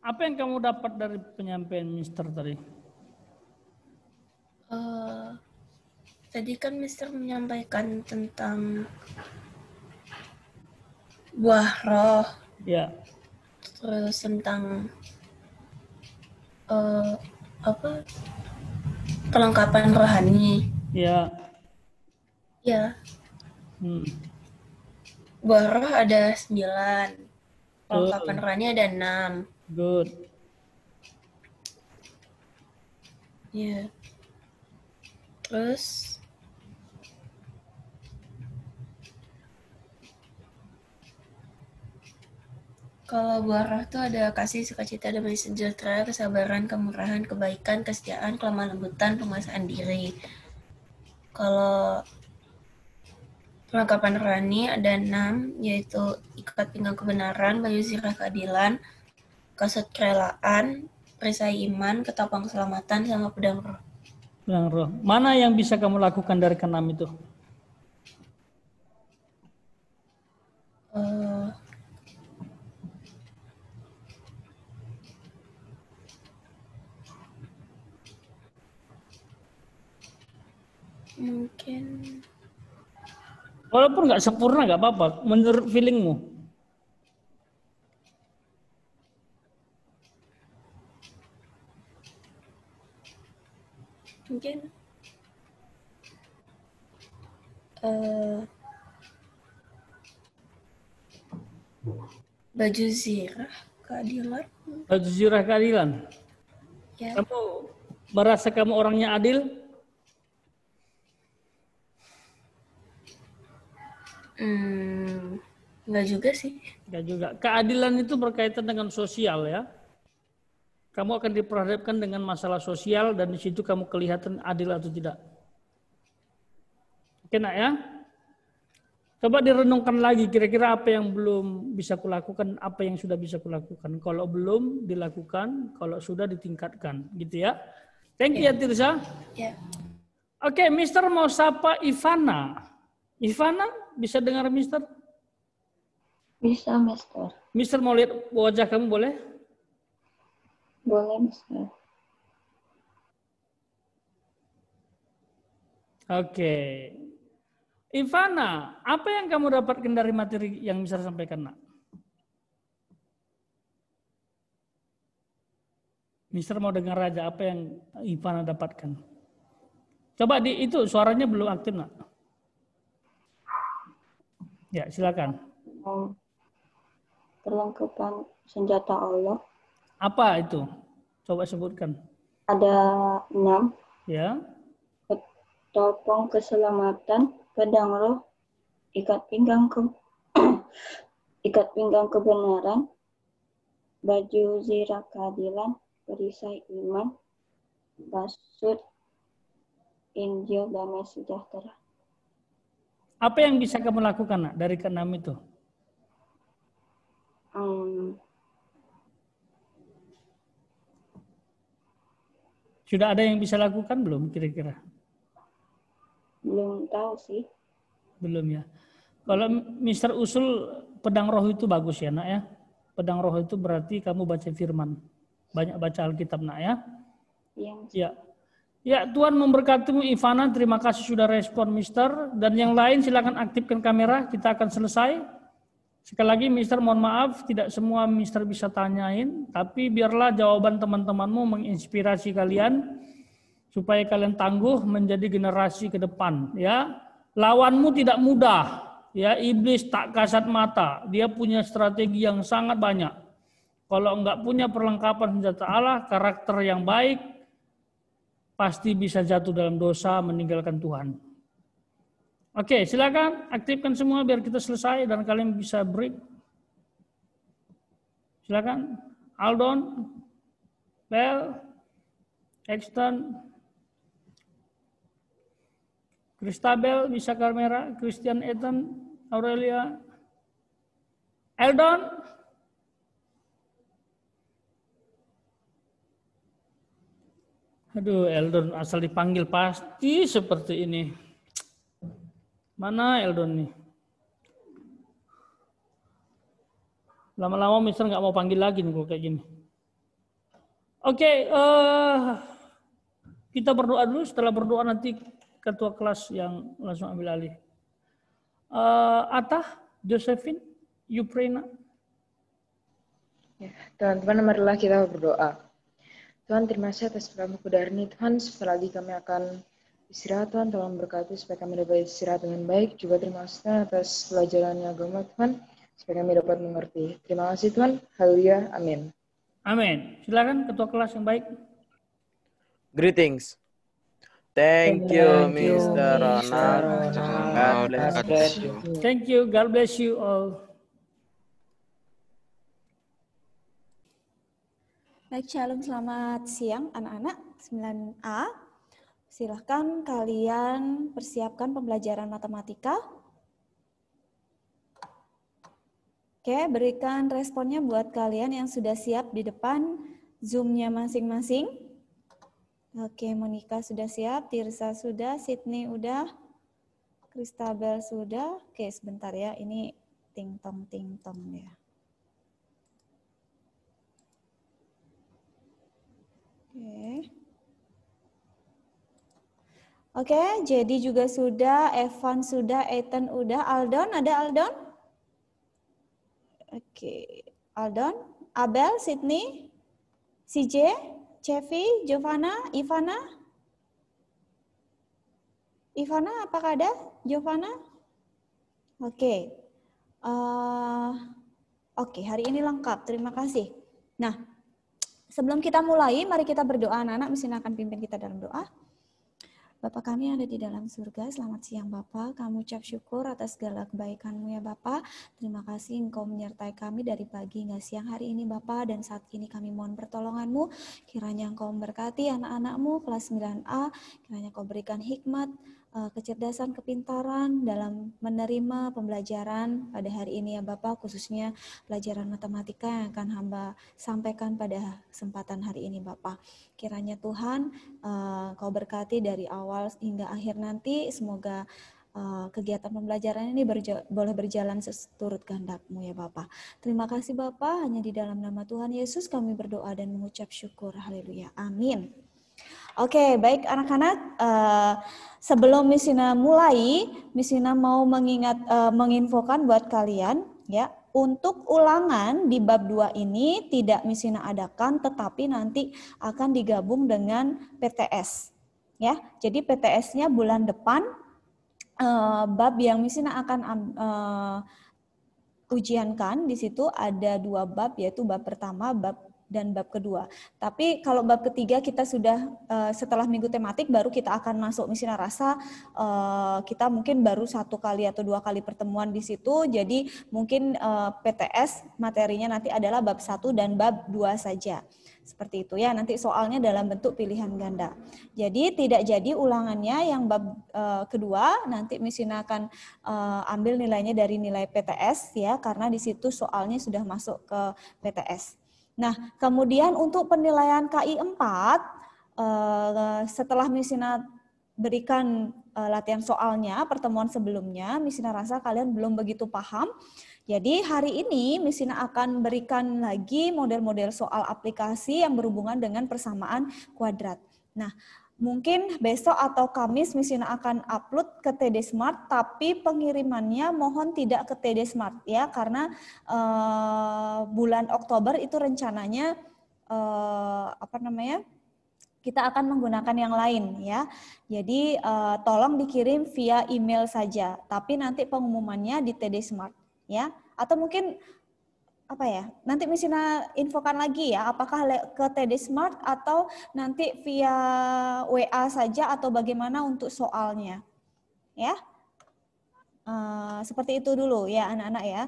apa yang kamu dapat dari penyampaian Mister tadi? Eh, tadi kan Mister menyampaikan tentang buah roh, Ya, terus tentang eh, apa kelengkapan rohani. ya, Ya, hmm. buah roh ada sembilan, kelengkapan rohani ada enam. good. Ya, terus Kalau buah roh tuh ada kasih, sukacita, damai sejahtera, kesabaran, kemurahan, kebaikan, kesetiaan, kelemah lembutan, penguasaan diri. Kalau perlengkapan rohani ada enam, yaitu ikat pinggang kebenaran, baju zirah keadilan, kasut kerelaan, perisai iman, ketopang keselamatan, sama pedang roh. Yang roh. Mana yang bisa kamu lakukan dari keenam itu? Eh, mungkin Walaupun nggak sempurna nggak apa-apa. Menurut feelingmu. mungkin eh baju zirah keadilan Baju zirah keadilan. ya Kamu merasa kamu orangnya adil? Hmm, nggak juga sih Enggak juga. Keadilan itu berkaitan dengan sosial ya. Kamu akan diperhadapkan dengan masalah sosial dan di situ kamu kelihatan adil atau tidak. Oke nak ya? Coba direnungkan lagi kira-kira apa yang belum bisa kulakukan, apa yang sudah bisa kulakukan. Kalau belum dilakukan, kalau sudah ditingkatkan, gitu ya. Thank you ya Tirza. ya Oke, Mister mau sapa Ivana. Ivana bisa dengar Mister? Bisa, Mister. Mister mau lihat wajah kamu boleh? Boleh, Mister. Oke. Ivana, apa yang kamu dapatkan dari materi yang bisa sampaikan, nak? Mister mau dengar aja apa yang Ivana dapatkan. Coba di itu suaranya belum aktif, nak? Ya, silakan. Perlengkapan senjata Allah Apa itu? Coba sebutkan. ada enam Ya. topong keselamatan pedang roh ikat pinggang ke ikat pinggang kebenaran baju zirah keadilan perisai iman basut Injil damai sejahtera Apa yang bisa kamu lakukan, nak, dari keenam itu? Hmm, Sudah ada yang bisa lakukan belum kira-kira? belum tahu sih Belum ya. Kalau Mister Usul pedang roh itu bagus ya nak ya. Pedang roh itu berarti kamu baca firman. Banyak baca Alkitab nak ya. yang Ya. Ya Tuhan memberkatimu Ivana. Terima kasih sudah respon Mister. Dan yang lain silakan aktifkan kamera. Kita akan selesai. Sekali lagi Mister mohon maaf tidak semua Mister bisa tanyain. Tapi biarlah jawaban teman-temanmu menginspirasi kalian supaya kalian tangguh menjadi generasi ke depan ya lawanmu tidak mudah ya iblis tak kasat mata dia punya strategi yang sangat banyak kalau enggak punya perlengkapan senjata Allah karakter yang baik pasti bisa jatuh dalam dosa meninggalkan Tuhan Oke, silakan aktifkan semua biar kita selesai dan kalian bisa break. Silakan. Aldon, Bell, Exton, Christabel, bisa kamera, Christian Ethan, Aurelia, Eldon, Aduh, Eldon asal dipanggil pasti seperti ini. Mana Eldon nih? Lama-lama Mister nggak mau panggil lagi nih kayak gini. Oke, okay, uh, eh, kita berdoa dulu. Setelah berdoa nanti ketua kelas yang langsung ambil alih. Uh, Atah, Josephine, Yuprena. Ya, teman-teman, marilah kita berdoa. Tuhan terima kasih atas pramuku ini Tuhan, sebentar lagi kami akan istirahat Tuhan, tolong berkati supaya kami dapat istirahat dengan baik. Juga terima kasih atas pelajarannya agama Tuhan, supaya kami dapat mengerti. Terima kasih Tuhan, haleluya, amin. Amin. Silakan ketua kelas yang baik. Greetings. Thank you, Mr. Ronald. God bless you. Thank you. God bless you all. Baik, Shalom, selamat siang anak-anak 9A. Silahkan kalian persiapkan pembelajaran matematika. Oke, berikan responnya buat kalian yang sudah siap di depan Zoom-nya masing-masing. Oke, Monica sudah siap, Tirsa sudah, Sydney udah, Kristabel sudah. Oke, sebentar ya, ini ting-tong ting-tong ya. Oke. Oke, jadi juga sudah, Evan sudah, Ethan udah, Aldon ada Aldon? Oke, Aldon, Abel, Sydney, CJ, Cevi, Giovanna, Ivana? Ivana, apakah ada? Giovanna? Oke. Uh, Oke, hari ini lengkap. Terima kasih. Nah, Sebelum kita mulai, mari kita berdoa. Anak-anak mesin akan pimpin kita dalam doa. Bapak kami ada di dalam surga, selamat siang Bapak. Kami ucap syukur atas segala kebaikanmu ya Bapak. Terima kasih Engkau menyertai kami dari pagi hingga siang hari ini Bapak. Dan saat ini kami mohon pertolonganmu. Kiranya Engkau memberkati anak-anakmu kelas 9A. Kiranya Engkau berikan hikmat, kecerdasan, kepintaran dalam menerima pembelajaran pada hari ini ya Bapak, khususnya pelajaran matematika yang akan hamba sampaikan pada kesempatan hari ini Bapak. Kiranya Tuhan uh, Kau berkati dari awal hingga akhir nanti, semoga uh, kegiatan pembelajaran ini berja boleh berjalan seturut kehendak-Mu ya Bapak. Terima kasih Bapak, hanya di dalam nama Tuhan Yesus kami berdoa dan mengucap syukur. Haleluya. Amin. Oke, baik anak-anak. Uh, sebelum Misina mulai, Misina mau mengingat uh, menginfokan buat kalian ya, untuk ulangan di bab 2 ini tidak Misina adakan tetapi nanti akan digabung dengan PTS. Ya. Jadi PTS-nya bulan depan uh, bab yang Misina akan uh, ujiankan di situ ada dua bab yaitu bab pertama bab dan bab kedua. Tapi kalau bab ketiga kita sudah uh, setelah minggu tematik baru kita akan masuk misalnya rasa uh, kita mungkin baru satu kali atau dua kali pertemuan di situ. Jadi mungkin uh, eh, PTS materinya nanti adalah bab satu dan bab dua saja. Seperti itu ya. Nanti soalnya dalam bentuk pilihan ganda. Jadi tidak jadi ulangannya yang bab uh, kedua nanti Misina akan uh, ambil nilainya dari nilai PTS ya karena di situ soalnya sudah masuk ke PTS. Nah, kemudian untuk penilaian KI 4, eh, setelah Misina berikan eh, latihan soalnya, pertemuan sebelumnya, Misina rasa kalian belum begitu paham. Jadi hari ini Misina akan berikan lagi model-model soal aplikasi yang berhubungan dengan persamaan kuadrat. Nah, Mungkin besok atau Kamis Misina akan upload ke TD Smart, tapi pengirimannya mohon tidak ke TD Smart ya, karena uh, bulan Oktober itu rencananya uh, apa namanya? kita akan menggunakan yang lain ya. Jadi uh, tolong dikirim via email saja, tapi nanti pengumumannya di TD Smart ya. Atau mungkin apa ya nanti Misina infokan lagi ya apakah ke TD Smart atau nanti via WA saja atau bagaimana untuk soalnya ya Uh, seperti itu dulu ya anak-anak ya.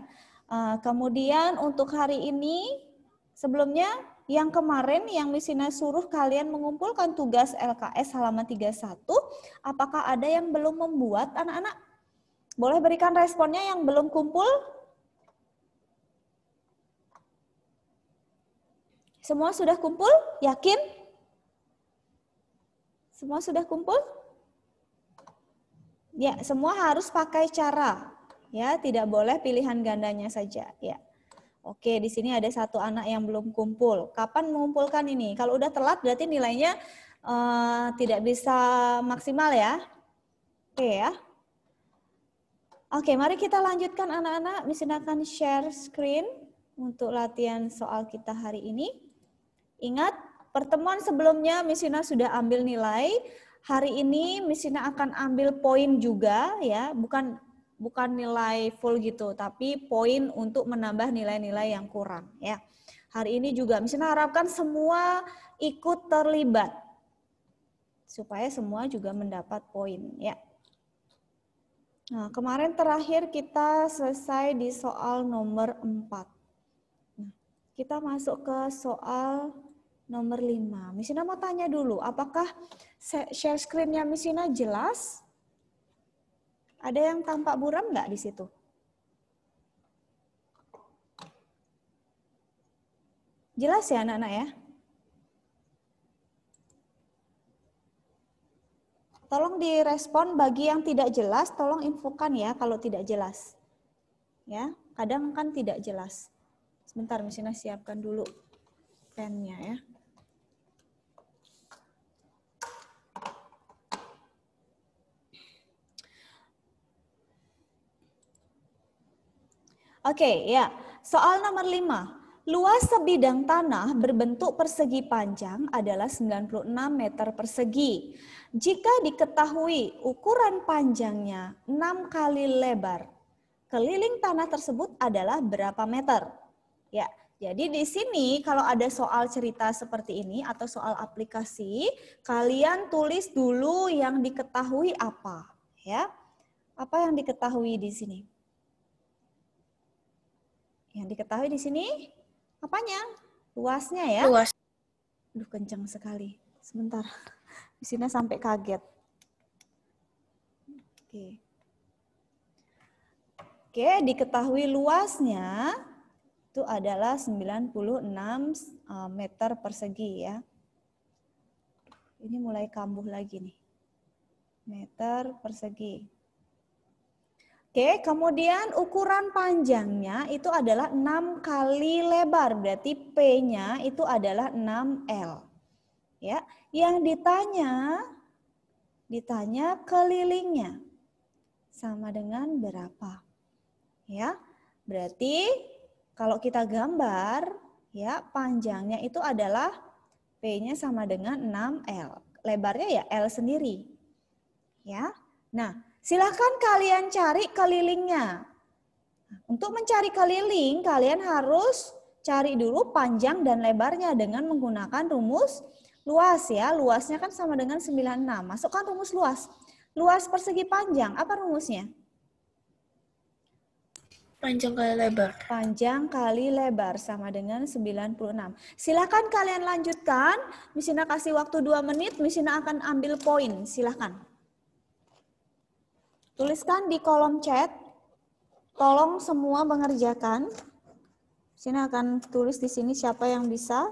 Uh, kemudian untuk hari ini sebelumnya yang kemarin yang Misina suruh kalian mengumpulkan tugas LKS halaman 31, apakah ada yang belum membuat anak-anak? Boleh berikan responnya yang belum kumpul? Semua sudah kumpul? Yakin? Semua sudah kumpul? Ya, semua harus pakai cara. Ya, tidak boleh pilihan gandanya saja, ya. Oke, di sini ada satu anak yang belum kumpul. Kapan mengumpulkan ini? Kalau udah telat berarti nilainya uh, tidak bisa maksimal ya. Oke ya. Oke, mari kita lanjutkan anak-anak. Misalnya akan share screen untuk latihan soal kita hari ini. Ingat, pertemuan sebelumnya Misina sudah ambil nilai. Hari ini Misina akan ambil poin juga ya, bukan bukan nilai full gitu, tapi poin untuk menambah nilai-nilai yang kurang ya. Hari ini juga Misina harapkan semua ikut terlibat supaya semua juga mendapat poin ya. Nah, kemarin terakhir kita selesai di soal nomor 4. Nah, kita masuk ke soal nomor 5. Misina mau tanya dulu, apakah share screen-nya Misina jelas? Ada yang tampak buram nggak di situ? Jelas ya anak-anak ya? Tolong direspon bagi yang tidak jelas, tolong infokan ya kalau tidak jelas. Ya, kadang kan tidak jelas. Sebentar, mesinnya siapkan dulu pennya ya. Oke, ya. Soal nomor 5. Luas sebidang tanah berbentuk persegi panjang adalah 96 meter persegi. Jika diketahui ukuran panjangnya 6 kali lebar, keliling tanah tersebut adalah berapa meter? Ya, jadi di sini kalau ada soal cerita seperti ini atau soal aplikasi, kalian tulis dulu yang diketahui apa, ya. Apa yang diketahui di sini? Yang diketahui di sini apanya? Luasnya ya? Luas. Aduh, kencang sekali. Sebentar. Di sini sampai kaget. Oke. Oke, diketahui luasnya itu adalah 96 eh, meter persegi ya. Ini mulai kambuh lagi nih. Meter persegi. Oke, kemudian ukuran panjangnya itu adalah 6 kali lebar. Berarti P-nya itu adalah 6L. Ya, yang ditanya ditanya kelilingnya sama dengan berapa? Ya. Berarti kalau kita gambar ya panjangnya itu adalah P-nya sama dengan 6L. Lebarnya ya L sendiri. Ya. Nah, silahkan kalian cari kelilingnya. Untuk mencari keliling, kalian harus cari dulu panjang dan lebarnya dengan menggunakan rumus Luas ya, luasnya kan sama dengan 96. Masukkan rumus luas. Luas persegi panjang, apa rumusnya? Panjang kali lebar. Panjang kali lebar sama dengan 96. Silakan kalian lanjutkan. Misina kasih waktu 2 menit, Misina akan ambil poin. Silakan. Tuliskan di kolom chat. Tolong semua mengerjakan. Sini akan tulis di sini siapa yang bisa.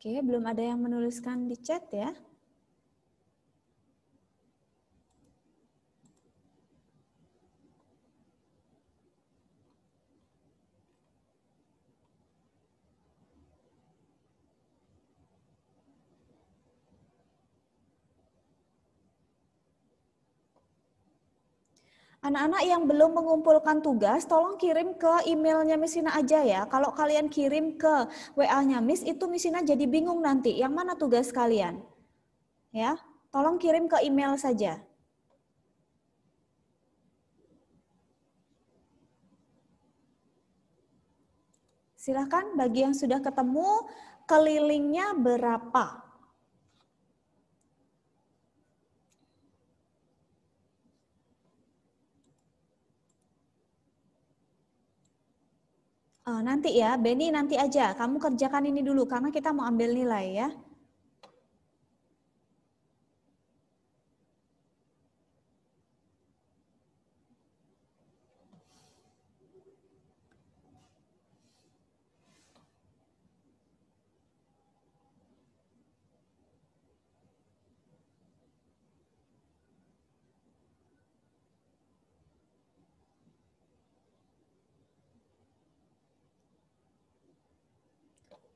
Oke, belum ada yang menuliskan di chat ya. Anak-anak yang belum mengumpulkan tugas, tolong kirim ke emailnya Miss Ina aja ya. Kalau kalian kirim ke WA-nya Miss, itu Miss Ina jadi bingung nanti. Yang mana tugas kalian? Ya, tolong kirim ke email saja. Silahkan bagi yang sudah ketemu, kelilingnya berapa? Uh, nanti ya, Benny nanti aja. Kamu kerjakan ini dulu karena kita mau ambil nilai ya.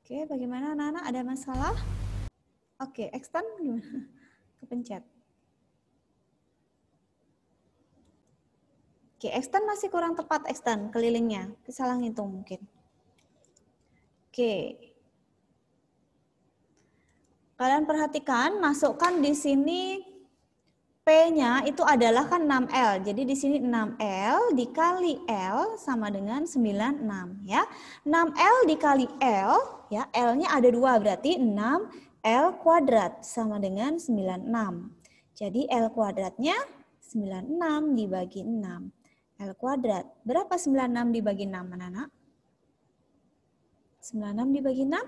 Oke, bagaimana anak-anak? Ada masalah? Oke, extend gimana? Kepencet. Oke, extend masih kurang tepat extend kelilingnya. Salah ngitung mungkin. Oke. Kalian perhatikan, masukkan di sini P-nya itu adalah kan 6L. Jadi di sini 6L dikali L sama dengan 96 ya. 6L dikali L ya, L-nya ada dua berarti 6L kuadrat sama dengan 96. Jadi L kuadratnya 96 dibagi 6. L kuadrat. Berapa 96 dibagi 6 anak-anak? 96 dibagi 6?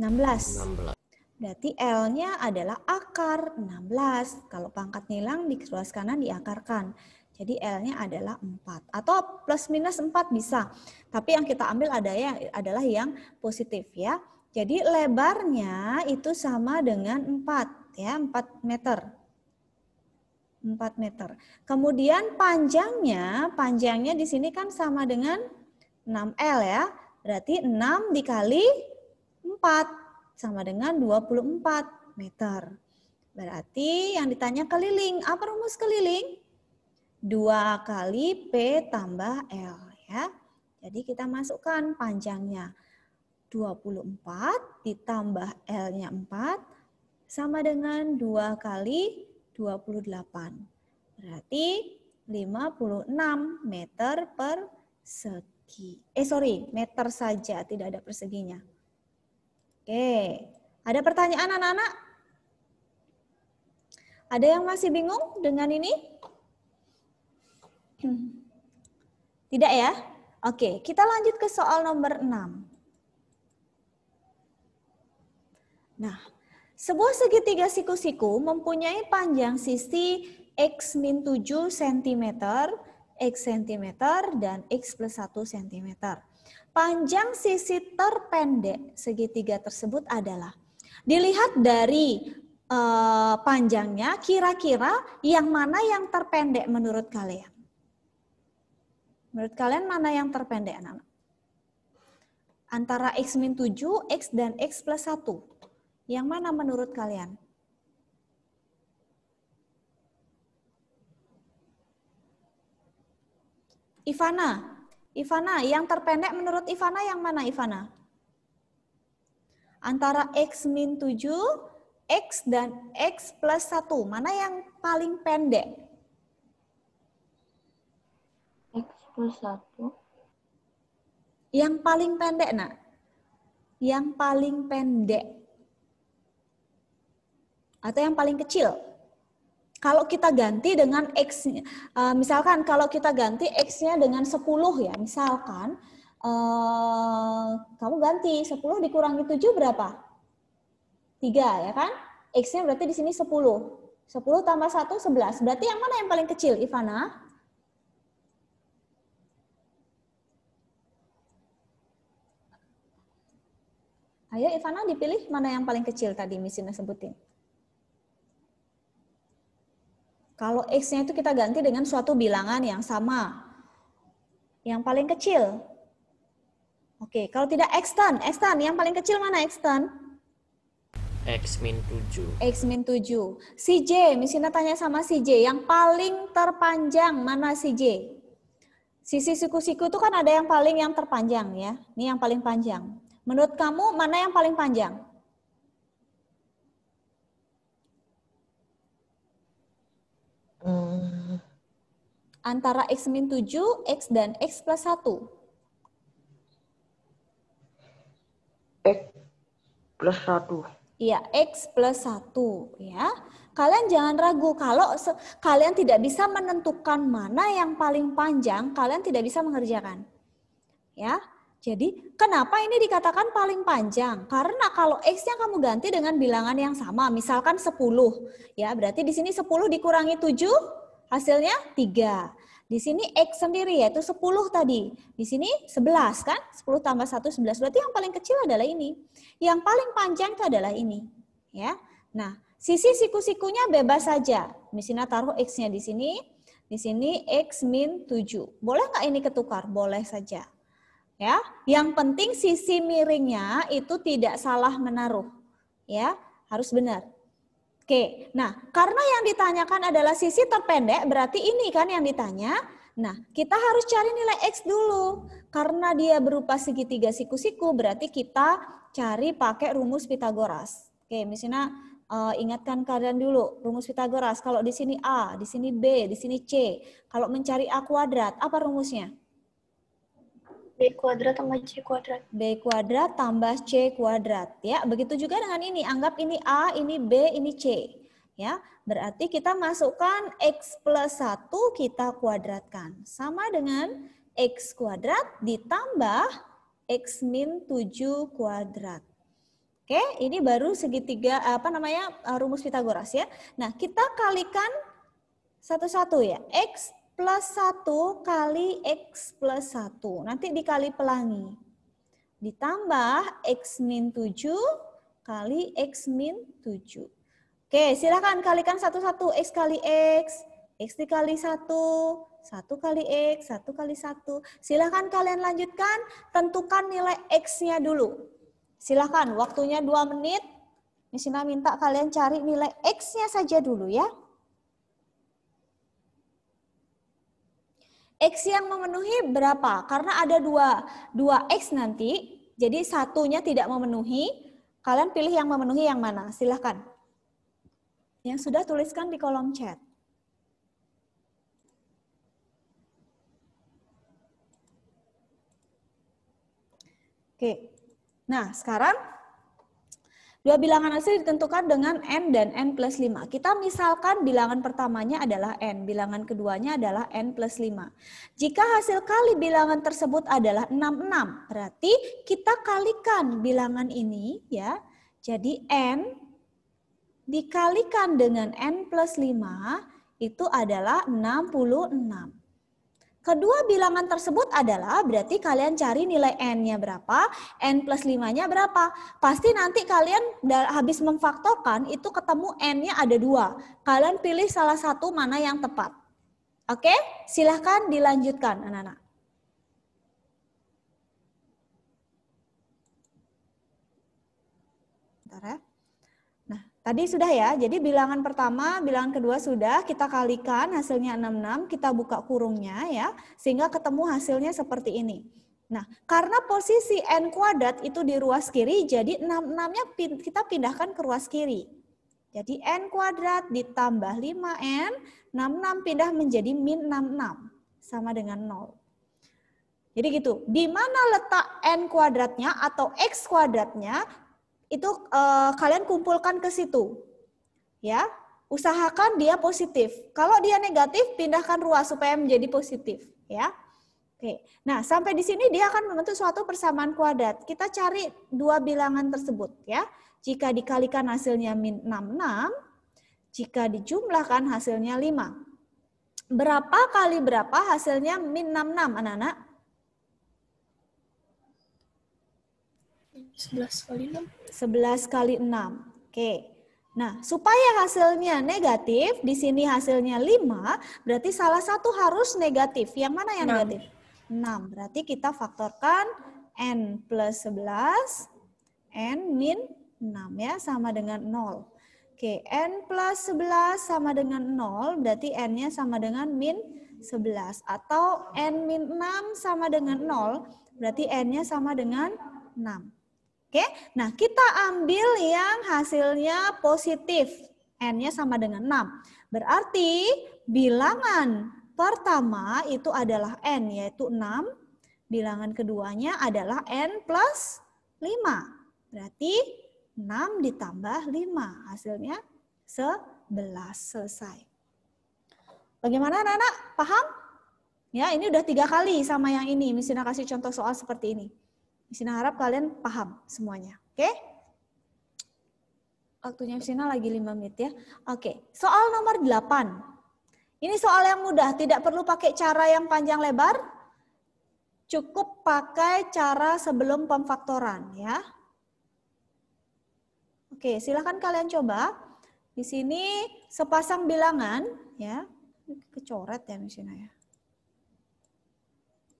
16. 16. Berarti L-nya adalah akar 16. Kalau pangkat hilang di ruas kanan diakarkan. Jadi L-nya adalah 4. Atau plus minus 4 bisa. Tapi yang kita ambil ada yang, adalah yang positif ya. Jadi lebarnya itu sama dengan 4 ya, 4 meter. 4 meter. Kemudian panjangnya, panjangnya di sini kan sama dengan 6L ya. Berarti 6 dikali 4 sama dengan 24 meter. Berarti yang ditanya keliling. Apa rumus keliling? 2 kali P tambah L. ya. Jadi kita masukkan panjangnya 24 ditambah L-nya 4 sama dengan 2 kali 28. Berarti 56 meter persegi. Eh sorry, meter saja, tidak ada perseginya. Oke, ada pertanyaan anak-anak? Ada yang masih bingung dengan ini? Tidak ya? Oke, kita lanjut ke soal nomor 6. Nah, sebuah segitiga siku-siku mempunyai panjang sisi X min 7 cm, X cm, dan X plus 1 cm. Panjang sisi terpendek segitiga tersebut adalah dilihat dari uh, panjangnya kira-kira yang mana yang terpendek menurut kalian? Menurut kalian mana yang terpendek anak-anak? Antara X min 7, X dan X plus 1. Yang mana menurut kalian? Ivana, Ivana, yang terpendek menurut Ivana yang mana Ivana? Antara X min 7, X dan X plus 1. Mana yang paling pendek? X plus 1. Yang paling pendek, nak? Yang paling pendek. Atau yang paling kecil? Kalau kita ganti dengan X, uh, misalkan kalau kita ganti X-nya dengan 10 ya, misalkan uh, kamu ganti 10 dikurangi 7 berapa? 3 ya kan? X-nya berarti di sini 10. 10 tambah 1, 11. Berarti yang mana yang paling kecil, Ivana? Ayo Ivana dipilih mana yang paling kecil tadi misinya sebutin. Kalau X-nya itu kita ganti dengan suatu bilangan yang sama. Yang paling kecil. Oke, kalau tidak extend, extend yang paling kecil mana extend? X min 7. X min 7. Si J, Misina tanya sama si J, yang paling terpanjang mana si J? Sisi siku-siku itu kan ada yang paling yang terpanjang ya. Ini yang paling panjang. Menurut kamu mana yang paling panjang? Hmm, Antara X min 7, X dan X plus 1. plus 1. Iya, X plus 1 ya. Kalian jangan ragu kalau kalian tidak bisa menentukan mana yang paling panjang, kalian tidak bisa mengerjakan. Ya. Jadi, kenapa ini dikatakan paling panjang? Karena kalau X-nya kamu ganti dengan bilangan yang sama, misalkan 10. Ya, berarti di sini 10 dikurangi 7, hasilnya 3. Di sini X sendiri yaitu 10 tadi. Di sini 11 kan? 10 tambah 1, 11. Berarti yang paling kecil adalah ini. Yang paling panjang itu adalah ini. Ya. Nah, sisi siku-sikunya bebas saja. Misalnya taruh X-nya di sini. Di sini X min 7. Boleh nggak ini ketukar? Boleh saja. Ya, yang penting sisi miringnya itu tidak salah menaruh. Ya, harus benar. Oke, nah karena yang ditanyakan adalah sisi terpendek, berarti ini kan yang ditanya. Nah, kita harus cari nilai X dulu. Karena dia berupa segitiga siku-siku, berarti kita cari pakai rumus Pitagoras. Oke, misalnya eh, ingatkan kalian dulu rumus Pitagoras. Kalau di sini A, di sini B, di sini C. Kalau mencari A kuadrat, apa rumusnya? B kuadrat tambah C kuadrat. B kuadrat tambah C kuadrat. Ya, begitu juga dengan ini. Anggap ini A, ini B, ini C. Ya, berarti kita masukkan X plus 1 kita kuadratkan. Sama dengan X kuadrat ditambah X min 7 kuadrat. Oke, ini baru segitiga apa namanya eh, rumus Pitagoras ya. Nah, kita kalikan satu-satu ya. X plus 1 kali X plus 1. Nanti dikali pelangi. Ditambah X min 7 kali X min 7. Oke, silakan kalikan satu-satu. X kali X, X dikali 1, 1 kali X, 1 kali 1. Silakan kalian lanjutkan, tentukan nilai X-nya dulu. Silakan, waktunya 2 menit. Misina minta kalian cari nilai X-nya saja dulu ya. X yang memenuhi berapa? Karena ada dua, dua X nanti, jadi satunya tidak memenuhi. Kalian pilih yang memenuhi yang mana? Silahkan. Yang sudah tuliskan di kolom chat. Oke. Nah, sekarang Dua bilangan hasil ditentukan dengan N dan N plus 5. Kita misalkan bilangan pertamanya adalah N, bilangan keduanya adalah N plus 5. Jika hasil kali bilangan tersebut adalah 66, berarti kita kalikan bilangan ini ya. Jadi N dikalikan dengan N plus 5 itu adalah 66. Kedua bilangan tersebut adalah berarti kalian cari nilai N-nya berapa, N plus 5-nya berapa. Pasti nanti kalian habis memfaktorkan itu ketemu N-nya ada dua. Kalian pilih salah satu mana yang tepat. Oke, silahkan dilanjutkan anak-anak. Bentar ya. Nah, tadi sudah ya. Jadi bilangan pertama, bilangan kedua sudah kita kalikan hasilnya 66, kita buka kurungnya ya, sehingga ketemu hasilnya seperti ini. Nah, karena posisi n kuadrat itu di ruas kiri, jadi 66-nya kita pindahkan ke ruas kiri. Jadi n kuadrat ditambah 5n, 66 pindah menjadi min 66, sama dengan 0. Jadi gitu, di mana letak n kuadratnya atau x kuadratnya, itu uh, kalian kumpulkan ke situ. Ya, usahakan dia positif. Kalau dia negatif, pindahkan ruas supaya menjadi positif, ya. Oke. Nah, sampai di sini dia akan membentuk suatu persamaan kuadrat. Kita cari dua bilangan tersebut, ya. Jika dikalikan hasilnya min 66, jika dijumlahkan hasilnya 5. Berapa kali berapa hasilnya min 66, anak-anak? 11 kali 6. 11 kali 6. Oke. Nah, supaya hasilnya negatif, di sini hasilnya 5, berarti salah satu harus negatif. Yang mana yang 6. negatif? 6. Berarti kita faktorkan N plus 11, N min 6 ya, sama dengan 0. Oke, N plus 11 sama dengan 0, berarti N-nya sama dengan min 11. Atau N min 6 sama dengan 0, berarti N-nya sama dengan 6. Oke, nah kita ambil yang hasilnya positif. N-nya sama dengan 6. Berarti bilangan pertama itu adalah N, yaitu 6. Bilangan keduanya adalah N plus 5. Berarti 6 ditambah 5. Hasilnya 11. Selesai. Bagaimana anak-anak? Paham? Ya, ini udah tiga kali sama yang ini. Misalnya kasih contoh soal seperti ini. Misalnya harap kalian paham semuanya. Oke? Waktunya Sina lagi 5 menit ya. Oke, soal nomor 8. Ini soal yang mudah, tidak perlu pakai cara yang panjang lebar. Cukup pakai cara sebelum pemfaktoran ya. Oke, silahkan kalian coba. Di sini sepasang bilangan, ya, kecoret ya misalnya ya.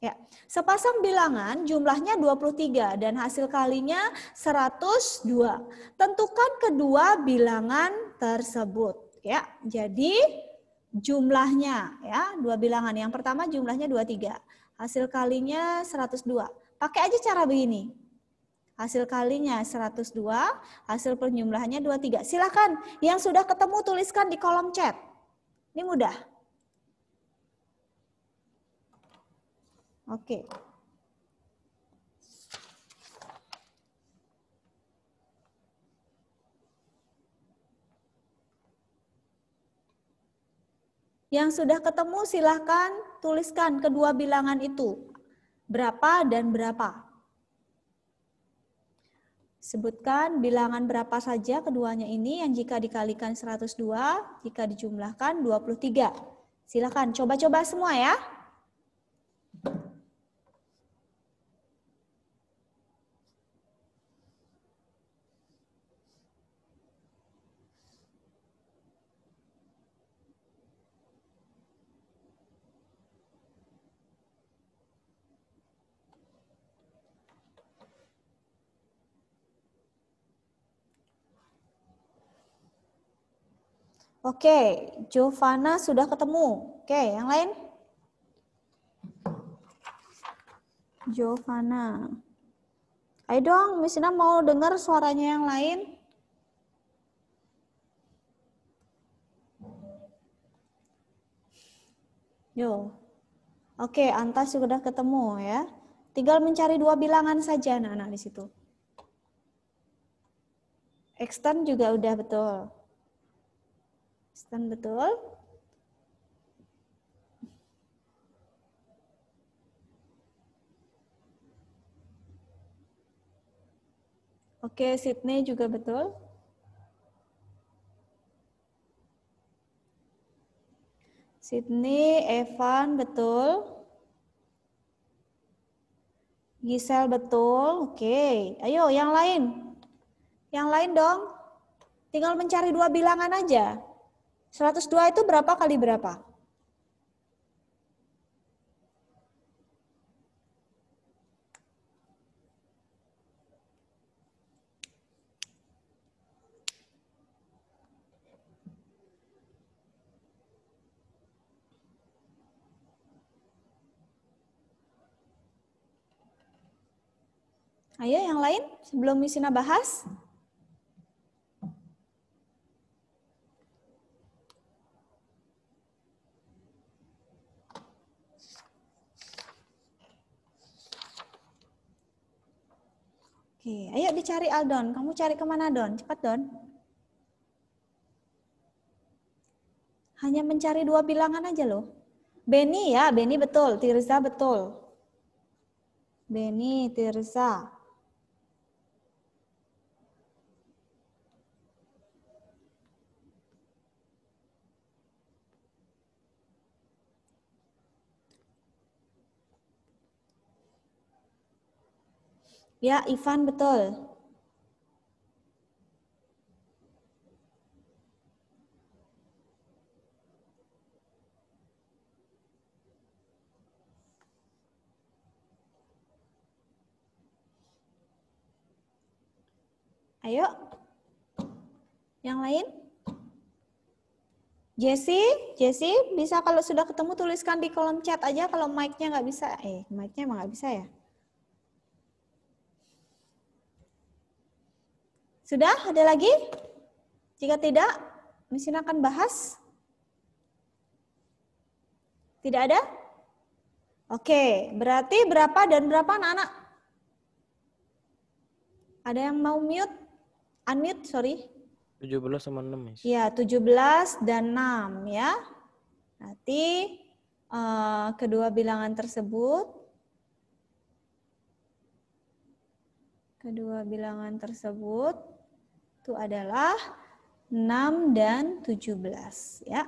Ya, sepasang bilangan jumlahnya 23 dan hasil kalinya 102. Tentukan kedua bilangan tersebut, ya. Jadi jumlahnya ya, dua bilangan. Yang pertama jumlahnya 23. Hasil kalinya 102. Pakai aja cara begini. Hasil kalinya 102, hasil penjumlahannya 23. Silakan yang sudah ketemu tuliskan di kolom chat. Ini mudah. Oke. Yang sudah ketemu silahkan tuliskan kedua bilangan itu. Berapa dan berapa. Sebutkan bilangan berapa saja keduanya ini yang jika dikalikan 102, jika dijumlahkan 23. Silakan coba-coba semua ya. Oke, Giovanna sudah ketemu. Oke, yang lain? Giovanna. Ayo dong, Miss Ina mau dengar suaranya yang lain. Yo. Oke, Antas sudah ketemu ya. Tinggal mencari dua bilangan saja anak-anak di situ. Extend juga udah betul. Stand betul. Oke, Sydney juga betul. Sydney, Evan betul. Gisel betul. Oke, ayo yang lain. Yang lain dong. Tinggal mencari dua bilangan aja. 102 itu berapa kali berapa? Ayo yang lain sebelum Misina bahas. Oke, ayo dicari Aldon. Kamu cari ke mana Don? Cepat Don. Hanya mencari dua bilangan aja loh. Beni ya, Beni betul. Tirza betul. Beni, Tirza. Ya, Ivan betul. Ayo. Yang lain? Jesse, Jesse bisa kalau sudah ketemu tuliskan di kolom chat aja kalau mic-nya nggak bisa. Eh, mic-nya emang nggak bisa ya? Sudah? Ada lagi? Jika tidak, mesin akan bahas. Tidak ada? Oke, berarti berapa dan berapa anak-anak? Ada yang mau mute? Unmute, sorry. 17 sama 6, Miss. Ya, 17 dan 6 ya. Berarti eh, kedua bilangan tersebut kedua bilangan tersebut itu adalah 6 dan 17 ya.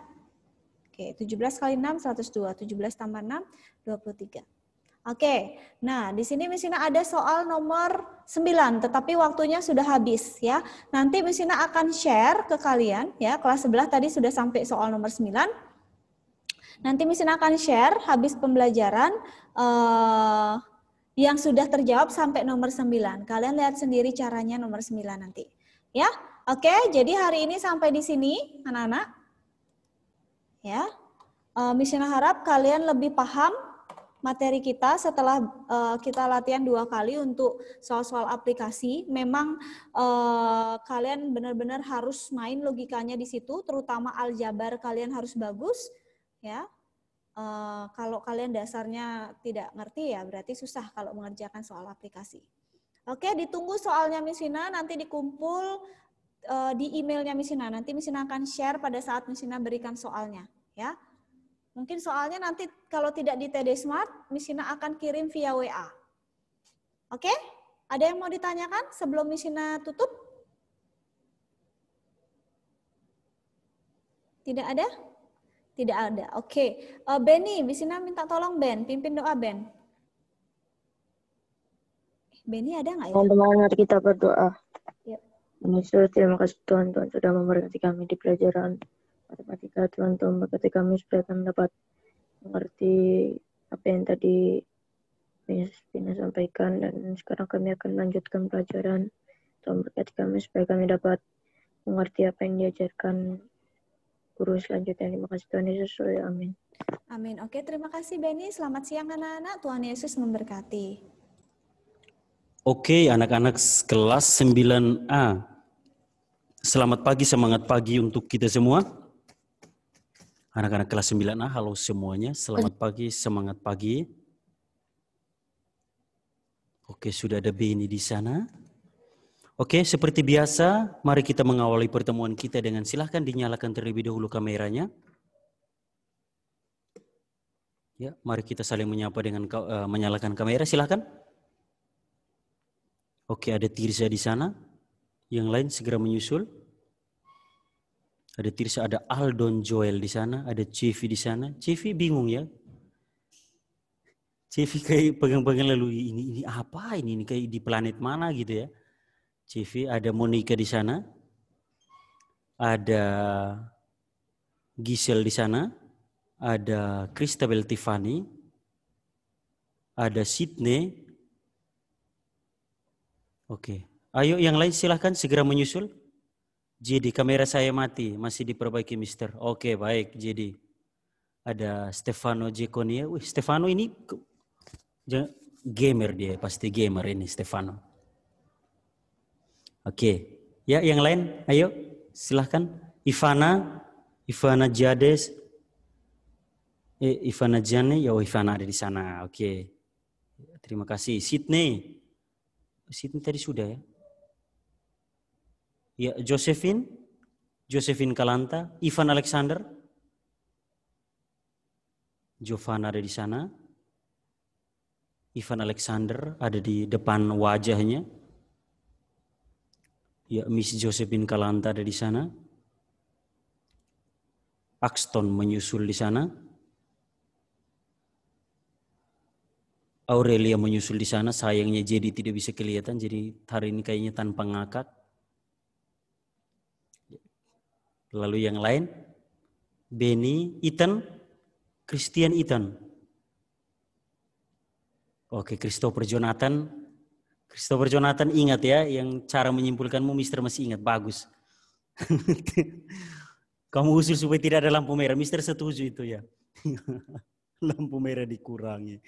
Oke, 17 kali 6 102, 17 tambah 6 23. Oke, nah di sini Miss Ina ada soal nomor 9, tetapi waktunya sudah habis ya. Nanti Miss Ina akan share ke kalian ya, kelas sebelah tadi sudah sampai soal nomor 9. Nanti Miss Ina akan share habis pembelajaran eh, yang sudah terjawab sampai nomor 9. Kalian lihat sendiri caranya nomor 9 nanti. Ya, oke, jadi hari ini sampai di sini anak-anak. Ya, eh, Miss Ina harap kalian lebih paham materi kita setelah uh, kita latihan dua kali untuk soal-soal aplikasi. Memang uh, kalian benar-benar harus main logikanya di situ, terutama aljabar kalian harus bagus, ya. Kalau kalian dasarnya tidak ngerti ya berarti susah kalau mengerjakan soal aplikasi. Oke, ditunggu soalnya Misina nanti dikumpul uh, di emailnya Misina. Nanti Misina akan share pada saat Misina berikan soalnya, ya. Mungkin soalnya nanti kalau tidak di TD Smart, Misina akan kirim via WA. Oke? Ada yang mau ditanyakan sebelum Misina tutup? Tidak ada? Tidak ada. Oke. Uh, Benny, Misina minta tolong Ben, pimpin doa Ben. Benny ada nggak ya? Teman-teman, mari kita berdoa. Yuk. Yesus, terima kasih Tuhan, Tuhan sudah memberkati kami di pelajaran matematika. Tuhan, Tuhan berkati kami supaya kami dapat mengerti apa yang tadi Pina sampaikan dan sekarang kami akan melanjutkan pelajaran. Tuhan berkati kami supaya kami dapat mengerti apa yang diajarkan guru selanjutnya. Terima kasih Tuhan Yesus. Amin. Amin. Oke, terima kasih Benny. Selamat siang anak-anak. Tuhan Yesus memberkati. Oke, anak-anak kelas 9A. Selamat pagi, semangat pagi untuk kita semua. Anak-anak kelas 9A, halo semuanya. Selamat pagi, semangat pagi. Oke, sudah ada Beni di sana. Oke, seperti biasa, mari kita mengawali pertemuan kita dengan silahkan dinyalakan terlebih dahulu kameranya. Ya, mari kita saling menyapa dengan uh, menyalakan kamera, silahkan. Oke, ada Tirza di sana. Yang lain segera menyusul. Ada Tirza, ada Aldon Joel di sana, ada Civi di sana. Civi bingung ya. Civi kayak pegang-pegang lalu ini ini apa ini ini kayak di planet mana gitu ya. Civi ada Monica di sana. Ada Gisel di sana. Ada Christabel Tiffany. Ada Sydney, Oke. Ayo yang lain silahkan segera menyusul. Jadi kamera saya mati, masih diperbaiki Mister. Oke baik, jadi ada Stefano Jekonia. Wih Stefano ini gamer dia, pasti gamer ini Stefano. Oke, ya yang lain, ayo silahkan. Ivana, Ivana Jades, eh, Ivana Jane, ya oh, Ivana ada di sana. Oke, terima kasih. Sydney, Sydney tadi sudah ya. Ya, Josephine, Josephine Kalanta, Ivan Alexander, Jovan ada di sana. Ivan Alexander ada di depan wajahnya. Ya, Miss Josephine Kalanta ada di sana. Axton menyusul di sana. Aurelia menyusul di sana, sayangnya jadi tidak bisa kelihatan, jadi hari ini kayaknya tanpa ngakak. Lalu yang lain, Benny, Ethan, Christian Ethan. Oke, Christopher Jonathan, Christopher Jonathan ingat ya, yang cara menyimpulkanmu Mister masih ingat, bagus. Kamu usul supaya tidak ada lampu merah, Mister setuju itu ya. lampu merah dikurangi.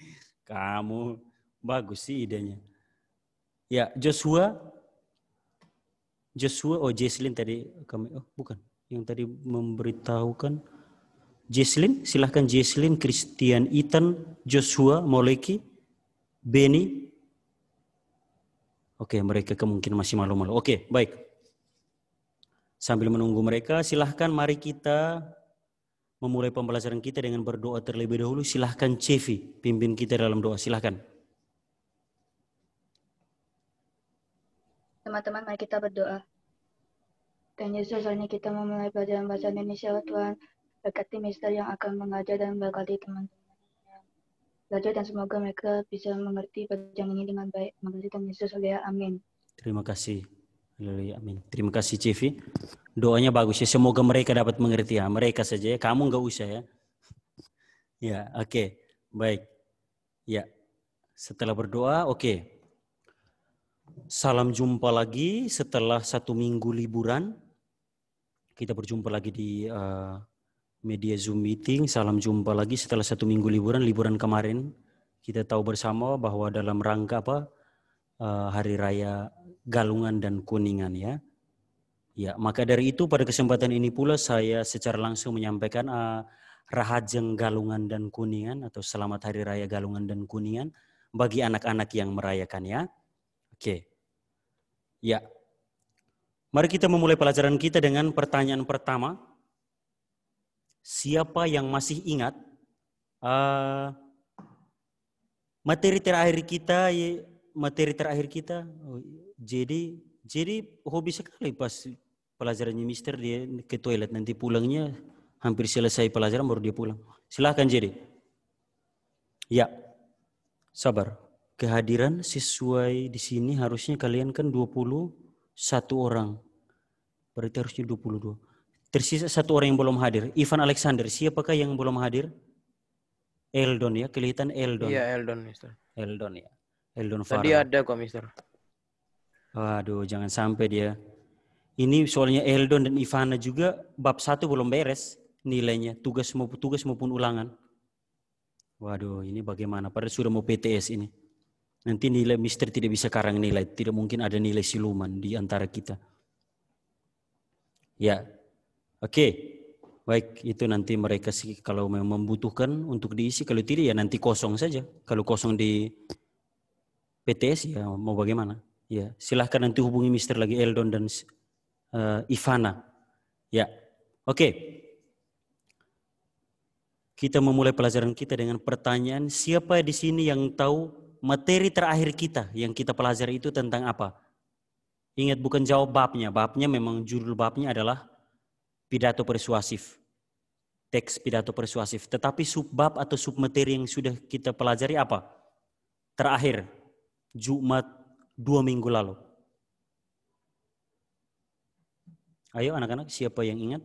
Kamu bagus sih idenya. Ya, Joshua Joshua, oh Jesslyn tadi kami, oh bukan, yang tadi memberitahukan Jesslyn, silahkan Jesslyn, Christian, Ethan, Joshua, Moleki, Benny. Oke, mereka kemungkinan masih malu-malu. Oke, baik. Sambil menunggu mereka, silahkan mari kita memulai pembelajaran kita dengan berdoa terlebih dahulu. Silahkan Cevi, pimpin kita dalam doa. Silahkan. Teman-teman, mari kita berdoa. Tuhan Yesus, ini kita memulai pelajaran bahasa Indonesia, Tuhan. Berkati mister yang akan mengajar dan berkati teman-teman belajar dan semoga mereka bisa mengerti pelajaran ini dengan baik. Mengerti Tuhan Yesus, amin. Terima kasih. Haleluya, amin. Terima kasih Cevi. Doanya bagus ya. Semoga mereka dapat mengerti ya. Mereka saja ya. Kamu nggak usah ya. Ya, oke. Okay. Baik. Ya. Setelah berdoa, oke. Okay. Salam jumpa lagi setelah satu minggu liburan. Kita berjumpa lagi di uh, media Zoom meeting. Salam jumpa lagi setelah satu minggu liburan. Liburan kemarin kita tahu bersama bahwa dalam rangka apa uh, hari raya Galungan dan Kuningan ya. Ya, maka dari itu pada kesempatan ini pula saya secara langsung menyampaikan uh, Rahajeng Galungan dan Kuningan atau Selamat Hari Raya Galungan dan Kuningan bagi anak-anak yang merayakan ya. Oke. Ya. Mari kita memulai pelajaran kita dengan pertanyaan pertama. Siapa yang masih ingat uh, materi terakhir kita materi terakhir kita oh, jadi jadi hobi sekali pas pelajarannya Mister dia ke toilet nanti pulangnya hampir selesai pelajaran baru dia pulang. Silahkan jadi. Ya, sabar kehadiran sesuai di sini harusnya kalian kan 21 orang. Berarti harusnya 22. Tersisa satu orang yang belum hadir. Ivan Alexander, siapakah yang belum hadir? Eldon ya, kelihatan Eldon. Iya, Eldon, Mister. Eldon ya. Eldon Farah. Tadi ada kok, Mister. Waduh, jangan sampai dia. Ini soalnya Eldon dan Ivana juga bab satu belum beres nilainya, tugas maupun tugas maupun ulangan. Waduh, ini bagaimana? Padahal sudah mau PTS ini. Nanti nilai mister tidak bisa karang nilai. Tidak mungkin ada nilai siluman di antara kita. Ya, oke. Okay. Baik, itu nanti mereka sih kalau memang membutuhkan untuk diisi. Kalau tidak ya nanti kosong saja. Kalau kosong di PTS ya mau bagaimana? Ya, silahkan nanti hubungi Mister lagi Eldon dan uh, Ivana. Ya, oke. Kita memulai pelajaran kita dengan pertanyaan siapa di sini yang tahu materi terakhir kita yang kita pelajari itu tentang apa? Ingat bukan jawab babnya, babnya memang judul babnya adalah pidato persuasif. Teks pidato persuasif. Tetapi subbab atau submateri yang sudah kita pelajari apa? Terakhir, Jumat dua minggu lalu. Ayo anak-anak, siapa yang ingat?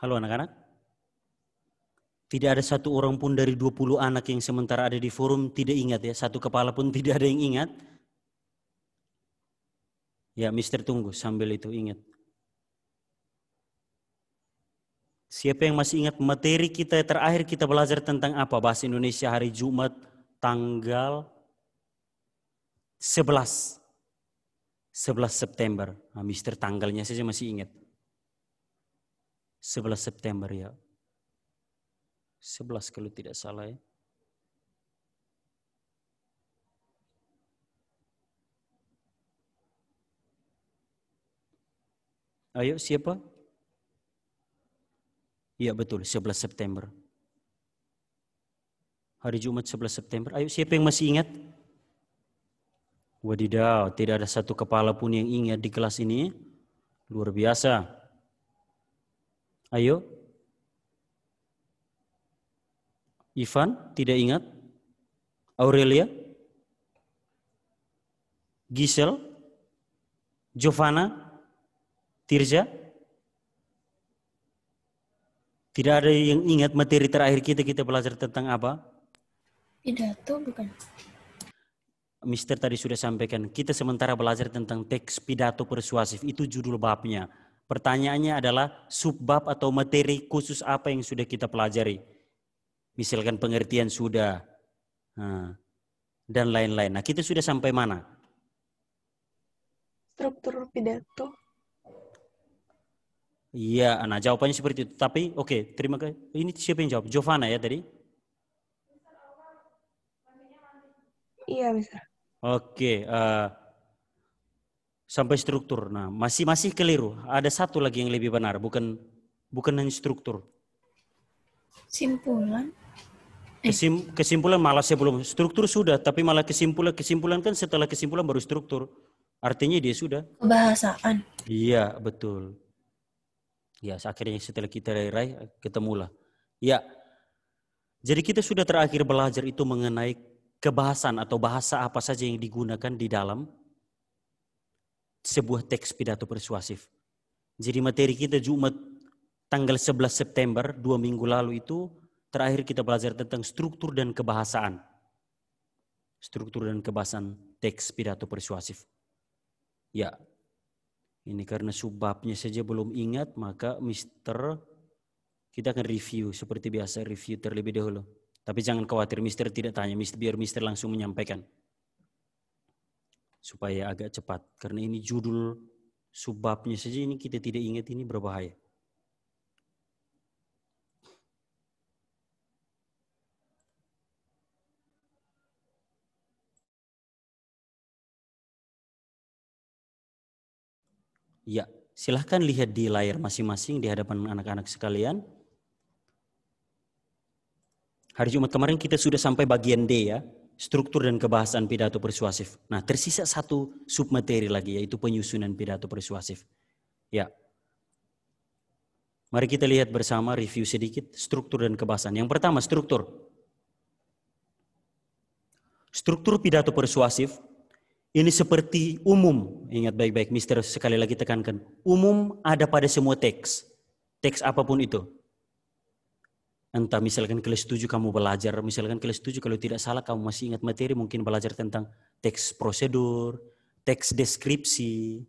Halo anak-anak. Tidak ada satu orang pun dari 20 anak yang sementara ada di forum tidak ingat ya. Satu kepala pun tidak ada yang ingat. Ya, Mister tunggu sambil itu ingat. Siapa yang masih ingat materi kita terakhir kita belajar tentang apa? Bahasa Indonesia hari Jumat tanggal 11. 11 September. Nah, Mister tanggalnya saja masih ingat. 11 September ya. 11 kalau tidak salah ya. Ayo siapa? Iya betul, 11 September. Hari Jumat 11 September. Ayo siapa yang masih ingat? Wadidaw, tidak ada satu kepala pun yang ingat di kelas ini. Luar biasa. Ayo. Ivan, tidak ingat? Aurelia? Gisel? Giovanna? Tirza? Tidak ada yang ingat materi terakhir kita kita belajar tentang apa? Pidato bukan? Mister tadi sudah sampaikan, kita sementara belajar tentang teks pidato persuasif, itu judul babnya. Pertanyaannya adalah subbab atau materi khusus apa yang sudah kita pelajari. Misalkan pengertian sudah, nah, dan lain-lain. Nah kita sudah sampai mana? Struktur pidato. Iya, nah jawabannya seperti itu. Tapi oke, okay, terima kasih. Ini siapa yang jawab? Giovanna ya tadi? Iya, Mister. Oke, uh, sampai struktur. Nah, masih masih keliru. Ada satu lagi yang lebih benar, bukan bukan hanya struktur. Simpulan. Kesim, kesimpulan malah sebelum struktur sudah, tapi malah kesimpulan kesimpulan kan setelah kesimpulan baru struktur. Artinya dia sudah. Kebahasaan. Iya betul. Ya akhirnya setelah kita rai-rai ketemulah. Ya. Jadi kita sudah terakhir belajar itu mengenai kebahasan atau bahasa apa saja yang digunakan di dalam sebuah teks pidato persuasif. Jadi materi kita Jumat tanggal 11 September, dua minggu lalu itu terakhir kita belajar tentang struktur dan kebahasaan. Struktur dan kebahasan teks pidato persuasif. Ya, ini karena subbabnya saja belum ingat, maka Mister kita akan review seperti biasa review terlebih dahulu. Tapi jangan khawatir, Mister tidak tanya, Mister biar Mister langsung menyampaikan supaya agak cepat karena ini judul subbabnya saja ini kita tidak ingat ini berbahaya. Ya, silahkan lihat di layar masing-masing di hadapan anak-anak sekalian. Hari Jumat kemarin kita sudah sampai bagian D ya, struktur dan kebahasan pidato persuasif. Nah, tersisa satu submateri lagi yaitu penyusunan pidato persuasif. Ya. Mari kita lihat bersama review sedikit struktur dan kebahasan. Yang pertama, struktur. Struktur pidato persuasif ini seperti umum, ingat baik-baik, Mister sekali lagi tekankan. Umum ada pada semua teks, teks apa pun itu. Entah misalkan kelas 7 kamu belajar, misalkan kelas 7 kalau tidak salah kamu masih ingat materi mungkin belajar tentang teks prosedur, teks deskripsi,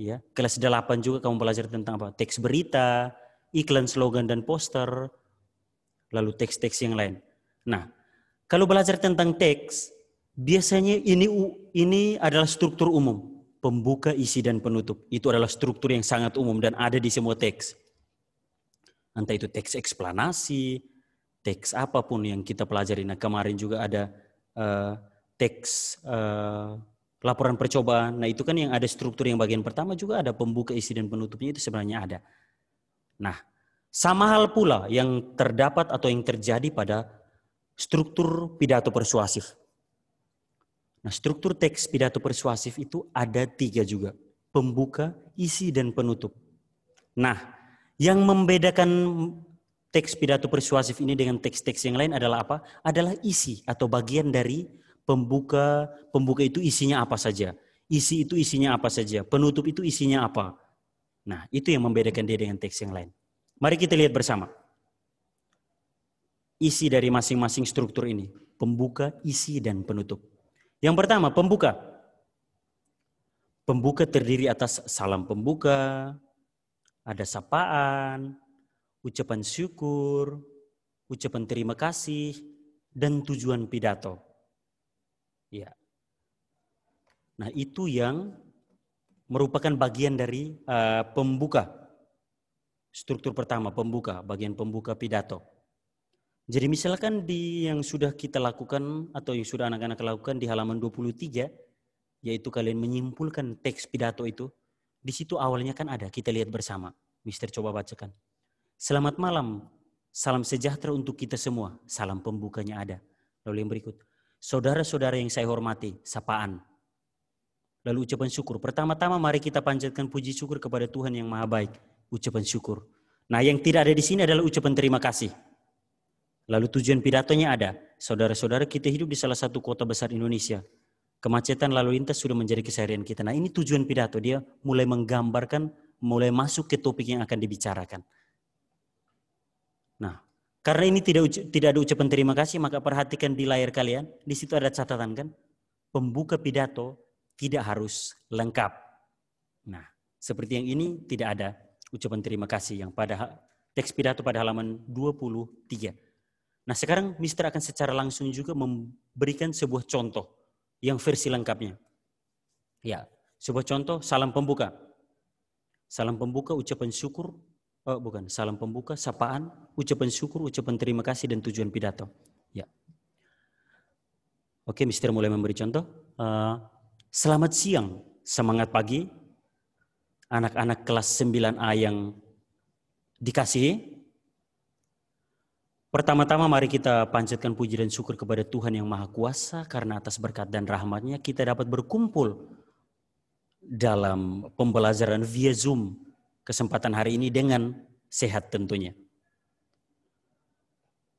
ya. Kelas 8 juga kamu belajar tentang apa? Teks berita, iklan, slogan dan poster, lalu teks-teks yang lain. Nah, kalau belajar tentang teks, Biasanya ini ini adalah struktur umum, pembuka, isi dan penutup. Itu adalah struktur yang sangat umum dan ada di semua teks. Entah itu teks eksplanasi, teks apa pun yang kita pelajari. Nah kemarin juga ada uh, teks uh, laporan percobaan. Nah itu kan yang ada struktur yang bagian pertama juga ada pembuka, isi dan penutupnya itu sebenarnya ada. Nah sama hal pula yang terdapat atau yang terjadi pada struktur pidato persuasif. Nah, struktur teks pidato persuasif itu ada tiga juga. Pembuka, isi, dan penutup. Nah, yang membedakan teks pidato persuasif ini dengan teks-teks yang lain adalah apa? Adalah isi atau bagian dari pembuka. Pembuka itu isinya apa saja. Isi itu isinya apa saja. Penutup itu isinya apa. Nah, itu yang membedakan dia dengan teks yang lain. Mari kita lihat bersama. Isi dari masing-masing struktur ini. Pembuka, isi, dan penutup. Yang pertama, pembuka. Pembuka terdiri atas salam pembuka, ada sapaan, ucapan syukur, ucapan terima kasih, dan tujuan pidato. Ya. Nah, itu yang merupakan bagian dari uh, pembuka. Struktur pertama, pembuka, bagian pembuka pidato. Jadi misalkan di yang sudah kita lakukan atau yang sudah anak-anak lakukan di halaman 23, yaitu kalian menyimpulkan teks pidato itu, di situ awalnya kan ada, kita lihat bersama. Mister coba bacakan. Selamat malam, salam sejahtera untuk kita semua. Salam pembukanya ada. Lalu yang berikut, saudara-saudara yang saya hormati, sapaan. Lalu ucapan syukur. Pertama-tama mari kita panjatkan puji syukur kepada Tuhan yang maha baik. Ucapan syukur. Nah yang tidak ada di sini adalah ucapan terima kasih. Lalu tujuan pidatonya ada. Saudara-saudara kita hidup di salah satu kota besar Indonesia. Kemacetan lalu lintas sudah menjadi keseharian kita. Nah ini tujuan pidato. Dia mulai menggambarkan mulai masuk ke topik yang akan dibicarakan. Nah, karena ini tidak tidak ada ucapan terima kasih, maka perhatikan di layar kalian. Di situ ada catatan kan? Pembuka pidato tidak harus lengkap. Nah, seperti yang ini tidak ada ucapan terima kasih yang pada teks pidato pada halaman 23. Nah, sekarang Mister akan secara langsung juga memberikan sebuah contoh yang versi lengkapnya. Ya, sebuah contoh salam pembuka. Salam pembuka ucapan syukur, oh bukan, salam pembuka sapaan, ucapan syukur, ucapan terima kasih dan tujuan pidato. Ya. Oke, Mister mulai memberi contoh. Eh, selamat siang, semangat pagi, anak-anak kelas 9A yang dikasihi. Pertama-tama mari kita panjatkan puji dan syukur kepada Tuhan yang Maha Kuasa karena atas berkat dan rahmatnya kita dapat berkumpul dalam pembelajaran via Zoom kesempatan hari ini dengan sehat tentunya.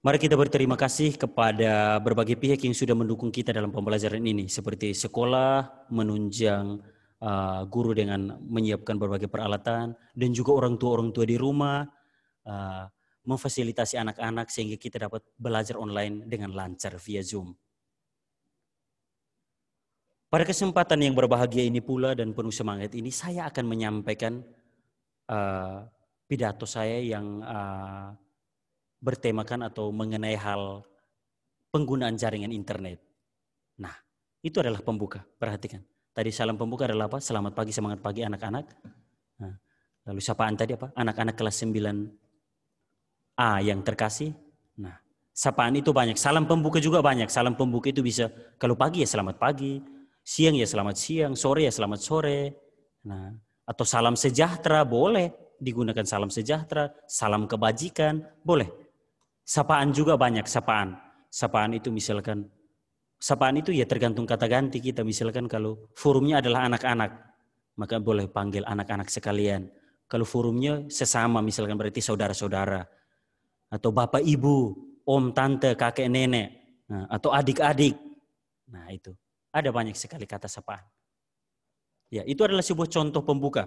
Mari kita berterima kasih kepada berbagai pihak yang sudah mendukung kita dalam pembelajaran ini seperti sekolah menunjang uh, guru dengan menyiapkan berbagai peralatan dan juga orang tua-orang tua di rumah uh, memfasilitasi anak-anak sehingga kita dapat belajar online dengan lancar via Zoom. Pada kesempatan yang berbahagia ini pula dan penuh semangat ini, saya akan menyampaikan uh, pidato saya yang uh, bertemakan atau mengenai hal penggunaan jaringan internet. Nah, itu adalah pembuka. Perhatikan. Tadi salam pembuka adalah apa? Selamat pagi, semangat pagi anak-anak. Nah, lalu sapaan tadi apa? Anak-anak kelas 9 A yang terkasih. Nah, sapaan itu banyak. Salam pembuka juga banyak. Salam pembuka itu bisa kalau pagi ya selamat pagi, siang ya selamat siang, sore ya selamat sore. Nah, atau salam sejahtera boleh digunakan salam sejahtera, salam kebajikan boleh. Sapaan juga banyak sapaan. Sapaan itu misalkan sapaan itu ya tergantung kata ganti kita. Misalkan kalau forumnya adalah anak-anak, maka boleh panggil anak-anak sekalian. Kalau forumnya sesama misalkan berarti saudara-saudara atau bapak ibu, om tante, kakek nenek, nah, atau adik-adik. Nah itu ada banyak sekali kata sapaan. Ya itu adalah sebuah contoh pembuka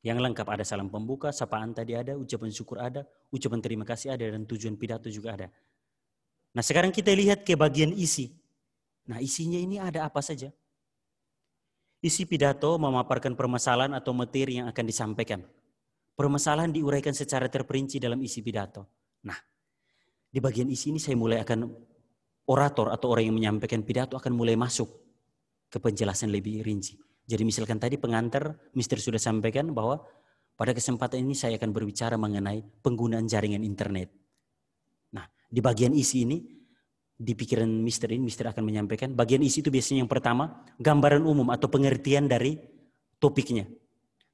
yang lengkap ada salam pembuka, sapaan tadi ada, ucapan syukur ada, ucapan terima kasih ada, dan tujuan pidato juga ada. Nah sekarang kita lihat ke bagian isi. Nah isinya ini ada apa saja? Isi pidato memaparkan permasalahan atau materi yang akan disampaikan. Permasalahan diuraikan secara terperinci dalam isi pidato. Nah, di bagian isi ini saya mulai akan orator atau orang yang menyampaikan pidato akan mulai masuk ke penjelasan lebih rinci. Jadi misalkan tadi pengantar, Mister sudah sampaikan bahwa pada kesempatan ini saya akan berbicara mengenai penggunaan jaringan internet. Nah, di bagian isi ini, di pikiran Mister ini, Mister akan menyampaikan, bagian isi itu biasanya yang pertama, gambaran umum atau pengertian dari topiknya.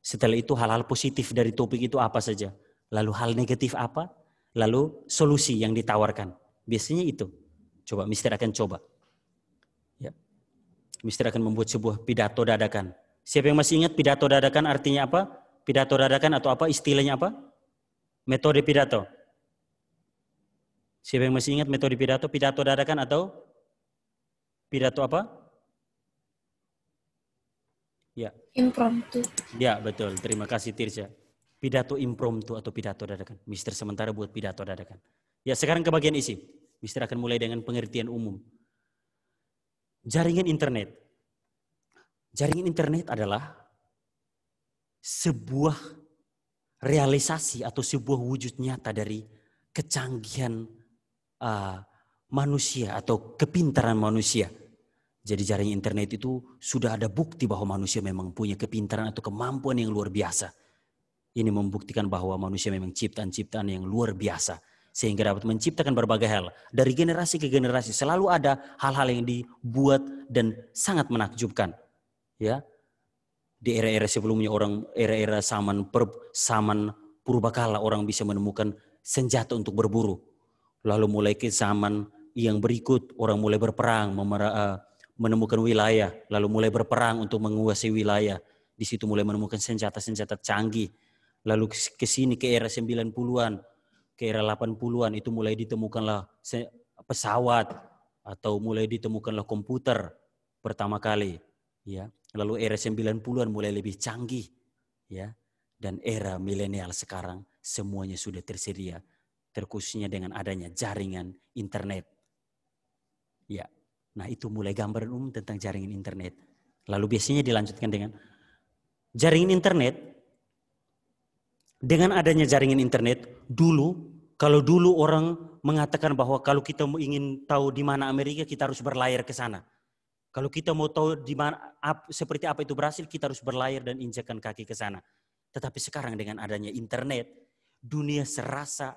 Setelah itu hal-hal positif dari topik itu apa saja. Lalu hal negatif apa, lalu solusi yang ditawarkan. Biasanya itu. Coba, Mister akan coba. Ya. Mister akan membuat sebuah pidato dadakan. Siapa yang masih ingat pidato dadakan artinya apa? Pidato dadakan atau apa istilahnya apa? Metode pidato. Siapa yang masih ingat metode pidato? Pidato dadakan atau pidato apa? Ya. Impromptu. Ya, betul. Terima kasih Tirza. Pidato impromptu atau pidato dadakan. Mister sementara buat pidato dadakan. Ya, sekarang ke bagian isi. Mister akan mulai dengan pengertian umum. Jaringan internet. Jaringan internet adalah sebuah realisasi atau sebuah wujud nyata dari kecanggihan uh, manusia atau kepintaran manusia. Jadi jaringan internet itu sudah ada bukti bahwa manusia memang punya kepintaran atau kemampuan yang luar biasa. Ini membuktikan bahwa manusia memang ciptaan-ciptaan yang luar biasa. Sehingga dapat menciptakan berbagai hal. Dari generasi ke generasi selalu ada hal-hal yang dibuat dan sangat menakjubkan. Ya. Di era-era sebelumnya orang era-era zaman per, zaman purbakala orang bisa menemukan senjata untuk berburu. Lalu mulai ke zaman yang berikut orang mulai berperang memera, uh, menemukan wilayah lalu mulai berperang untuk menguasai wilayah. Di situ mulai menemukan senjata-senjata canggih. Lalu ke sini ke era 90-an ke era 80-an itu mulai ditemukanlah pesawat atau mulai ditemukanlah komputer pertama kali ya. Lalu era 90-an mulai lebih canggih ya. Dan era milenial sekarang semuanya sudah tersedia, terkhususnya dengan adanya jaringan internet. Ya, nah itu mulai gambaran umum tentang jaringan internet. Lalu biasanya dilanjutkan dengan jaringan internet. Dengan adanya jaringan internet, dulu kalau dulu orang mengatakan bahwa kalau kita ingin tahu di mana Amerika, kita harus berlayar ke sana. Kalau kita mau tahu di mana seperti apa itu berhasil, kita harus berlayar dan injakan kaki ke sana. Tetapi sekarang dengan adanya internet, dunia serasa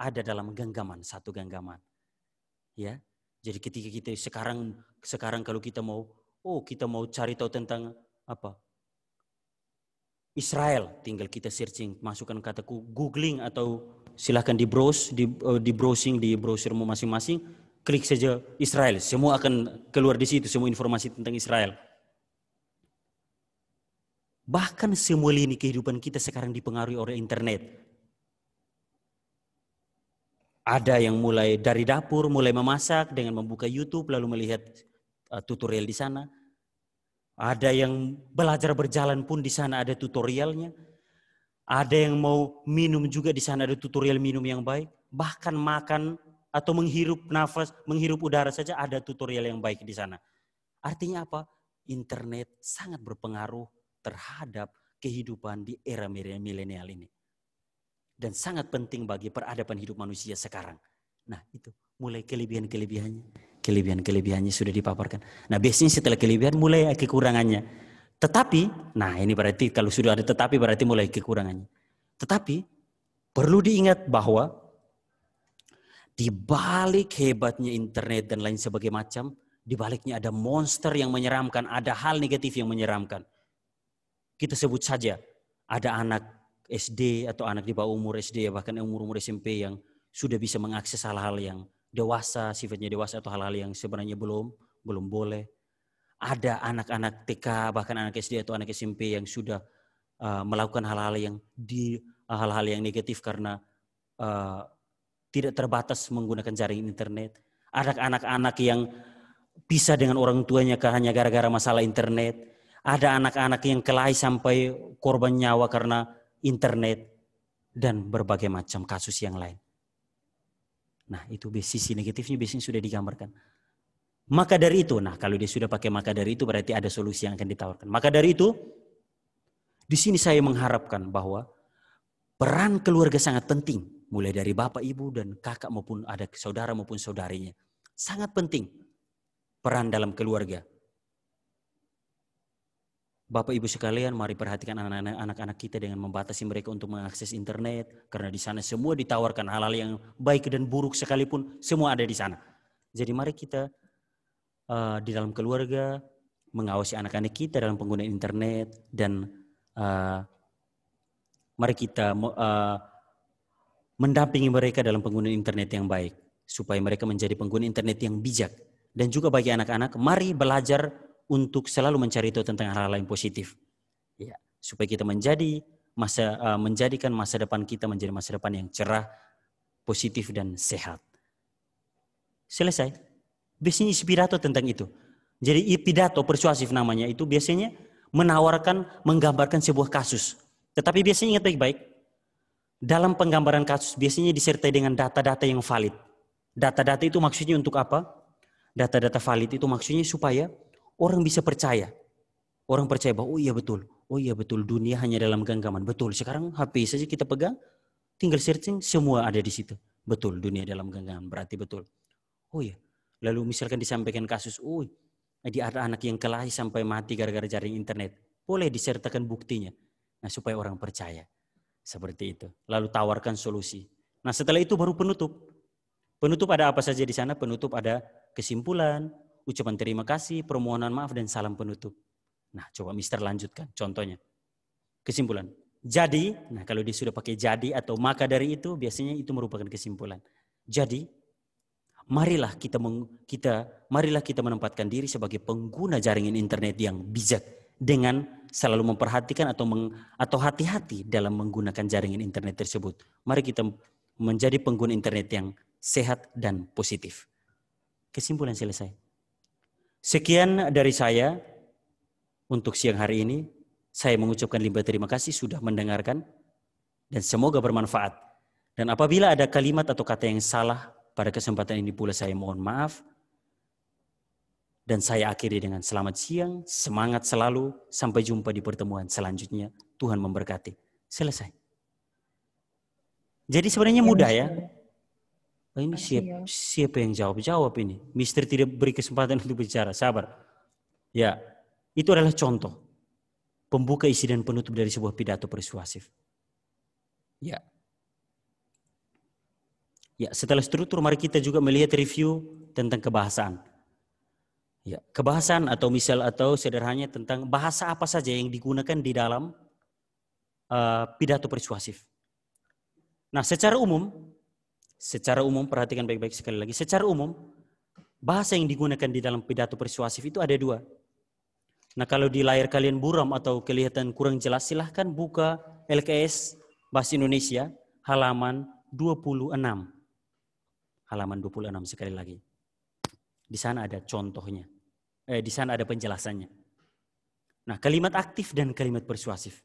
ada dalam genggaman, satu genggaman. Ya. Jadi ketika kita sekarang sekarang kalau kita mau oh kita mau cari tahu tentang apa? Israel, tinggal kita searching, masukkan kata googling atau silahkan di browse, di, uh, di browsing di browsermu masing-masing, klik saja Israel, semua akan keluar di situ semua informasi tentang Israel. Bahkan semua lini kehidupan kita sekarang dipengaruhi oleh internet. Ada yang mulai dari dapur, mulai memasak dengan membuka YouTube lalu melihat uh, tutorial di sana. Ada yang belajar berjalan pun di sana ada tutorialnya. Ada yang mau minum juga di sana ada tutorial minum yang baik. Bahkan makan atau menghirup nafas, menghirup udara saja ada tutorial yang baik di sana. Artinya apa? Internet sangat berpengaruh terhadap kehidupan di era milenial ini. Dan sangat penting bagi peradaban hidup manusia sekarang. Nah itu mulai kelebihan-kelebihannya. Kelebihan-kelebihannya sudah dipaparkan. Nah biasanya setelah kelebihan mulai kekurangannya. Tetapi, nah ini berarti kalau sudah ada tetapi berarti mulai kekurangannya. Tetapi perlu diingat bahwa di balik hebatnya internet dan lain sebagainya macam, di baliknya ada monster yang menyeramkan, ada hal negatif yang menyeramkan. Kita sebut saja ada anak SD atau anak di bawah umur SD ya bahkan umur-umur SMP yang sudah bisa mengakses hal-hal yang dewasa, sifatnya dewasa atau hal-hal yang sebenarnya belum belum boleh. Ada anak-anak TK bahkan anak SD atau anak SMP yang sudah uh, melakukan hal-hal yang di hal-hal yang negatif karena uh, tidak terbatas menggunakan jaring internet. Ada anak-anak yang bisa dengan orang tuanya hanya gara-gara masalah internet. Ada anak-anak yang kelahi sampai korban nyawa karena internet dan berbagai macam kasus yang lain. Nah itu sisi negatifnya biasanya sudah digambarkan. Maka dari itu, nah kalau dia sudah pakai maka dari itu berarti ada solusi yang akan ditawarkan. Maka dari itu, di sini saya mengharapkan bahwa peran keluarga sangat penting. Mulai dari bapak, ibu, dan kakak maupun ada saudara maupun saudarinya. Sangat penting peran dalam keluarga. Bapak Ibu sekalian, mari perhatikan anak-anak kita dengan membatasi mereka untuk mengakses internet karena di sana semua ditawarkan hal-hal yang baik dan buruk sekalipun semua ada di sana. Jadi mari kita uh, di dalam keluarga mengawasi anak-anak kita dalam penggunaan internet dan uh, mari kita uh, mendampingi mereka dalam penggunaan internet yang baik supaya mereka menjadi pengguna internet yang bijak dan juga bagi anak-anak mari belajar untuk selalu mencari tahu tentang hal-hal yang positif. Ya, supaya kita menjadi masa uh, menjadikan masa depan kita menjadi masa depan yang cerah, positif dan sehat. Selesai. Biasanya pidato tentang itu. Jadi pidato persuasif namanya itu biasanya menawarkan, menggambarkan sebuah kasus. Tetapi biasanya ingat baik-baik, dalam penggambaran kasus biasanya disertai dengan data-data yang valid. Data-data itu maksudnya untuk apa? Data-data valid itu maksudnya supaya Orang bisa percaya. Orang percaya bahwa oh iya betul. Oh iya betul dunia hanya dalam genggaman. Betul. Sekarang HP saja kita pegang, tinggal searching semua ada di situ. Betul dunia dalam genggaman. Berarti betul. Oh iya. Lalu misalkan disampaikan kasus, oh iya, ada anak yang kelahi sampai mati gara-gara jaring internet. Boleh disertakan buktinya. Nah supaya orang percaya. Seperti itu. Lalu tawarkan solusi. Nah setelah itu baru penutup. Penutup ada apa saja di sana? Penutup ada kesimpulan, ucapan terima kasih, permohonan maaf, dan salam penutup. Nah, coba Mister lanjutkan contohnya. Kesimpulan. Jadi, nah kalau dia sudah pakai jadi atau maka dari itu, biasanya itu merupakan kesimpulan. Jadi, marilah kita meng, kita marilah kita menempatkan diri sebagai pengguna jaringan internet yang bijak dengan selalu memperhatikan atau meng, atau hati-hati dalam menggunakan jaringan internet tersebut. Mari kita menjadi pengguna internet yang sehat dan positif. Kesimpulan selesai. Sekian dari saya untuk siang hari ini. Saya mengucapkan limpah terima kasih sudah mendengarkan dan semoga bermanfaat. Dan apabila ada kalimat atau kata yang salah pada kesempatan ini pula saya mohon maaf. Dan saya akhiri dengan selamat siang, semangat selalu, sampai jumpa di pertemuan selanjutnya. Tuhan memberkati. Selesai. Jadi sebenarnya mudah ya. Oh, ini siapa, siapa yang jawab-jawab ini? Mister tidak beri kesempatan untuk bicara. Sabar. Ya, itu adalah contoh. Pembuka isi dan penutup dari sebuah pidato persuasif. Ya. Ya, setelah struktur mari kita juga melihat review tentang kebahasaan. Ya, kebahasaan atau misal atau sederhananya tentang bahasa apa saja yang digunakan di dalam uh, pidato persuasif. Nah, secara umum, secara umum perhatikan baik-baik sekali lagi. Secara umum, bahasa yang digunakan di dalam pidato persuasif itu ada dua. Nah, kalau di layar kalian buram atau kelihatan kurang jelas, silahkan buka LKS Bahasa Indonesia halaman 26. Halaman 26 sekali lagi. Di sana ada contohnya eh, di sana ada penjelasannya. Nah, kalimat aktif dan kalimat persuasif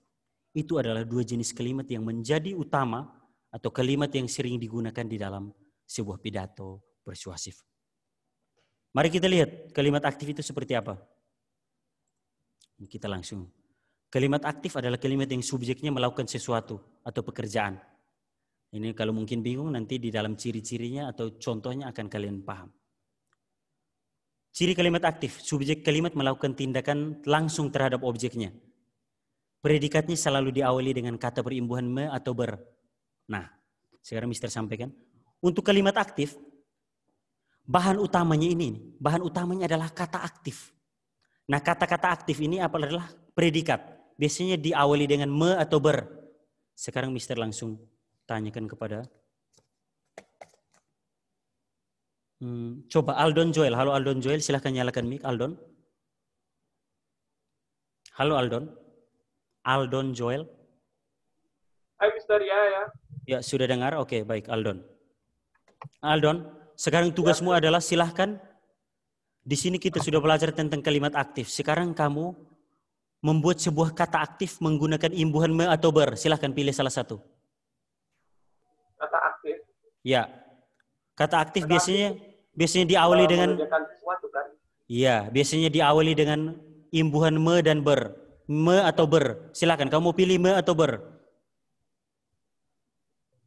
itu adalah dua jenis kalimat yang menjadi utama atau kalimat yang sering digunakan di dalam sebuah pidato persuasif. Mari kita lihat kalimat aktif itu seperti apa. Kita langsung. Kalimat aktif adalah kalimat yang subjeknya melakukan sesuatu atau pekerjaan. Ini kalau mungkin bingung nanti di dalam ciri-cirinya atau contohnya akan kalian paham. Ciri kalimat aktif, subjek kalimat melakukan tindakan langsung terhadap objeknya. Predikatnya selalu diawali dengan kata perimbuhan me atau ber. Nah, sekarang Mister sampaikan. Untuk kalimat aktif, bahan utamanya ini, bahan utamanya adalah kata aktif. Nah, kata-kata aktif ini adalah predikat. Biasanya diawali dengan me atau ber. Sekarang Mister langsung tanyakan kepada Hmm, coba Aldon Joel. Halo Aldon Joel, silahkan nyalakan mic Aldon. Halo Aldon. Aldon Joel. Hai Mister, ya ya. Ya, sudah dengar? Oke, baik Aldon. Aldon, sekarang tugasmu ya. adalah silahkan. Di sini kita sudah belajar tentang kalimat aktif. Sekarang kamu membuat sebuah kata aktif menggunakan imbuhan me atau ber. Silahkan pilih salah satu. Kata aktif? Ya. Kata aktif kata biasanya aktif biasanya diawali dengan kan? Iya, biasanya diawali dengan imbuhan me dan ber. Me atau ber. Silakan kamu pilih me atau ber.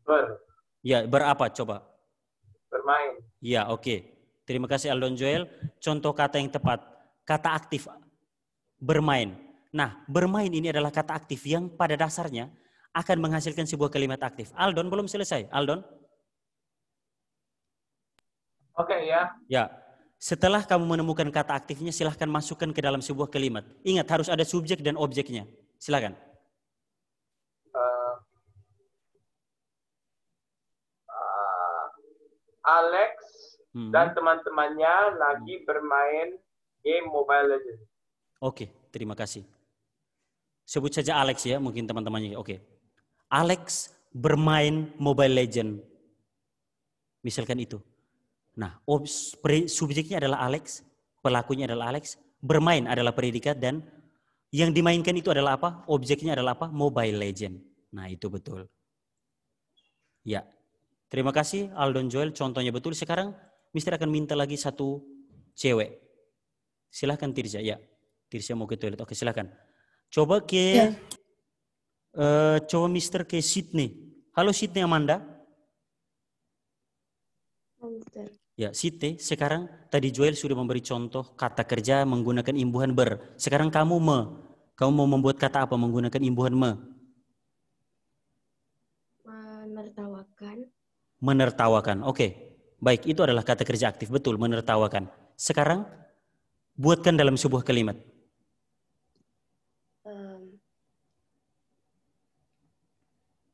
Ber. Ya, ber apa coba? Bermain. Ya, oke. Okay. Terima kasih Aldon Joel. Contoh kata yang tepat, kata aktif bermain. Nah, bermain ini adalah kata aktif yang pada dasarnya akan menghasilkan sebuah kalimat aktif. Aldon belum selesai. Aldon? Oke okay, ya. Ya. Setelah kamu menemukan kata aktifnya, silahkan masukkan ke dalam sebuah kalimat. Ingat, harus ada subjek dan objeknya. Silahkan. Uh, uh, Alex hmm. dan teman-temannya lagi bermain game Mobile Legends. Oke, terima kasih. Sebut saja Alex ya, mungkin teman-temannya. Oke. Alex bermain Mobile Legend. Misalkan itu. Nah, subjeknya adalah Alex, pelakunya adalah Alex, bermain adalah predikat dan yang dimainkan itu adalah apa? Objeknya adalah apa? Mobile Legend. Nah, itu betul. Ya. Terima kasih Aldon Joel, contohnya betul. Sekarang Mister akan minta lagi satu cewek. Silahkan Tirza, ya. Tirza mau ke toilet. Oke, silahkan. Coba ke, ya. uh, coba Mister ke Sydney. Halo Sydney Amanda. Mister. Ya, Site, sekarang tadi Joel sudah memberi contoh kata kerja menggunakan imbuhan ber. Sekarang kamu me. Kamu mau membuat kata apa menggunakan imbuhan me? Menertawakan. Menertawakan. Oke. Baik, itu adalah kata kerja aktif. Betul, menertawakan. Sekarang buatkan dalam sebuah kalimat. Um,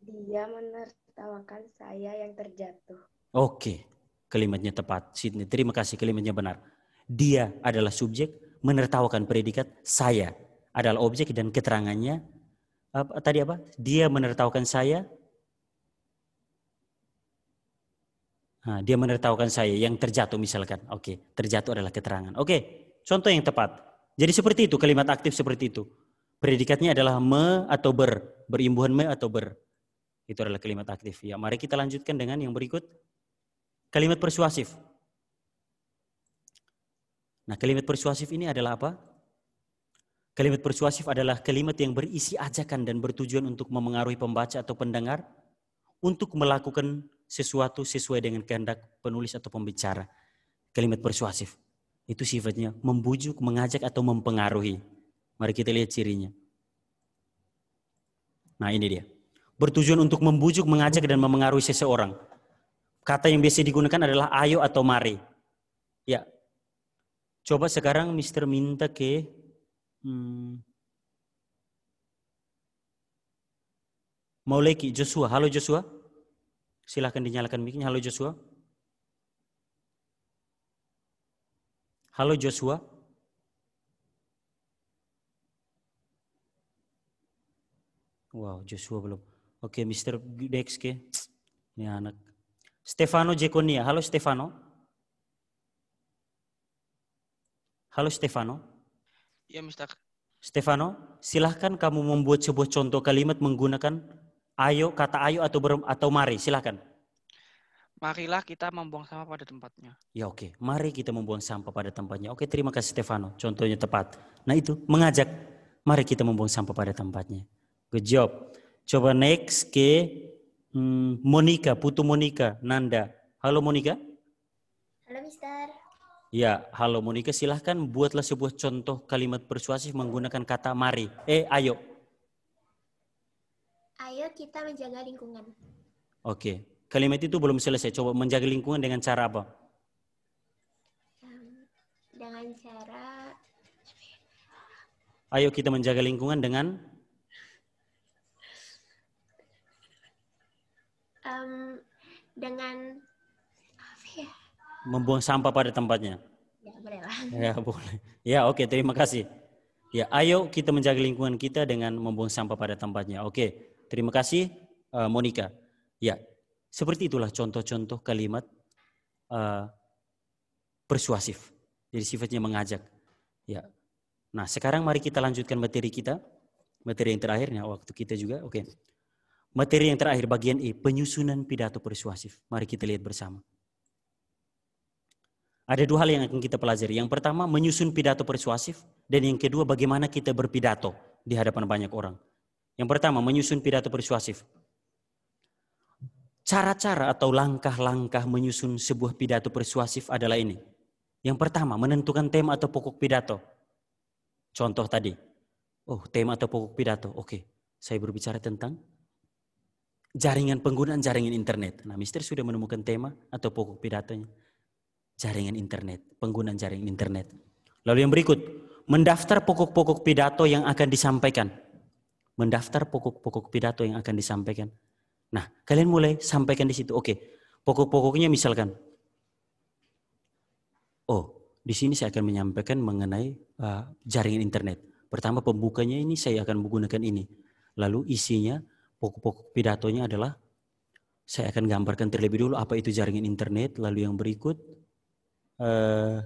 dia menertawakan saya yang terjatuh. Oke. Kalimatnya tepat. Sydney, terima kasih kalimatnya benar. Dia adalah subjek, menertawakan predikat. Saya adalah objek dan keterangannya apa, tadi apa? Dia menertawakan saya. Nah, dia menertawakan saya yang terjatuh misalkan. Oke, terjatuh adalah keterangan. Oke, contoh yang tepat. Jadi seperti itu kalimat aktif seperti itu. Predikatnya adalah me atau ber, berimbuhan me atau ber. Itu adalah kalimat aktif. Ya, mari kita lanjutkan dengan yang berikut. Kalimat persuasif. Nah, kalimat persuasif ini adalah apa? Kalimat persuasif adalah kalimat yang berisi ajakan dan bertujuan untuk memengaruhi pembaca atau pendengar untuk melakukan sesuatu sesuai dengan kehendak penulis atau pembicara. Kalimat persuasif itu sifatnya membujuk, mengajak atau mempengaruhi. Mari kita lihat cirinya. Nah, ini dia. Bertujuan untuk membujuk, mengajak dan memengaruhi seseorang. Kata yang biasa digunakan adalah ayo atau mari. Ya. Coba sekarang Mister minta ke Hmm. Mauleki Joshua. Halo Joshua. Silahkan dinyalakan mic Halo Joshua. Halo Joshua. Wow, Joshua belum. Oke, Mr. Dexke. Ini anak. Stefano Jekonia. Halo Stefano. Halo Stefano. Ya, Mister. Stefano, silahkan kamu membuat sebuah contoh kalimat menggunakan ayo, kata ayo atau ber, atau mari, silahkan. Marilah kita membuang sampah pada tempatnya. Ya oke, okay. mari kita membuang sampah pada tempatnya. Oke, okay, terima kasih Stefano. Contohnya tepat. Nah itu, mengajak. Mari kita membuang sampah pada tempatnya. Good job. Coba next ke hmm, Monica, Putu Monica, Nanda. Halo Monica. Halo Mister. Ya, halo Monica, silahkan buatlah sebuah contoh kalimat persuasif menggunakan kata mari. Eh, ayo. Ayo kita menjaga lingkungan. Oke, kalimat itu belum selesai. Coba menjaga lingkungan dengan cara apa? dengan cara... Ayo kita menjaga lingkungan dengan? Um, dengan membuang sampah pada tempatnya? Ya, boleh lah. Ya, boleh. Ya, oke, okay, terima kasih. Ya, ayo kita menjaga lingkungan kita dengan membuang sampah pada tempatnya. Oke, terima kasih uh, Monica. Ya, seperti itulah contoh-contoh kalimat uh, persuasif. Jadi sifatnya mengajak. Ya. Nah, sekarang mari kita lanjutkan materi kita. Materi yang terakhir, ya, waktu kita juga. Oke. Okay. Materi yang terakhir bagian E, penyusunan pidato persuasif. Mari kita lihat bersama. Ada dua hal yang akan kita pelajari. Yang pertama, menyusun pidato persuasif. Dan yang kedua, bagaimana kita berpidato di hadapan banyak orang. Yang pertama, menyusun pidato persuasif. Cara-cara atau langkah-langkah menyusun sebuah pidato persuasif adalah ini. Yang pertama, menentukan tema atau pokok pidato. Contoh tadi. Oh, tema atau pokok pidato. Oke, saya berbicara tentang jaringan penggunaan jaringan internet. Nah, Mister sudah menemukan tema atau pokok pidatonya jaringan internet, penggunaan jaringan internet. Lalu yang berikut, mendaftar pokok-pokok pidato yang akan disampaikan. Mendaftar pokok-pokok pidato yang akan disampaikan. Nah, kalian mulai sampaikan di situ. Oke, pokok-pokoknya misalkan, oh, di sini saya akan menyampaikan mengenai uh, jaringan internet. Pertama pembukanya ini saya akan menggunakan ini. Lalu isinya, pokok-pokok pidatonya adalah saya akan gambarkan terlebih dulu apa itu jaringan internet. Lalu yang berikut uh,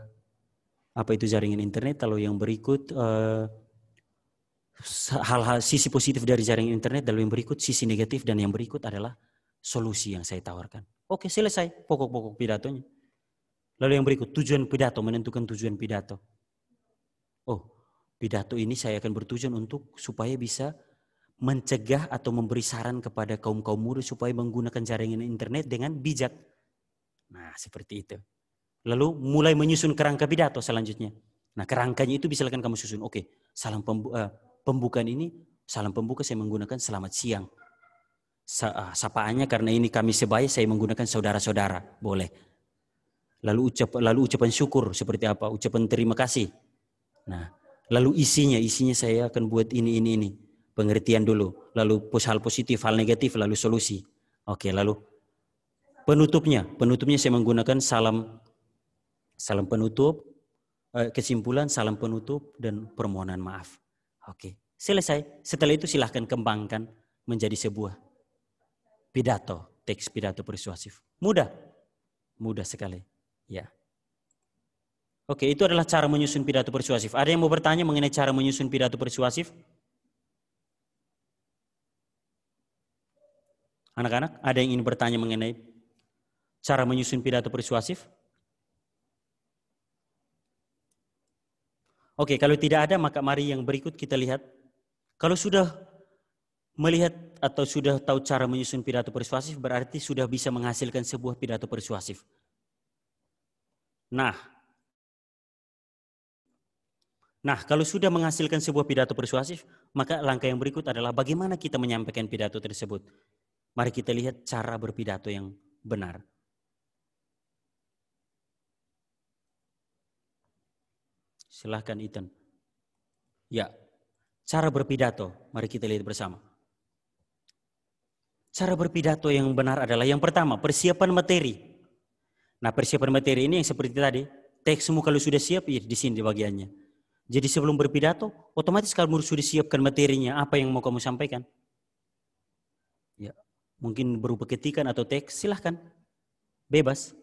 apa itu jaringan internet, lalu yang berikut uh, hal-hal sisi positif dari jaringan internet, lalu yang berikut sisi negatif dan yang berikut adalah solusi yang saya tawarkan. Oke, selesai pokok-pokok pidatonya. Lalu yang berikut tujuan pidato, menentukan tujuan pidato. Oh, pidato ini saya akan bertujuan untuk supaya bisa mencegah atau memberi saran kepada kaum-kaum muda supaya menggunakan jaringan internet dengan bijak. Nah, seperti itu. Lalu mulai menyusun kerangka pidato selanjutnya. Nah kerangkanya itu bisa kamu susun. Oke, salam pembu uh, pembukaan ini, salam pembuka saya menggunakan selamat siang. Sa uh, sapaannya karena ini kami sebaya saya menggunakan saudara-saudara. Boleh. Lalu ucap lalu ucapan syukur seperti apa? Ucapan terima kasih. Nah, lalu isinya, isinya saya akan buat ini ini ini. Pengertian dulu, lalu hal positif, hal negatif, lalu solusi. Oke, lalu penutupnya, penutupnya saya menggunakan salam Salam penutup, eh, kesimpulan salam penutup dan permohonan maaf. Oke, selesai. Setelah itu silahkan kembangkan menjadi sebuah pidato, teks pidato persuasif. Mudah, mudah sekali. Ya. Oke, itu adalah cara menyusun pidato persuasif. Ada yang mau bertanya mengenai cara menyusun pidato persuasif? Anak-anak, ada yang ingin bertanya mengenai cara menyusun pidato persuasif? Oke, kalau tidak ada, maka mari yang berikut kita lihat. Kalau sudah melihat atau sudah tahu cara menyusun pidato persuasif, berarti sudah bisa menghasilkan sebuah pidato persuasif. Nah, Nah, kalau sudah menghasilkan sebuah pidato persuasif, maka langkah yang berikut adalah bagaimana kita menyampaikan pidato tersebut. Mari kita lihat cara berpidato yang benar. Silahkan Ethan. Ya, cara berpidato. Mari kita lihat bersama. Cara berpidato yang benar adalah yang pertama, persiapan materi. Nah, persiapan materi ini yang seperti tadi, teksmu kalau sudah siap, ya di sini bagiannya. Jadi sebelum berpidato, otomatis kamu sudah siapkan materinya, apa yang mau kamu sampaikan. Ya, mungkin berupa ketikan atau teks, silahkan. Bebas.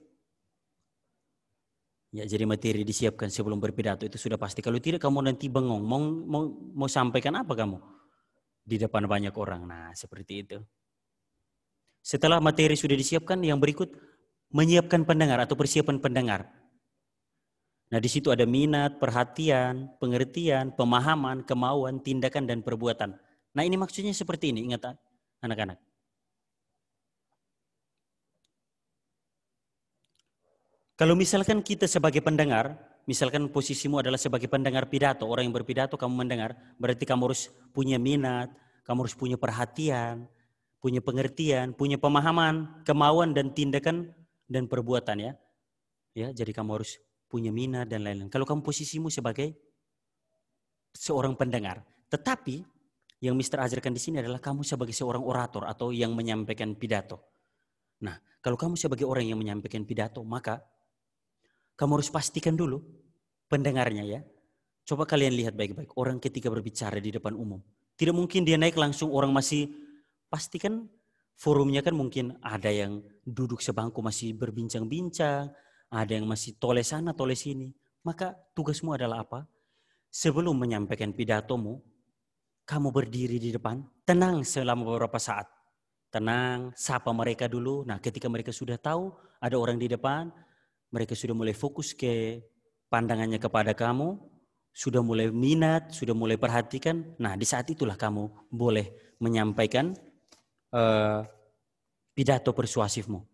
Ya, jadi materi disiapkan sebelum berpidato itu sudah pasti. Kalau tidak kamu nanti bengong, mau, mau, mau sampaikan apa kamu? Di depan banyak orang. Nah, seperti itu. Setelah materi sudah disiapkan, yang berikut menyiapkan pendengar atau persiapan pendengar. Nah, di situ ada minat, perhatian, pengertian, pemahaman, kemauan, tindakan, dan perbuatan. Nah, ini maksudnya seperti ini, ingat anak-anak. Kalau misalkan kita sebagai pendengar, misalkan posisimu adalah sebagai pendengar pidato, orang yang berpidato kamu mendengar, berarti kamu harus punya minat, kamu harus punya perhatian, punya pengertian, punya pemahaman, kemauan dan tindakan dan perbuatan ya. Ya, jadi kamu harus punya minat dan lain-lain. Kalau kamu posisimu sebagai seorang pendengar, tetapi yang Mister ajarkan di sini adalah kamu sebagai seorang orator atau yang menyampaikan pidato. Nah, kalau kamu sebagai orang yang menyampaikan pidato, maka kamu harus pastikan dulu pendengarnya ya. Coba kalian lihat baik-baik orang ketika berbicara di depan umum. Tidak mungkin dia naik langsung orang masih pastikan forumnya kan mungkin ada yang duduk sebangku masih berbincang-bincang, ada yang masih tole sana, tole sini. Maka tugasmu adalah apa? Sebelum menyampaikan pidatomu, kamu berdiri di depan, tenang selama beberapa saat. Tenang, sapa mereka dulu. Nah, ketika mereka sudah tahu ada orang di depan, mereka sudah mulai fokus ke pandangannya kepada kamu, sudah mulai minat, sudah mulai perhatikan. Nah, di saat itulah kamu boleh menyampaikan uh, pidato persuasifmu.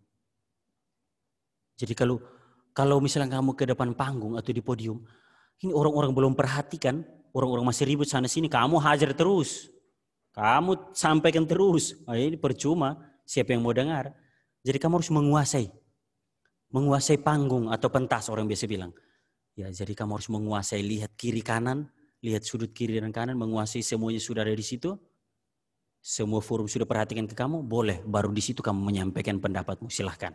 Jadi kalau kalau misalnya kamu ke depan panggung atau di podium, ini orang-orang belum perhatikan, orang-orang masih ribut sana sini, kamu hajar terus. Kamu sampaikan terus. Oh, ini percuma, siapa yang mau dengar. Jadi kamu harus menguasai. Menguasai panggung atau pentas orang biasa bilang. Ya, jadi kamu harus menguasai lihat kiri kanan, lihat sudut kiri dan kanan, menguasai semuanya sudah ada di situ. Semua forum sudah perhatikan ke kamu, boleh. Baru di situ kamu menyampaikan pendapatmu, silahkan.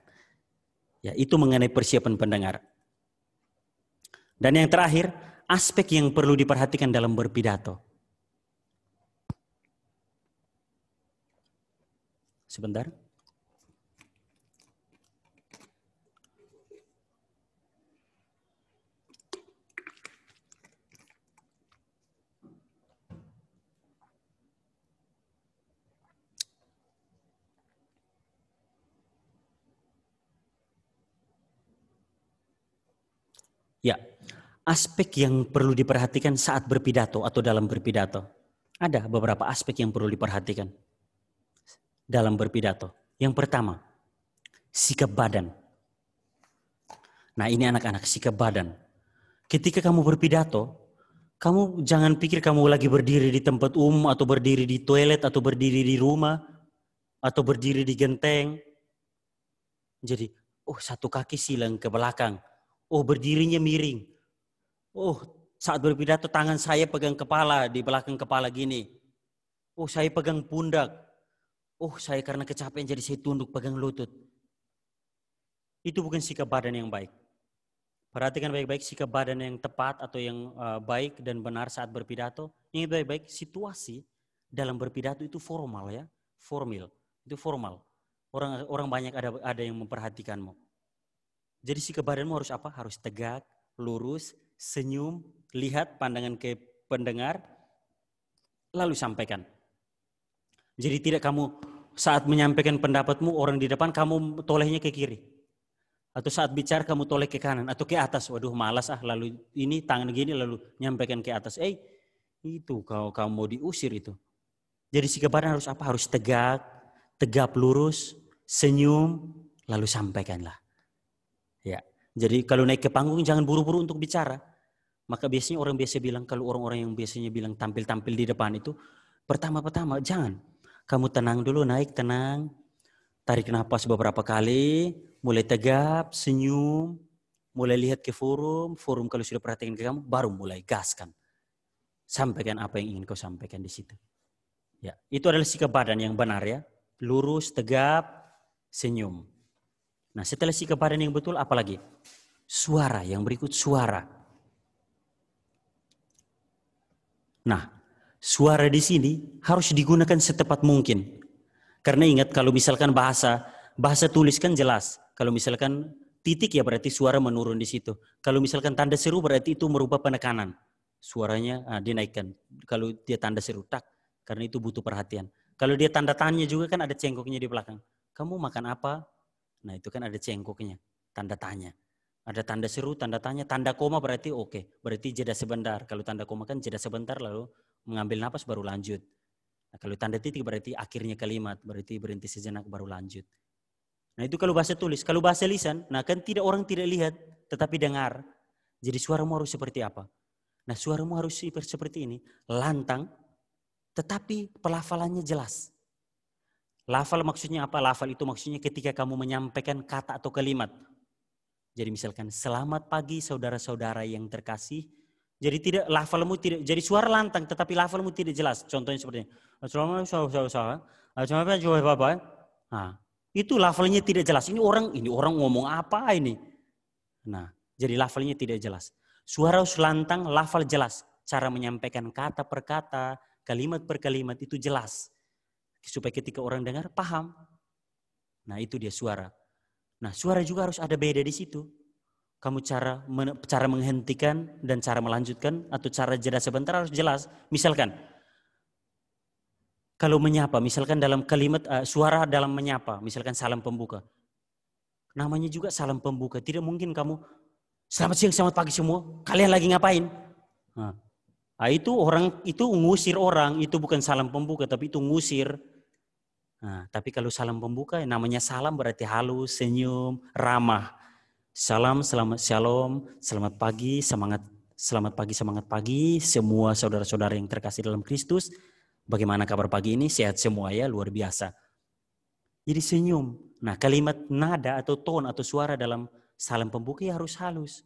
Ya, itu mengenai persiapan pendengar. Dan yang terakhir, aspek yang perlu diperhatikan dalam berpidato. Sebentar. Ya, aspek yang perlu diperhatikan saat berpidato atau dalam berpidato. Ada beberapa aspek yang perlu diperhatikan dalam berpidato. Yang pertama, sikap badan. Nah ini anak-anak, sikap badan. Ketika kamu berpidato, kamu jangan pikir kamu lagi berdiri di tempat umum atau berdiri di toilet atau berdiri di rumah atau berdiri di genteng. Jadi, oh satu kaki silang ke belakang, Oh berdirinya miring. Oh saat berpidato tangan saya pegang kepala di belakang kepala gini. Oh saya pegang pundak. Oh saya karena kecapean jadi saya tunduk pegang lutut. Itu bukan sikap badan yang baik. Perhatikan baik-baik sikap badan yang tepat atau yang uh, baik dan benar saat berpidato. Ini baik-baik situasi dalam berpidato itu formal ya, formal. Itu formal. Orang orang banyak ada ada yang memperhatikanmu. Jadi sikap badanmu harus apa? Harus tegak, lurus, senyum, lihat pandangan ke pendengar, lalu sampaikan. Jadi tidak kamu saat menyampaikan pendapatmu orang di depan kamu tolehnya ke kiri. Atau saat bicara kamu toleh ke kanan atau ke atas. Waduh malas ah lalu ini tangan gini lalu nyampaikan ke atas. Eh itu kau kamu mau diusir itu. Jadi sikap badan harus apa? Harus tegak, tegap lurus, senyum, lalu sampaikanlah. Ya. Jadi kalau naik ke panggung jangan buru-buru untuk bicara. Maka biasanya orang biasa bilang kalau orang-orang yang biasanya bilang tampil-tampil di depan itu pertama-pertama jangan kamu tenang dulu, naik tenang. Tarik nafas beberapa kali, mulai tegap, senyum, mulai lihat ke forum, forum kalau sudah perhatikan ke kamu, baru mulai gaskan. Sampaikan apa yang ingin kau sampaikan di situ. Ya, itu adalah sikap badan yang benar ya. Lurus, tegap, senyum. Nah, setelah sikap badan yang betul, apalagi? Suara yang berikut suara. Nah, suara di sini harus digunakan setepat mungkin. Karena ingat kalau misalkan bahasa bahasa tulis kan jelas. Kalau misalkan titik ya berarti suara menurun di situ. Kalau misalkan tanda seru berarti itu merubah penekanan. Suaranya ah, dinaikkan. Kalau dia tanda seru tak karena itu butuh perhatian. Kalau dia tanda tanya juga kan ada cengkoknya di belakang. Kamu makan apa? Nah itu kan ada cengkoknya, tanda tanya. Ada tanda seru, tanda tanya, tanda koma berarti oke, okay. berarti jeda sebentar. Kalau tanda koma kan jeda sebentar lalu mengambil napas baru lanjut. Nah, kalau tanda titik berarti akhirnya kalimat, berarti berhenti sejenak baru lanjut. Nah itu kalau bahasa tulis. Kalau bahasa lisan, nah kan tidak orang tidak lihat, tetapi dengar. Jadi suaramu harus seperti apa? Nah suaramu harus seperti ini, lantang, tetapi pelafalannya jelas. Lafal maksudnya apa? Lafal itu maksudnya ketika kamu menyampaikan kata atau kalimat. Jadi misalkan selamat pagi saudara-saudara yang terkasih. Jadi tidak lafalmu tidak jadi suara lantang tetapi lafalmu tidak jelas. Contohnya seperti bapak. Nah, itu lafalnya tidak jelas. Ini orang ini orang ngomong apa ini? Nah, jadi lafalnya tidak jelas. Suara lantang, lafal jelas. Cara menyampaikan kata per kata, kalimat per kalimat itu jelas. Supaya ketika orang dengar paham. Nah, itu dia suara. Nah, suara juga harus ada beda di situ. Kamu cara cara menghentikan dan cara melanjutkan atau cara jeda sebentar harus jelas. Misalkan kalau menyapa, misalkan dalam kalimat uh, suara dalam menyapa, misalkan salam pembuka. Namanya juga salam pembuka. Tidak mungkin kamu selamat siang, selamat pagi semua. Kalian lagi ngapain? Nah, nah itu orang itu ngusir orang, itu bukan salam pembuka tapi itu ngusir Nah, tapi kalau salam pembuka namanya salam berarti halus, senyum, ramah. Salam, selamat shalom, selamat pagi, semangat selamat pagi, semangat pagi semua saudara-saudara yang terkasih dalam Kristus. Bagaimana kabar pagi ini? Sehat semua ya, luar biasa. Jadi senyum. Nah, kalimat nada atau tone atau suara dalam salam pembuka ya harus halus.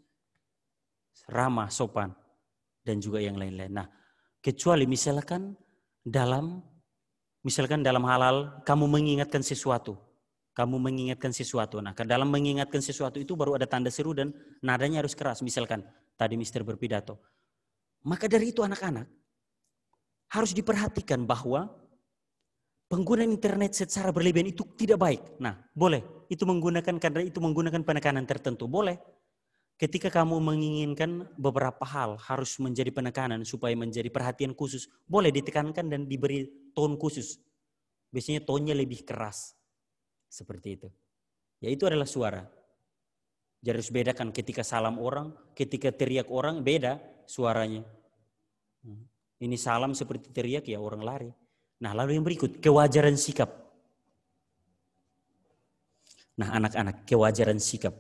Ramah, sopan dan juga yang lain-lain. Nah, kecuali misalkan dalam Misalkan dalam halal kamu mengingatkan sesuatu. Kamu mengingatkan sesuatu. Nah, dalam mengingatkan sesuatu itu baru ada tanda seru dan nadanya harus keras. Misalkan tadi Mister berpidato. Maka dari itu anak-anak harus diperhatikan bahwa penggunaan internet secara berlebihan itu tidak baik. Nah, boleh. Itu menggunakan karena itu menggunakan penekanan tertentu. Boleh. Ketika kamu menginginkan beberapa hal harus menjadi penekanan supaya menjadi perhatian khusus, boleh ditekankan dan diberi tone khusus. Biasanya tonnya lebih keras. Seperti itu. Ya itu adalah suara. Jadi harus bedakan ketika salam orang, ketika teriak orang, beda suaranya. Hmm. Ini salam seperti teriak ya orang lari. Nah lalu yang berikut, kewajaran sikap. Nah anak-anak, kewajaran sikap.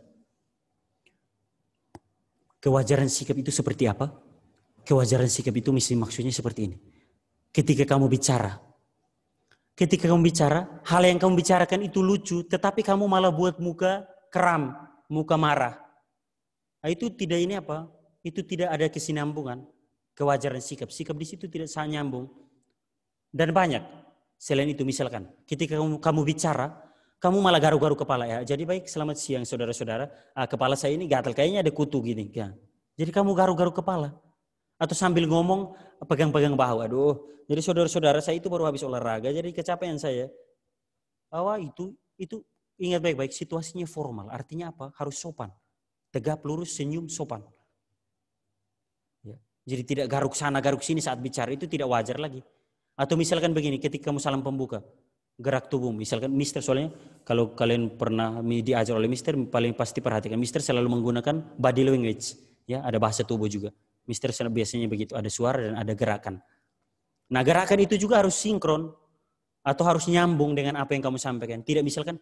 Kewajaran sikap itu seperti apa? Kewajaran sikap itu misi maksudnya seperti ini. Ketika kamu bicara, ketika kamu bicara, hal yang kamu bicarakan itu lucu, tetapi kamu malah buat muka keram, muka marah. Nah, itu tidak ini apa? Itu tidak ada kesinambungan, kewajaran sikap. Sikap di situ tidak sangat nyambung. Dan banyak. Selain itu misalkan, ketika kamu, kamu bicara, kamu malah garuk-garuk kepala ya. Jadi baik, selamat siang saudara-saudara. Ah, kepala saya ini gatal, kayaknya ada kutu gini. Ya. Jadi kamu garuk-garuk kepala. Atau sambil ngomong pegang-pegang bahu. Aduh, jadi saudara-saudara saya itu baru habis olahraga, jadi kecapean saya. Bahwa itu itu ingat baik-baik situasinya formal. Artinya apa? Harus sopan. Tegap, lurus, senyum, sopan. Ya. Jadi tidak garuk sana, garuk sini saat bicara itu tidak wajar lagi. Atau misalkan begini, ketika kamu salam pembuka. gerak tubuh. Misalkan Mister soalnya kalau kalian pernah diajar oleh Mister paling pasti perhatikan Mister selalu menggunakan body language ya ada bahasa tubuh juga. Mister biasanya begitu ada suara dan ada gerakan. Nah gerakan itu juga harus sinkron atau harus nyambung dengan apa yang kamu sampaikan. Tidak misalkan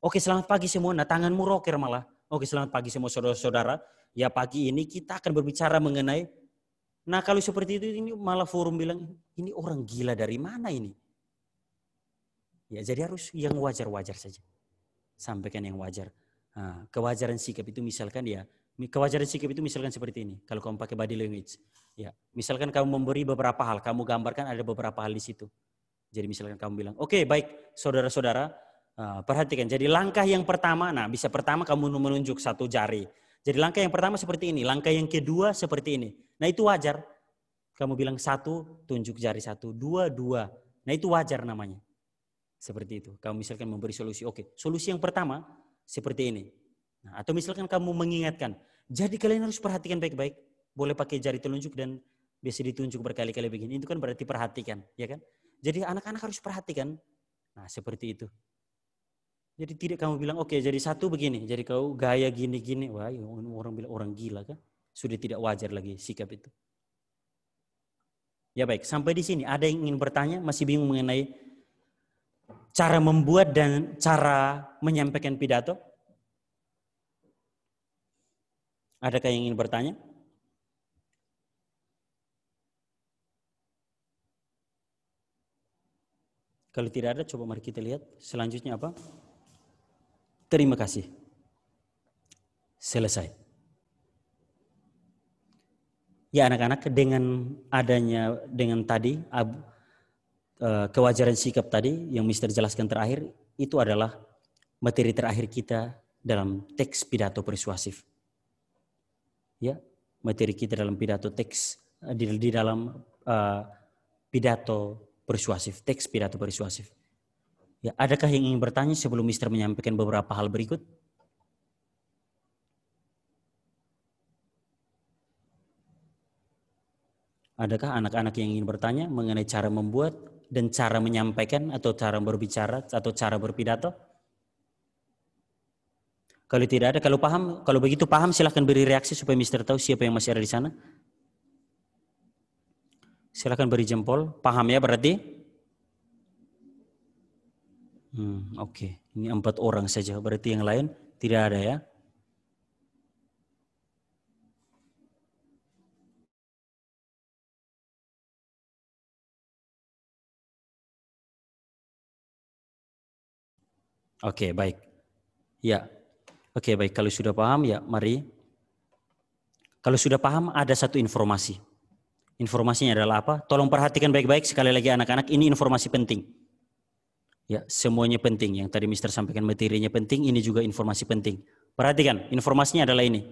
oke selamat pagi semua, nah tanganmu rocker malah. Oke selamat pagi semua saudara-saudara. Ya pagi ini kita akan berbicara mengenai Nah kalau seperti itu ini malah forum bilang ini orang gila dari mana ini? Ya, jadi harus yang wajar-wajar saja. Sampaikan yang wajar. Nah, kewajaran sikap itu misalkan ya, kewajaran sikap itu misalkan seperti ini. Kalau kamu pakai body language, ya, misalkan kamu memberi beberapa hal, kamu gambarkan ada beberapa hal di situ. Jadi misalkan kamu bilang, oke okay, baik, saudara-saudara, uh, perhatikan. Jadi langkah yang pertama, nah bisa pertama kamu menunjuk satu jari. Jadi langkah yang pertama seperti ini, langkah yang kedua seperti ini. Nah itu wajar. Kamu bilang satu, tunjuk jari satu, dua, dua. Nah itu wajar namanya. Seperti itu. Kamu misalkan memberi solusi, oke. Solusi yang pertama seperti ini. Nah, atau misalkan kamu mengingatkan, jadi kalian harus perhatikan baik-baik. Boleh pakai jari telunjuk dan biasa ditunjuk berkali-kali begini. Itu kan berarti perhatikan, ya kan? Jadi anak-anak harus perhatikan. Nah, seperti itu. Jadi tidak kamu bilang, oke okay, jadi satu begini, jadi kau gaya gini-gini, wah orang bilang orang gila kan? Sudah tidak wajar lagi sikap itu. Ya baik, sampai di sini ada yang ingin bertanya, masih bingung mengenai cara membuat dan cara menyampaikan pidato? Adakah yang ingin bertanya? Kalau tidak ada, coba mari kita lihat selanjutnya apa. Terima kasih. Selesai. Ya anak-anak dengan adanya dengan tadi Eh, kewajaran sikap tadi yang Mister jelaskan terakhir itu adalah materi terakhir kita dalam teks pidato persuasif. Ya, materi kita dalam pidato teks eh, di, di dalam uh, pidato persuasif, teks pidato persuasif. Ya, adakah yang ingin bertanya sebelum Mister menyampaikan beberapa hal berikut? Adakah anak-anak yang ingin bertanya mengenai cara membuat dan cara menyampaikan atau cara berbicara atau cara berpidato? Kalau tidak ada, kalau paham, kalau begitu paham silahkan beri reaksi supaya Mister tahu siapa yang masih ada di sana. Silahkan beri jempol. Paham ya berarti? Hmm, Oke, okay. ini empat orang saja. Berarti yang lain tidak ada ya? Oke, okay, baik. Ya. Oke, baik. Kalau sudah paham, ya mari. Kalau sudah paham, ada satu informasi. Informasinya adalah apa? Tolong perhatikan baik-baik sekali lagi anak-anak, ini informasi penting. Ya, semuanya penting. Yang tadi Mister sampaikan materinya penting, ini juga informasi penting. Perhatikan, informasinya adalah ini.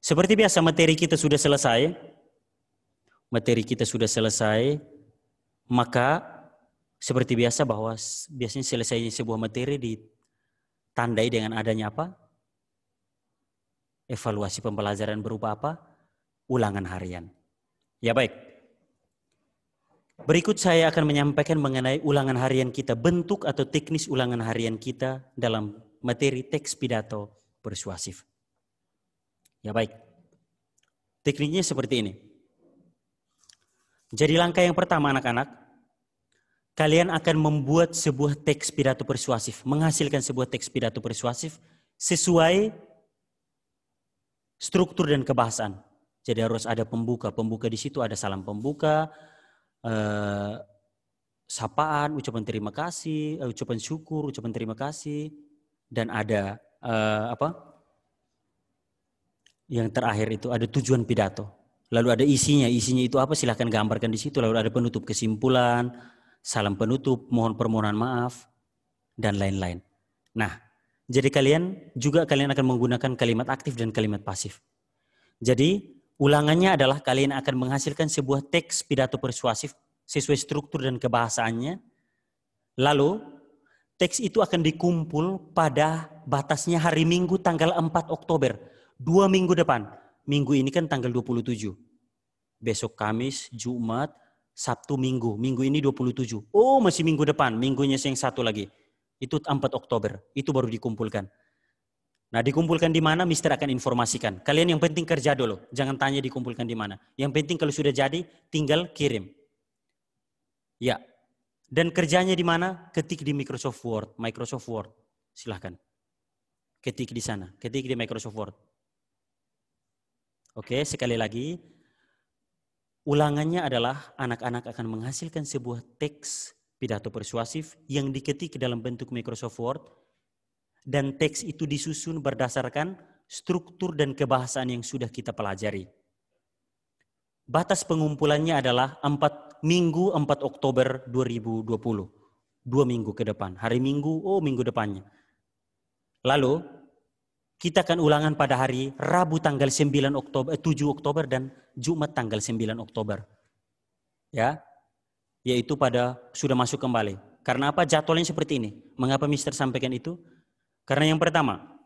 Seperti biasa materi kita sudah selesai. Materi kita sudah selesai. Maka seperti biasa bahwa biasanya selesai sebuah materi ditandai dengan adanya apa? Evaluasi pembelajaran berupa apa? Ulangan harian. Ya baik. Berikut saya akan menyampaikan mengenai ulangan harian kita, bentuk atau teknis ulangan harian kita dalam materi teks pidato persuasif. Ya baik. Tekniknya seperti ini. Jadi langkah yang pertama anak-anak, kalian akan membuat sebuah teks pidato persuasif, menghasilkan sebuah teks pidato persuasif sesuai struktur dan kebahasaan. Jadi harus ada pembuka. Pembuka di situ ada salam pembuka, eh, sapaan, ucapan terima kasih, eh, ucapan syukur, ucapan terima kasih, dan ada eh, apa? Yang terakhir itu ada tujuan pidato. Lalu ada isinya. Isinya itu apa? Silahkan gambarkan di situ. Lalu ada penutup kesimpulan, salam penutup, mohon permohonan maaf, dan lain-lain. Nah, jadi kalian juga kalian akan menggunakan kalimat aktif dan kalimat pasif. Jadi ulangannya adalah kalian akan menghasilkan sebuah teks pidato persuasif sesuai struktur dan kebahasaannya. Lalu teks itu akan dikumpul pada batasnya hari Minggu tanggal 4 Oktober. Dua minggu depan. Minggu ini kan tanggal 27. Besok Kamis, Jumat, Sabtu Minggu. Minggu ini 27. Oh masih minggu depan. Minggunya yang satu lagi. Itu 4 Oktober. Itu baru dikumpulkan. Nah dikumpulkan di mana Mister akan informasikan. Kalian yang penting kerja dulu. Jangan tanya dikumpulkan di mana. Yang penting kalau sudah jadi tinggal kirim. Ya. Dan kerjanya di mana? Ketik di Microsoft Word. Microsoft Word. Silahkan. Ketik di sana. Ketik di Microsoft Word. Oke, sekali lagi. Ulangannya adalah anak-anak akan menghasilkan sebuah teks pidato persuasif yang diketik dalam bentuk Microsoft Word dan teks itu disusun berdasarkan struktur dan kebahasaan yang sudah kita pelajari. Batas pengumpulannya adalah 4 minggu 4 Oktober 2020. Dua minggu ke depan. Hari Minggu, oh minggu depannya. Lalu kita akan ulangan pada hari Rabu tanggal 9 Oktober, 7 eh, Oktober dan Jumat tanggal 9 Oktober. Ya, yaitu pada sudah masuk kembali. Karena apa jadwalnya seperti ini? Mengapa Mister sampaikan itu? Karena yang pertama,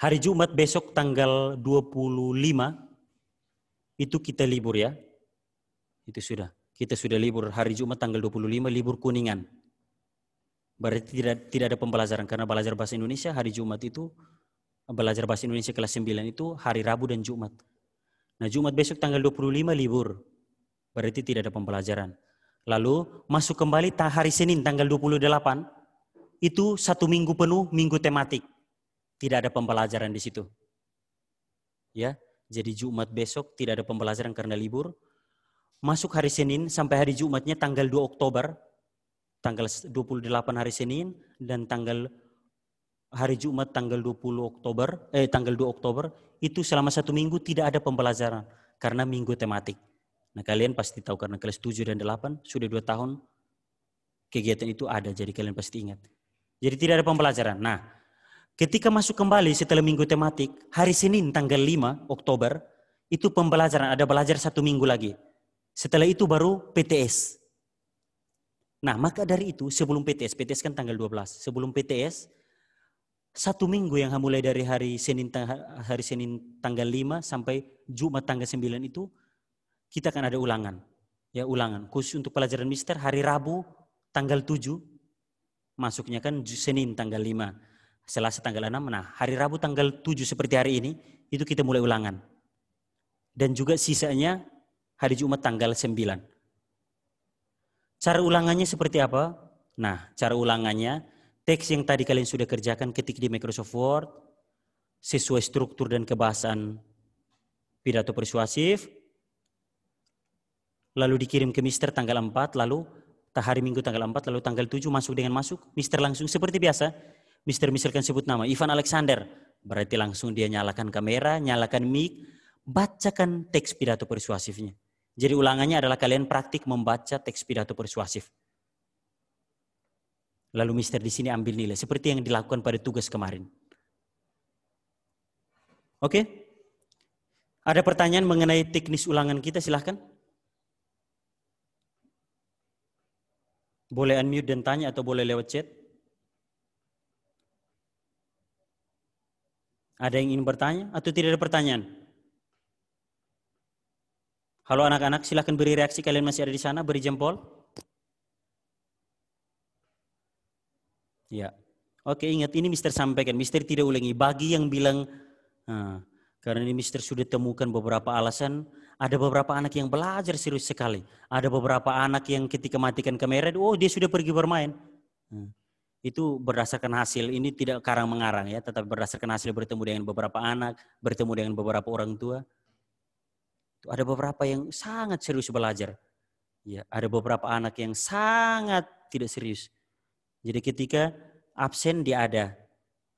hari Jumat besok tanggal 25 itu kita libur ya. Itu sudah. Kita sudah libur hari Jumat tanggal 25 libur Kuningan. Berarti tidak tidak ada pembelajaran karena belajar bahasa Indonesia hari Jumat itu belajar bahasa Indonesia kelas 9 itu hari Rabu dan Jumat. Nah Jumat besok tanggal 25 libur. Berarti tidak ada pembelajaran. Lalu masuk kembali hari Senin tanggal 28. Itu satu minggu penuh, minggu tematik. Tidak ada pembelajaran di situ. Ya, jadi Jumat besok tidak ada pembelajaran karena libur. Masuk hari Senin sampai hari Jumatnya tanggal 2 Oktober. Tanggal 28 hari Senin dan tanggal hari Jumat tanggal 20 Oktober, eh tanggal 2 Oktober, itu selama satu minggu tidak ada pembelajaran karena minggu tematik. Nah kalian pasti tahu karena kelas 7 dan 8 sudah dua tahun kegiatan itu ada, jadi kalian pasti ingat. Jadi tidak ada pembelajaran. Nah, ketika masuk kembali setelah minggu tematik, hari Senin tanggal 5 Oktober, itu pembelajaran, ada belajar satu minggu lagi. Setelah itu baru PTS. Nah, maka dari itu sebelum PTS, PTS kan tanggal 12. Sebelum PTS, satu minggu yang mulai dari hari Senin hari Senin tanggal 5 sampai Jumat tanggal 9 itu kita akan ada ulangan. Ya, ulangan khusus untuk pelajaran mister hari Rabu tanggal 7 masuknya kan Senin tanggal 5. Selasa tanggal 6. Nah, hari Rabu tanggal 7 seperti hari ini itu kita mulai ulangan. Dan juga sisanya hari Jumat tanggal 9. Cara ulangannya seperti apa? Nah, cara ulangannya Teks yang tadi kalian sudah kerjakan ketik di Microsoft Word sesuai struktur dan kebahasan pidato persuasif. Lalu dikirim ke Mister tanggal 4, lalu hari Minggu tanggal 4, lalu tanggal 7 masuk dengan masuk. Mister langsung seperti biasa. Mister misalkan sebut nama Ivan Alexander. Berarti langsung dia nyalakan kamera, nyalakan mic, bacakan teks pidato persuasifnya. Jadi ulangannya adalah kalian praktik membaca teks pidato persuasif. Lalu Mister di sini ambil nilai seperti yang dilakukan pada tugas kemarin. Oke? Ada pertanyaan mengenai teknis ulangan kita silahkan. Boleh unmute dan tanya atau boleh lewat chat. Ada yang ingin bertanya atau tidak ada pertanyaan? Halo anak-anak, silahkan beri reaksi kalian masih ada di sana, beri jempol. Ya. Oke, ingat ini Mister sampaikan. Mister tidak ulangi. Bagi yang bilang, nah, karena ini Mister sudah temukan beberapa alasan. Ada beberapa anak yang belajar serius sekali. Ada beberapa anak yang ketika matikan kamera, oh dia sudah pergi bermain. Nah, itu berdasarkan hasil. Ini tidak karang mengarang ya, tetapi berdasarkan hasil bertemu dengan beberapa anak, bertemu dengan beberapa orang tua. Ada beberapa yang sangat serius belajar. Ya, ada beberapa anak yang sangat tidak serius. Jadi ketika absen dia ada.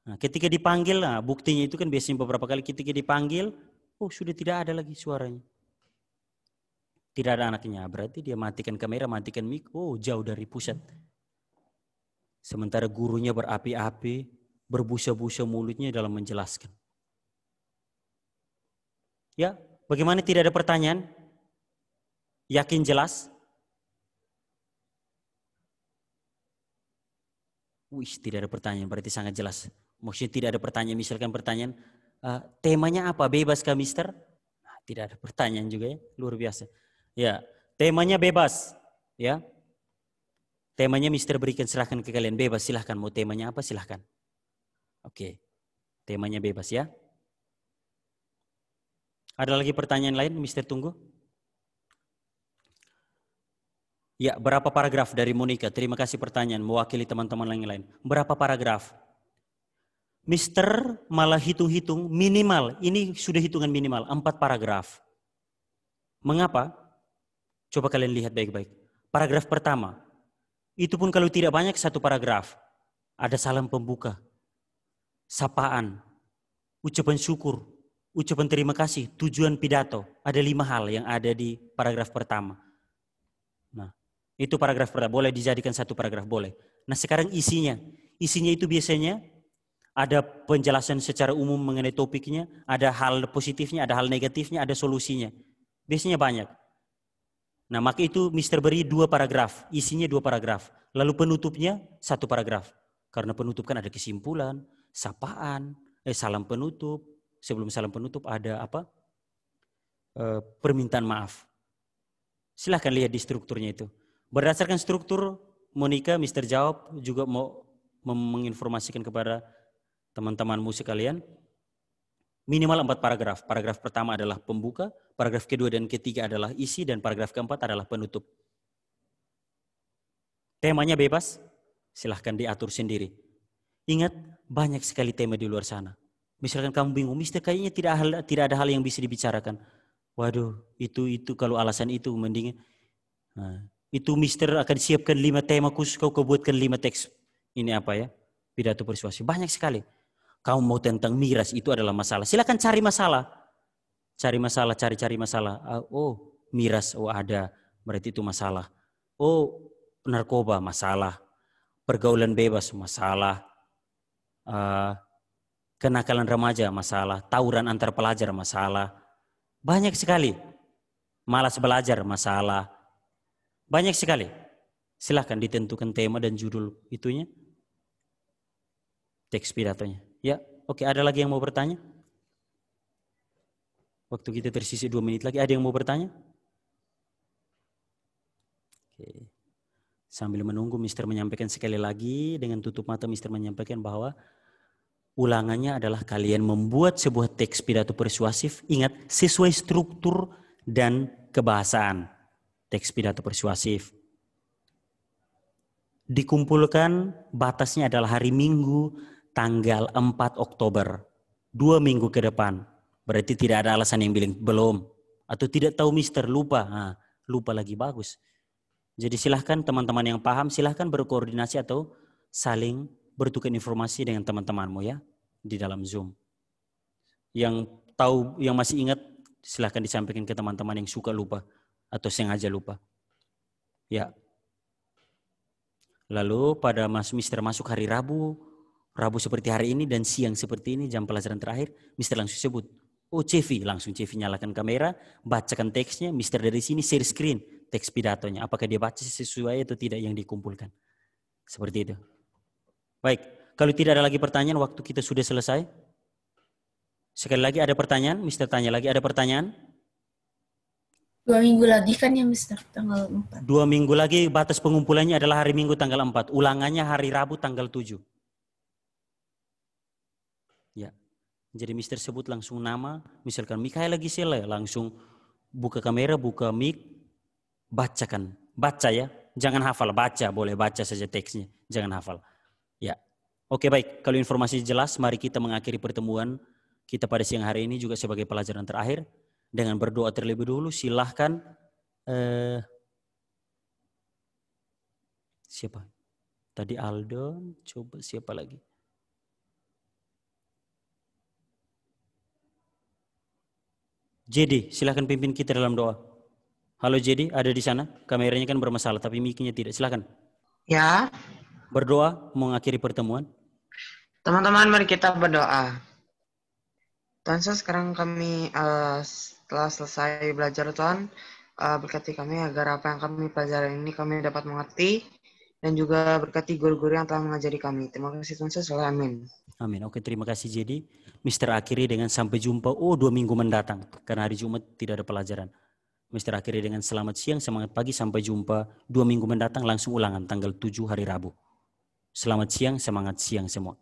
Nah, ketika dipanggil, nah, buktinya itu kan biasanya beberapa kali ketika dipanggil, oh sudah tidak ada lagi suaranya. Tidak ada anaknya, berarti dia matikan kamera, matikan mic, oh jauh dari pusat. Sementara gurunya berapi-api, berbusa-busa mulutnya dalam menjelaskan. Ya, bagaimana tidak ada pertanyaan? Yakin jelas? Wih, tidak ada pertanyaan, berarti sangat jelas. Maksudnya tidak ada pertanyaan, misalkan pertanyaan, uh, temanya apa? Bebas kah, Mister? Nah, tidak ada pertanyaan juga ya, luar biasa. Ya, Temanya bebas, ya. Temanya Mister berikan silahkan ke kalian bebas silahkan mau temanya apa silahkan. Oke, temanya bebas ya. Ada lagi pertanyaan lain Mister tunggu? Ya, berapa paragraf dari Monica? Terima kasih pertanyaan mewakili teman-teman lain lain. Berapa paragraf? Mister malah hitung-hitung minimal, ini sudah hitungan minimal, empat paragraf. Mengapa? Coba kalian lihat baik-baik. Paragraf pertama, itu pun kalau tidak banyak satu paragraf. Ada salam pembuka, sapaan, ucapan syukur, ucapan terima kasih, tujuan pidato. Ada lima hal yang ada di paragraf pertama. Nah, itu paragraf pertama. Boleh dijadikan satu paragraf, boleh. Nah sekarang isinya. Isinya itu biasanya ada penjelasan secara umum mengenai topiknya, ada hal positifnya, ada hal negatifnya, ada solusinya. Biasanya banyak. Nah, maka itu Mister beri dua paragraf, isinya dua paragraf. Lalu penutupnya satu paragraf. Karena penutup kan ada kesimpulan, sapaan, eh, salam penutup. Sebelum salam penutup ada apa? E, permintaan maaf. Silahkan lihat di strukturnya itu. Berdasarkan struktur, Monica, Mister jawab juga mau menginformasikan kepada teman-teman musik kalian, minimal empat paragraf. Paragraf pertama adalah pembuka, paragraf kedua dan ketiga adalah isi, dan paragraf keempat adalah penutup. Temanya bebas, silahkan diatur sendiri. Ingat, banyak sekali tema di luar sana. Misalkan kamu bingung, Mister kayaknya tidak, hal, tidak ada hal yang bisa dibicarakan. Waduh, itu itu kalau alasan itu mending nah, itu Mister akan siapkan lima tema khusus kau kau buatkan lima teks. Ini apa ya? Pidato persuasi. Banyak sekali. Kamu mau tentang miras itu adalah masalah. Silakan cari masalah. Cari masalah, cari-cari masalah. Ah, oh, miras, oh ada. Berarti itu masalah. Oh, narkoba, masalah. Pergaulan bebas, masalah. Uh, kenakalan remaja, masalah. Tawuran antar pelajar, masalah. Banyak sekali. Malas belajar, masalah. Banyak sekali. Silahkan ditentukan tema dan judul itunya. Teks pidatonya. Ya, oke. Ada lagi yang mau bertanya? Waktu kita tersisi dua menit lagi. Ada yang mau bertanya? Oke. Sambil menunggu Mister menyampaikan sekali lagi dengan tutup mata Mister menyampaikan bahwa ulangannya adalah kalian membuat sebuah teks pidato persuasif. Ingat, sesuai struktur dan kebahasaan. Teks pidato persuasif. Dikumpulkan batasnya adalah hari Minggu tanggal 4 Oktober, dua minggu ke depan. Berarti tidak ada alasan yang bilang belum. Atau tidak tahu mister, lupa. Nah, lupa lagi bagus. Jadi silahkan teman-teman yang paham, silahkan berkoordinasi atau saling bertukar informasi dengan teman-temanmu ya di dalam Zoom. Yang tahu, yang masih ingat, silahkan disampaikan ke teman-teman yang suka lupa atau sengaja lupa. Ya. Lalu pada Mas Mister masuk hari Rabu, Rabu seperti hari ini dan siang seperti ini jam pelajaran terakhir, Mister langsung sebut, oh CV, langsung CV nyalakan kamera, bacakan teksnya, Mister dari sini share screen teks pidatonya, apakah dia baca sesuai atau tidak yang dikumpulkan. Seperti itu. Baik, kalau tidak ada lagi pertanyaan, waktu kita sudah selesai. Sekali lagi ada pertanyaan, Mister tanya lagi, ada pertanyaan? Dua minggu lagi kan ya Mister, tanggal 4. Dua minggu lagi batas pengumpulannya adalah hari Minggu tanggal 4. Ulangannya hari Rabu tanggal 7. Jadi Mister sebut langsung nama, misalkan Mikael lagi sele, langsung buka kamera, buka mic, bacakan. Baca ya, jangan hafal, baca, boleh baca saja teksnya, jangan hafal. Ya, oke baik, kalau informasi jelas, mari kita mengakhiri pertemuan kita pada siang hari ini juga sebagai pelajaran terakhir. Dengan berdoa terlebih dahulu, silahkan eh, siapa? Tadi Aldo, coba siapa lagi? JD, silahkan pimpin kita dalam doa. Halo JD, ada di sana? Kameranya kan bermasalah, tapi mic-nya tidak. Silahkan. Ya. Berdoa mengakhiri pertemuan. Teman-teman, mari kita berdoa. Tuhan, sekarang kami uh, setelah selesai belajar Tuhan, uh, berkati kami agar apa yang kami pelajari ini kami dapat mengerti dan juga berkati guru-guru yang telah mengajari kami. Terima kasih Tuhan Yesus. Amin. Amin. Oke, terima kasih jadi Mister akhiri dengan sampai jumpa. Oh, dua minggu mendatang karena hari Jumat tidak ada pelajaran. Mister akhiri dengan selamat siang, semangat pagi, sampai jumpa dua minggu mendatang langsung ulangan tanggal 7 hari Rabu. Selamat siang, semangat siang semua.